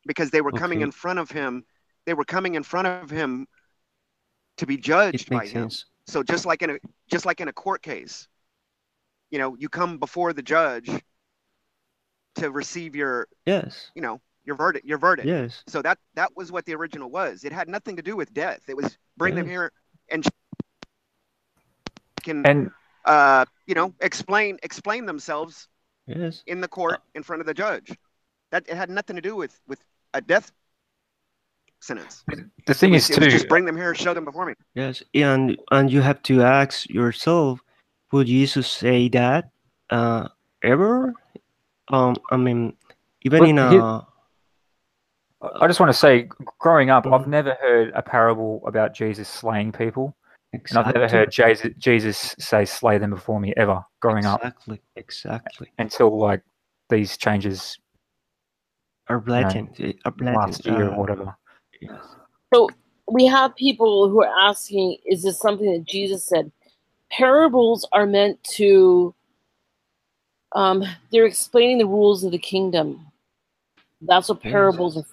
because they were coming in front of him. They were coming in front of him to be judged by
makes
him. So just like in a just like in a court case, you know, you come before the judge to receive your,
yes
you know, your verdict, your verdict.
yes
So that that was what the original was. It had nothing to do with death. It was bring them here and can
And
uh, you know explain explain themselves
yes
in the court in front of the judge. That it had nothing to do with with a death sentence.
the thing
It
is
was- it was
too,
just bring them here, show them before me.
yes and and you have to ask yourself would jesus say that uh ever um i mean even
Well,
in a
he- I just want to say, growing up, I've
Mhm.
never heard a parable about Jesus slaying people, and I've never heard Jesus, Jesus say "slay them before me" ever. Growing up,
exactly exactly
until like these changes
are blatant eh, are blatant
last year
uh,
or whatever.
yes.
So we have people who are asking, is this something that Jesus said? Parables are meant to um, they're explaining the rules of the kingdom. That's what parables are for.